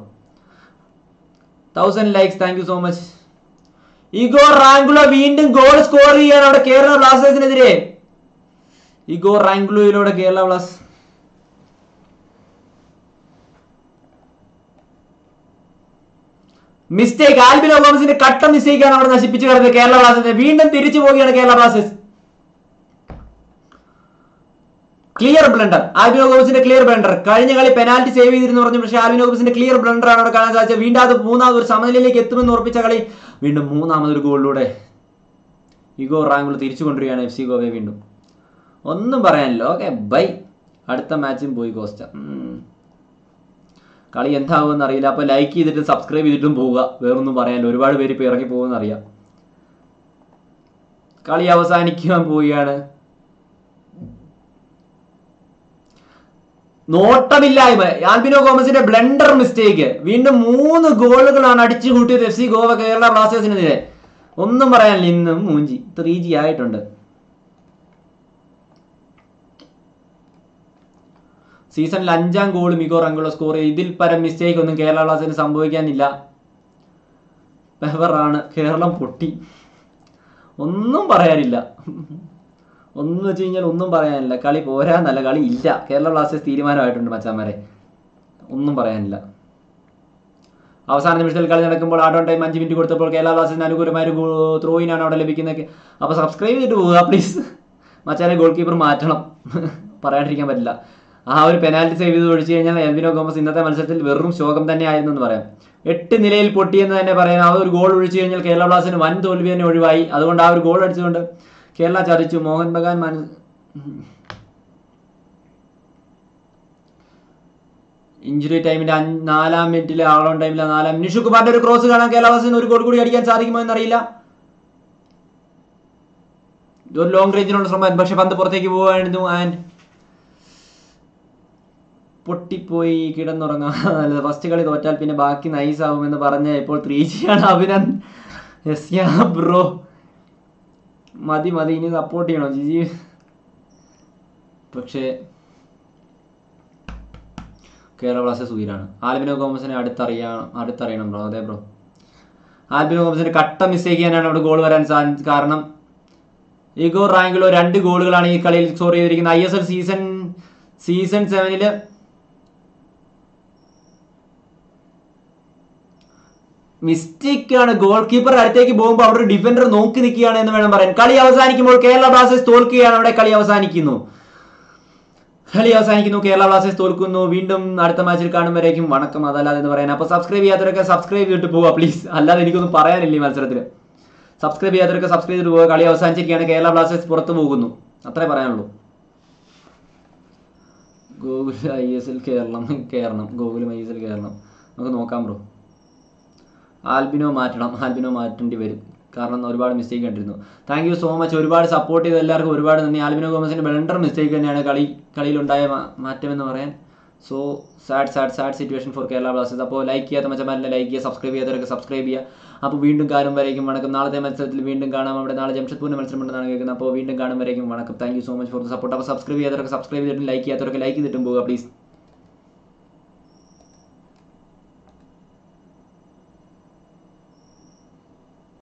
thousand likes thank you so much Igor Angulo വീണ്ടും ഗോൾ സ്കോർ ചെയ്യാൻ അവിടെ കേരള ബ്ലാസ്റ്റേഴ്സിനെതിരെ. ഇഗോ റാങ്കുലോയിലൂടെ കേരള ബ്ലാസ്റ്റേഴ്സ് മിസ്റ്റേക്ക് ആൽബിനോ ഗോമസിന്റെ കട്ട മിസ്റ്റേക്കാണ് അവിടെ നശിപ്പിച്ചു കിടന്നത് കേരള ബ്ലാസ്റ്റേഴ്സ്. വീണ്ടും തിരിച്ചു പോവുകയാണ് Kerala Blasters. Clear blunder Albino ഗോമസിന്റെ clear blunder കഴിഞ്ഞ കളി പെനാൽറ്റി സേവ് ചെയ്തിരുന്നു പറഞ്ഞു. പക്ഷേ ആൽബിനോ ഗോമസിന്റെ ക്ലിയർ ബ്ലണ്ടർ ആണ് അവിടെ കാണാൻ സാധിച്ചത്. വീണ്ടും അത് മൂന്നാമത് ഒരു സമനിലയിലേക്ക് എത്തുമെന്ന് ഉറപ്പിച്ച കളി വീണ്ടും മൂന്നാമതൊരു ഗോളിലൂടെ ഇഗോ റാങ്കുൾ തിരിച്ചു കൊണ്ടുവരികയാണ് എഫ് സി ഗോവയെ വീണ്ടും. ഒന്നും പറയാനില്ല. ഓക്കെ ബൈ അടുത്ത മാച്ചും പോയി കോസ്റ്റ. കളി എന്താവുമെന്ന് അറിയില്ല. അപ്പോൾ ലൈക്ക് ചെയ്തിട്ട് സബ്സ്ക്രൈബ് ചെയ്തിട്ടും പോവുക. വേറൊന്നും പറയാനില്ല. ഒരുപാട് പേര് ഇപ്പോൾ ഇറങ്ങി പോകുമെന്ന് അറിയാം. കളി അവസാനിക്കാൻ പോവുകയാണ്. നോട്ടമില്ലായ്മ. ആൽബിനോ ഗോമസിന്റെ ബ്ലണ്ടർ മിസ്റ്റേക്ക് വീണ്ടും മൂന്ന് ഗോളുകളാണ് അടിച്ചു കൂട്ടിയത് എഫ് സി ഗോവ കേരള ബ്ലാസ്റ്റേഴ്സിനെതിരെ. ഒന്നും പറയാനില്ല. ഇന്നും മൂഞ്ചി. ത്രീ ജി ആയിട്ടുണ്ട്. സീസണിൽ അഞ്ചാം ഗോൾ മികോ റങ്കുള്ള സ്കോർ ഇതിൽ പരം മിസ്റ്റേക്ക് ഒന്നും കേരള ബ്ലാസ്റ്റേഴ്സിന് സംഭവിക്കാനില്ല. പെവറാണ് കേരളം പൊട്ടി. ഒന്നും പറയാനില്ല. ഒന്നും വെച്ച് കഴിഞ്ഞാൽ ഒന്നും പറയാനില്ല. കളി പോരാന്നല്ല കളി ഇല്ല. കേരള ബ്ലാസ്റ്റേഴ്സ് തീരുമാനമായിട്ടുണ്ട് മച്ചാന്മാരെ. ഒന്നും പറയാനില്ല. അവസാന നിമിഷത്തിൽ കളി നടക്കുമ്പോൾ ആഡോൺ ടൈം അഞ്ച് മിനിറ്റ് കൊടുത്തപ്പോൾ കേരള ബ്ലാസ്റ്റേഴ്സിന് അനുകൂലമായ ഒരു ത്രോയിനാണ് അവിടെ ലഭിക്കുന്നത്. അപ്പോൾ സബ്സ്ക്രൈബ് ചെയ്തിട്ട് പോവുക പ്ലീസ് മച്ചാനെ ഗോൾ കീപ്പർ മാറ്റണം. പറയാണ്ടിരിക്കാൻ പറ്റില്ല. ആ ഒരു പെനാൽറ്റി സേവ് ചെയ്ത് ഒഴിച്ചു കഴിഞ്ഞാൽ എൽവിനോ ഗോമസ് ഇന്നത്തെ മത്സരത്തിൽ വെറും ശോകം തന്നെ ആയിരുന്നു എന്ന് പറയാം. എട്ട് നിലയിൽ പൊട്ടിയെന്ന് തന്നെ പറയാം. ആ ഒരു ഗോൾ ഒഴിച്ചു കഴിഞ്ഞാൽ കേരള ബ്ലാസ്റ്റിന് വൻ തോൽവി തന്നെ ഒഴിവായി. അതുകൊണ്ട് ആ ഒരു ഗോൾ അടിച്ചുകൊണ്ട് കേരള ചതിച്ചു. മോഹൻ ബഗാൻ മന ഇഞ്ചുറി ടൈമിന്റെ നാലാം മിനിറ്റിലെ ആളോൺ ടൈമിലെ നാലാം നിഷു കുമാറിന്റെ ഒരു ക്രോസ് കാണാൻ കേരള ബ്ലാസ്റ്റിന് ഒരു ഗോൾ കൂടി അടിക്കാൻ സാധിക്കുമോ എന്നറിയില്ല. ഒരു ലോങ് റേഞ്ചിനുള്ള ശ്രമം പക്ഷെ പന്ത് പുറത്തേക്ക് പോകുമായിരുന്നു ആൻഡ് പൊട്ടിപ്പോയി കിടന്നുറങ്ങാം. ഫസ്റ്റ് കളി തോറ്റാൽ പിന്നെ ബാക്കി നൈസ് ആവുമെന്ന് പറഞ്ഞ ഇപ്പോൾ ത്രീ ആണ് അഭിനന്ദ്. Yes yeah bro. മതി മതി ഇനി സപ്പോർട്ട് ചെയ്യണോ ജിജി. പക്ഷേ കേരള ബ്ലാസ്റ്റേഴ്സ് ഉയരാണ് ആൽബിനോ ഗോമസിനെ അടുത്തറിയണം അടുത്തറിയണം ബ്രോ. അതെ ബ്രോ. ആൽബിനോ ഗോമസിന് കട്ട മിസ്റ്റേക്ക് ചെയ്യാനാണ് അവിടെ ഗോൾ വരാൻ സാധിച്ചത് കാരണം ഇഗോർ റാങ്കിലോ രണ്ട് ഗോളുകളാണ് ഈ കളിയിൽ സ്കോർ ചെയ്തിരിക്കുന്നത്. I S L season season സെവനിൽ മിസ്റ്റേക്ക് ആണ് ഗോൾ കീപ്പർ അടുത്തേക്ക് പോകുമ്പോൾ അവിടെ ഒരു ഡിഫൻഡർ നോക്കി നിൽക്കുകയാണ് എന്ന് വേണം പറയാൻ. കളി അവസാനിക്കുമ്പോൾ കേരള ബ്ലാസ്റ്റേഴ്സ് തോൽക്കുകയാണ്. അവിടെ കളി അവസാനിക്കുന്നു. കളി അവസാനിക്കുന്നു. കേരള ബ്ലാസ്റ്റേഴ്സ് തോൽക്കുന്നു. വീണ്ടും അടുത്ത മാച്ചിൽ കാണുമ്പോഴേക്കും വണക്കം. അതല്ലാതെ എന്ന് പറയാൻ അപ്പോൾ സബ്സ്ക്രൈബ് ചെയ്യാത്തവരൊക്കെ സബ്സ്ക്രൈബ് ചെയ്തിട്ട് പോവുക പ്ലീസ് അല്ലാതെ എനിക്കൊന്നും പറയാനില്ല ഈ മത്സരത്തിൽ സബ്സ്ക്രൈബ് ചെയ്യാത്തവരൊക്കെ സബ്സ്ക്രൈബ് ചെയ്തിട്ട് പോവുക കളി അവസാനിച്ചിരിക്കുകയാണ്. കേരള ബ്ലാസ്റ്റേഴ്സ് പുറത്തു പോകുന്നു. അത്രേ പറയാനുള്ളൂ. Gokul I S L Keralam Keralam Gokulam I S L Keralam നമുക്ക് നോക്കാം ബ്രോ ആൽബിനോ മാറ്റണം ആൽബിനോ മാറ്റേണ്ടി വരും. കാരണം ഒരുപാട് മിസ്റ്റേക്ക് കണ്ടിരുന്നു. താങ്ക് യു സോ മച്ച് ഒരുപാട് സപ്പോർട്ട് ചെയ്ത എല്ലാവർക്കും ഒരുപാട് നന്ദി. ആൽബിനോ ഗോമസിന്റെ ബ്ലണ്ടർ മിസ്റ്റേക്ക് തന്നെയാണ് കളി കളിയിലുണ്ടായ മാറ്റമെന്ന് പറയാൻ. So sad sad sad situation for Kerala Blasters അപ്പോൾ ലൈക്ക് ചെയ്യാത്ത മച്ചമാരെ ലൈക്ക് ചെയ്യുക സബ്സ്ക്രൈബ് ചെയ്യാത്തവരൊക്കെ സബ്സ്ക്രൈബ് ചെയ്യുക. അപ്പോൾ വീണ്ടും കാണും വരേക്കും വണക്കം. നാളത്തെ മത്സരത്തിൽ വീണ്ടും കാണാം. അവിടെ നാളെ ജംഷഡ്പൂരിന്റെ മത്സരം ഉണ്ടെന്നാണ് കേൾക്കുന്നത്. അപ്പോൾ വീണ്ടും കാണും വരേക്കും വണക്കം. Thank you so much for support അപ്പോൾ സബ്സ്ക്രൈബ് ചെയ്യാത്തവരൊക്കെ സബ്സ്ക്രൈബ് ചെയ്തിട്ടും ലൈക്ക് ചെയ്യാത്തവരൊക്കെ ലൈക്ക് ചെയ്തിട്ടും പോകുക പ്ലീസ്